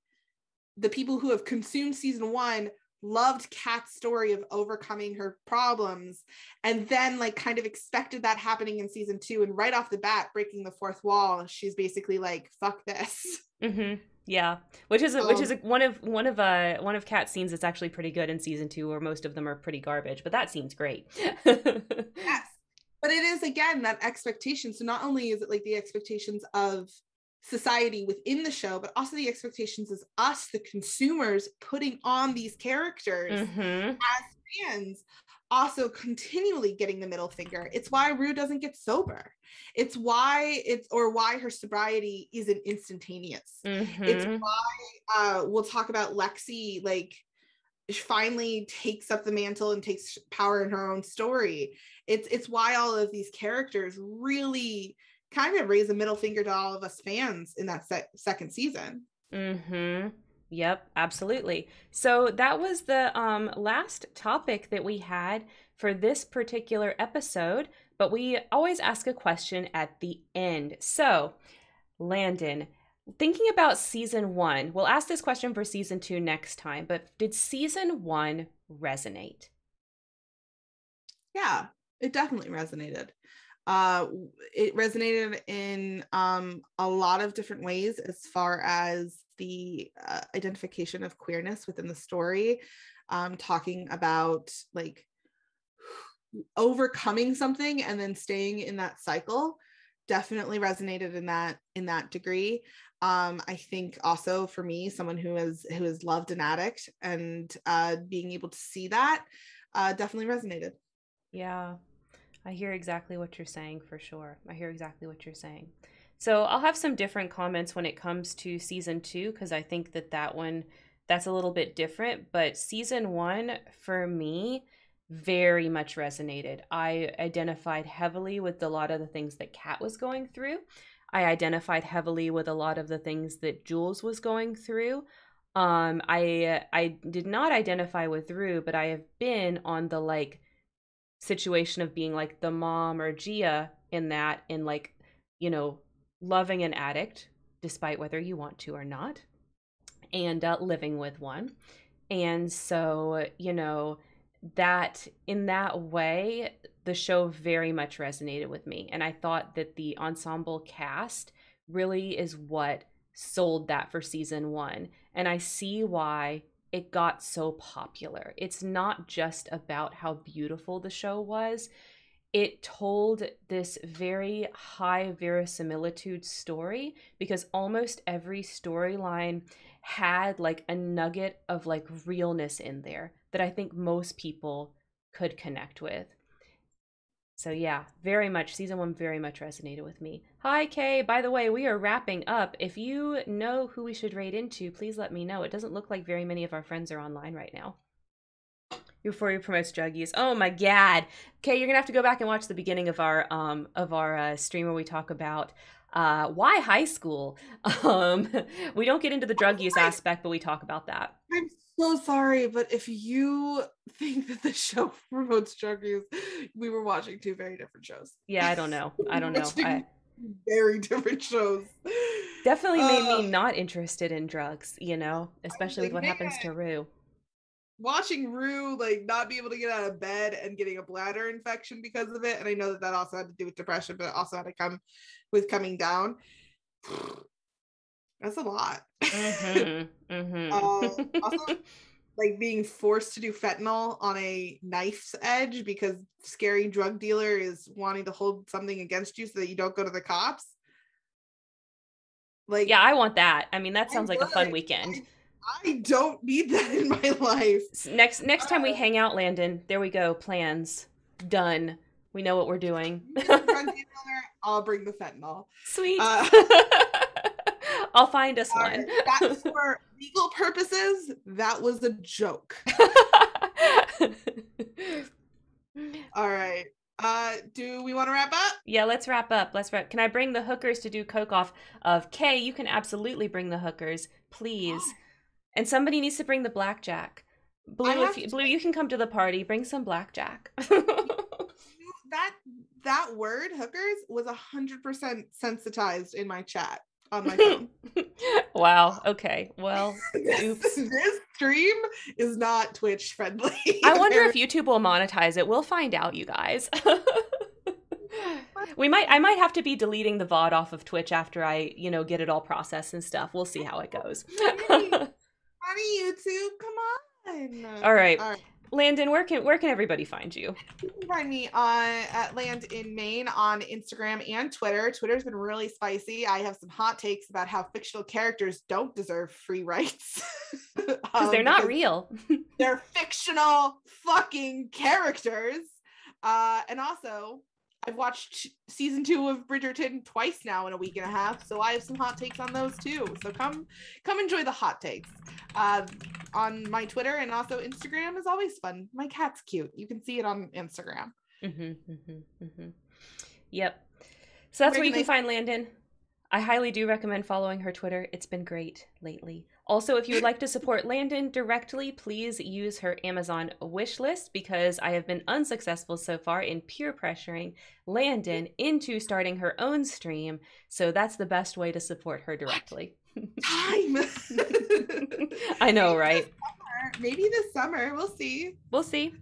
the people who have consumed season one loved Kat's story of overcoming her problems and then like kind of expected that happening in season two and right off the bat breaking the fourth wall she's basically like fuck this Mm-hmm. Yeah, which is a, which is a, Um, one of one of uh one of Kat's scenes that's actually pretty good in season two, where most of them are pretty garbage. But that seems great. yes but it is again that expectation so not only is it like the expectations of society within the show but also the expectations as us the consumers putting on these characters mm-hmm. as fans also continually getting the middle finger it's why rue doesn't get sober it's why it's or why her sobriety isn't instantaneous it's Mm-hmm. why uh we'll talk about lexi like finally takes up the mantle and takes power in her own story it's it's why all of these characters really kind of raise a middle finger to all of us fans in that sec- second season Mm-hmm. Yep, absolutely. So that was the um last topic that we had for this particular episode, but we always ask a question at the end. So, Landon, thinking about season 1, we'll ask this question for season 2 next time, but did season 1 resonate? yeah it definitely resonated uh it resonated in um a lot of different ways as far as the uh, identification of queerness within the story um talking about like overcoming something and then staying in that cycle definitely resonated in that in that degree. Um i think also for me someone who has who has loved an addict and uh being able to see that uh definitely resonated. Yeah i hear exactly what you're saying for sure i hear exactly what you're saying so i'll have some different comments when it comes to season two because i think that that one that's a little bit different but season one for me very much resonated. I identified heavily with a lot of the things that Kat was going through. I identified heavily with a lot of the things that Jules was going through. Um, I I did not identify with Rue, but I have been on the like situation of being like the mom or Gia in that, in like, you know, loving an addict despite whether you want to or not, and uh, living with one. And so, you know, that in that way the show very much resonated with me and i thought that the ensemble cast really is what sold that for season 1 and i see why it got so popular it's not just about how beautiful the show was it told this very high verisimilitude story because almost every storyline had like a nugget of like realness in there that I think most people could connect with. So yeah, very much season 1 very much resonated with me. Hi Kay, by the way, we are wrapping up. If you know who we should raid into, please let me know. It doesn't look like very many of our friends are online right now. Euphoria promotes druggies. Oh my god. Okay, you're gonna have to go back and watch the beginning of our um of our uh, stream where we talk about uh why high school. Um we don't get into the drug use aspect, but we talk about that. I'm so sorry, but if you think that the show promotes drug use, we were watching two very different shows. Yeah, I don't know. I don't know. I, very different shows. Definitely made uh, me not interested in drugs, you know, especially with what man, happens to Rue. Watching Rue like not be able to get out of bed and getting a bladder infection because of it, and I know that that also had to do with depression, but it also had to come with coming down. That's a lot. Mm-hmm. Mm-hmm. uh, also, like being forced to do fentanyl on a knife's edge because scary drug dealer is wanting to hold something against you so that you don't go to the cops. Like, yeah, I want that. I mean, that sounds like a fun weekend. I, I don't need that in my life. Next next time uh, we hang out, Landon, there we go. Plans done. We know what we're doing. I'll bring the fentanyl. Sweet. Uh, I'll find us one. That's for legal purposes. That was a joke. All right. Uh, do we want to wrap up? Yeah, let's wrap up. Let's wrap. Can I bring the hookers to do coke off of Kay? You can absolutely bring the hookers, please. and somebody needs to bring the blackjack. Blue, if you, Blue, you can come to the party. Bring some blackjack. that that word hookers was a hundred percent sensitized in my chat on my phone. wow. Okay. Well, oops. this stream is not Twitch friendly. I wonder if YouTube will monetize it. We'll find out, you guys. we might I might have to be deleting the VOD off of Twitch after I, you know, get it all processed and stuff. We'll see how it goes. Honey, YouTube, come on. All right. All right. Landon, where can where can everybody find you? You can find me on at Land in Maine on Instagram and Twitter. Twitter's been really spicy. I have some hot takes about how fictional characters don't deserve free rights because um, they're not real. they're fictional fucking characters. Uh, and also, I've watched season two of Bridgerton twice now in a week and a half, so I have some hot takes on those too. So come, come enjoy the hot takes. Uh, on my Twitter and also Instagram is always fun. My cat's cute. You can see it on Instagram. Mm-hmm, mm-hmm, mm-hmm. Yep. So that's where, where you can find Landon. I highly do recommend following her Twitter. It's been great lately. Also, if you would like to support Landon directly, please use her Amazon wish list because I have been unsuccessful so far in peer pressuring Landon into starting her own stream. So that's the best way to support her directly. Time. I know, right? Maybe this summer. We'll see. We'll see.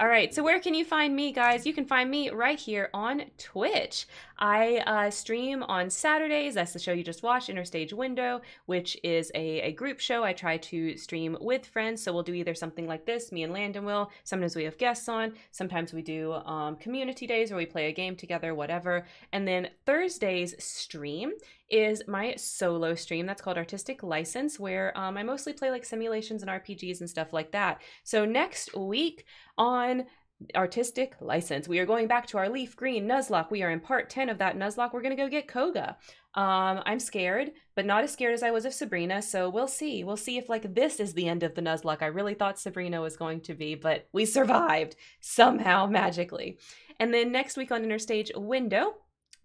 All right, so where can you find me, guys? You can find me right here on Twitch. I uh, stream on Saturdays. That's the show you just watched, Enter Stage Window, which is a, a group show. I try to stream with friends. So we'll do either something like this, me and Landon will. Sometimes we have guests on. Sometimes we do um, community days where we play a game together, whatever. And then Thursday's stream is my solo stream that's called Artistic License, where um, I mostly play like simulations and RPGs and stuff like that. So next week on artistic license. We are going back to our leaf green Nuzlocke. We are in part 10 of that Nuzlocke. We're going to go get Koga. Um, I'm scared, but not as scared as I was of Sabrina. So we'll see. We'll see if like this is the end of the Nuzlocke. I really thought Sabrina was going to be, but we survived somehow magically. And then next week on Enter Stage Window,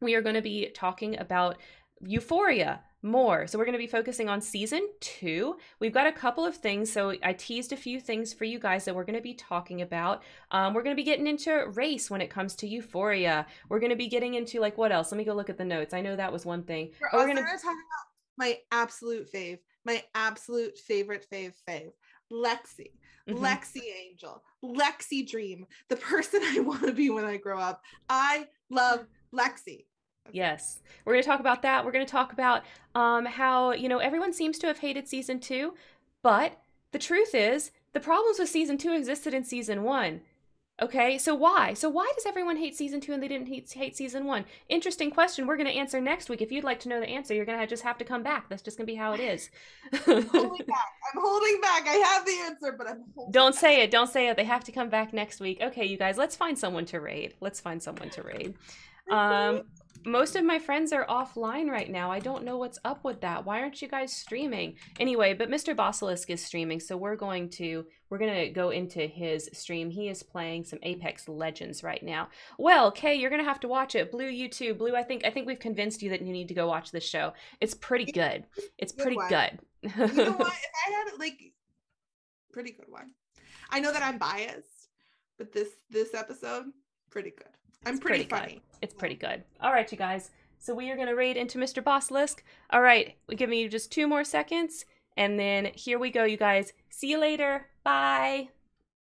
we are going to be talking about Euphoria more. So we're going to be focusing on season two. We've got a couple of things. So I teased a few things for you guys that we're going to be talking about. Um, we're going to be getting into race when it comes to Euphoria. We're going to be getting into like what else? Let me go look at the notes. I know that was one thing. For we're going to talk about my absolute fave, my absolute favorite fave fave, Lexi. Mm-hmm. Lexi Angel, Lexi Dream, the person I want to be when I grow up. I love Lexi. Yes. We're going to talk about that. We're going to talk about um, how, you know, everyone seems to have hated season two, but the truth is the problems with season two existed in season one. Okay, so why? So why does everyone hate season two and they didn't hate, hate season one? Interesting question. We're going to answer next week. If you'd like to know the answer, you're going to just have to come back. That's just going to be how it is. I'm holding back. I'm holding back. I have the answer, but I'm Don't back. say it. Don't say it. They have to come back next week. Okay, you guys, let's find someone to raid. Let's find someone to raid. Um, most of my friends are offline right now. I don't know what's up with that. Why aren't you guys streaming? Anyway, but Mr. Basilisk is streaming, so we're going to we're gonna go into his stream. He is playing some Apex Legends right now. Well, Kay, you're gonna have to watch it. Blue you too. Blue. I think I think we've convinced you that you need to go watch this show. It's pretty good. It's pretty good. you know what? If I had like pretty good one. I know that I'm biased, but this this episode pretty good. I'm pretty, pretty, funny. Good. It's pretty good. All right, you guys. So we are going to raid into Mr. Basilisk. All right, we're giving you just two more seconds. And then here we go, you guys. See you later. Bye.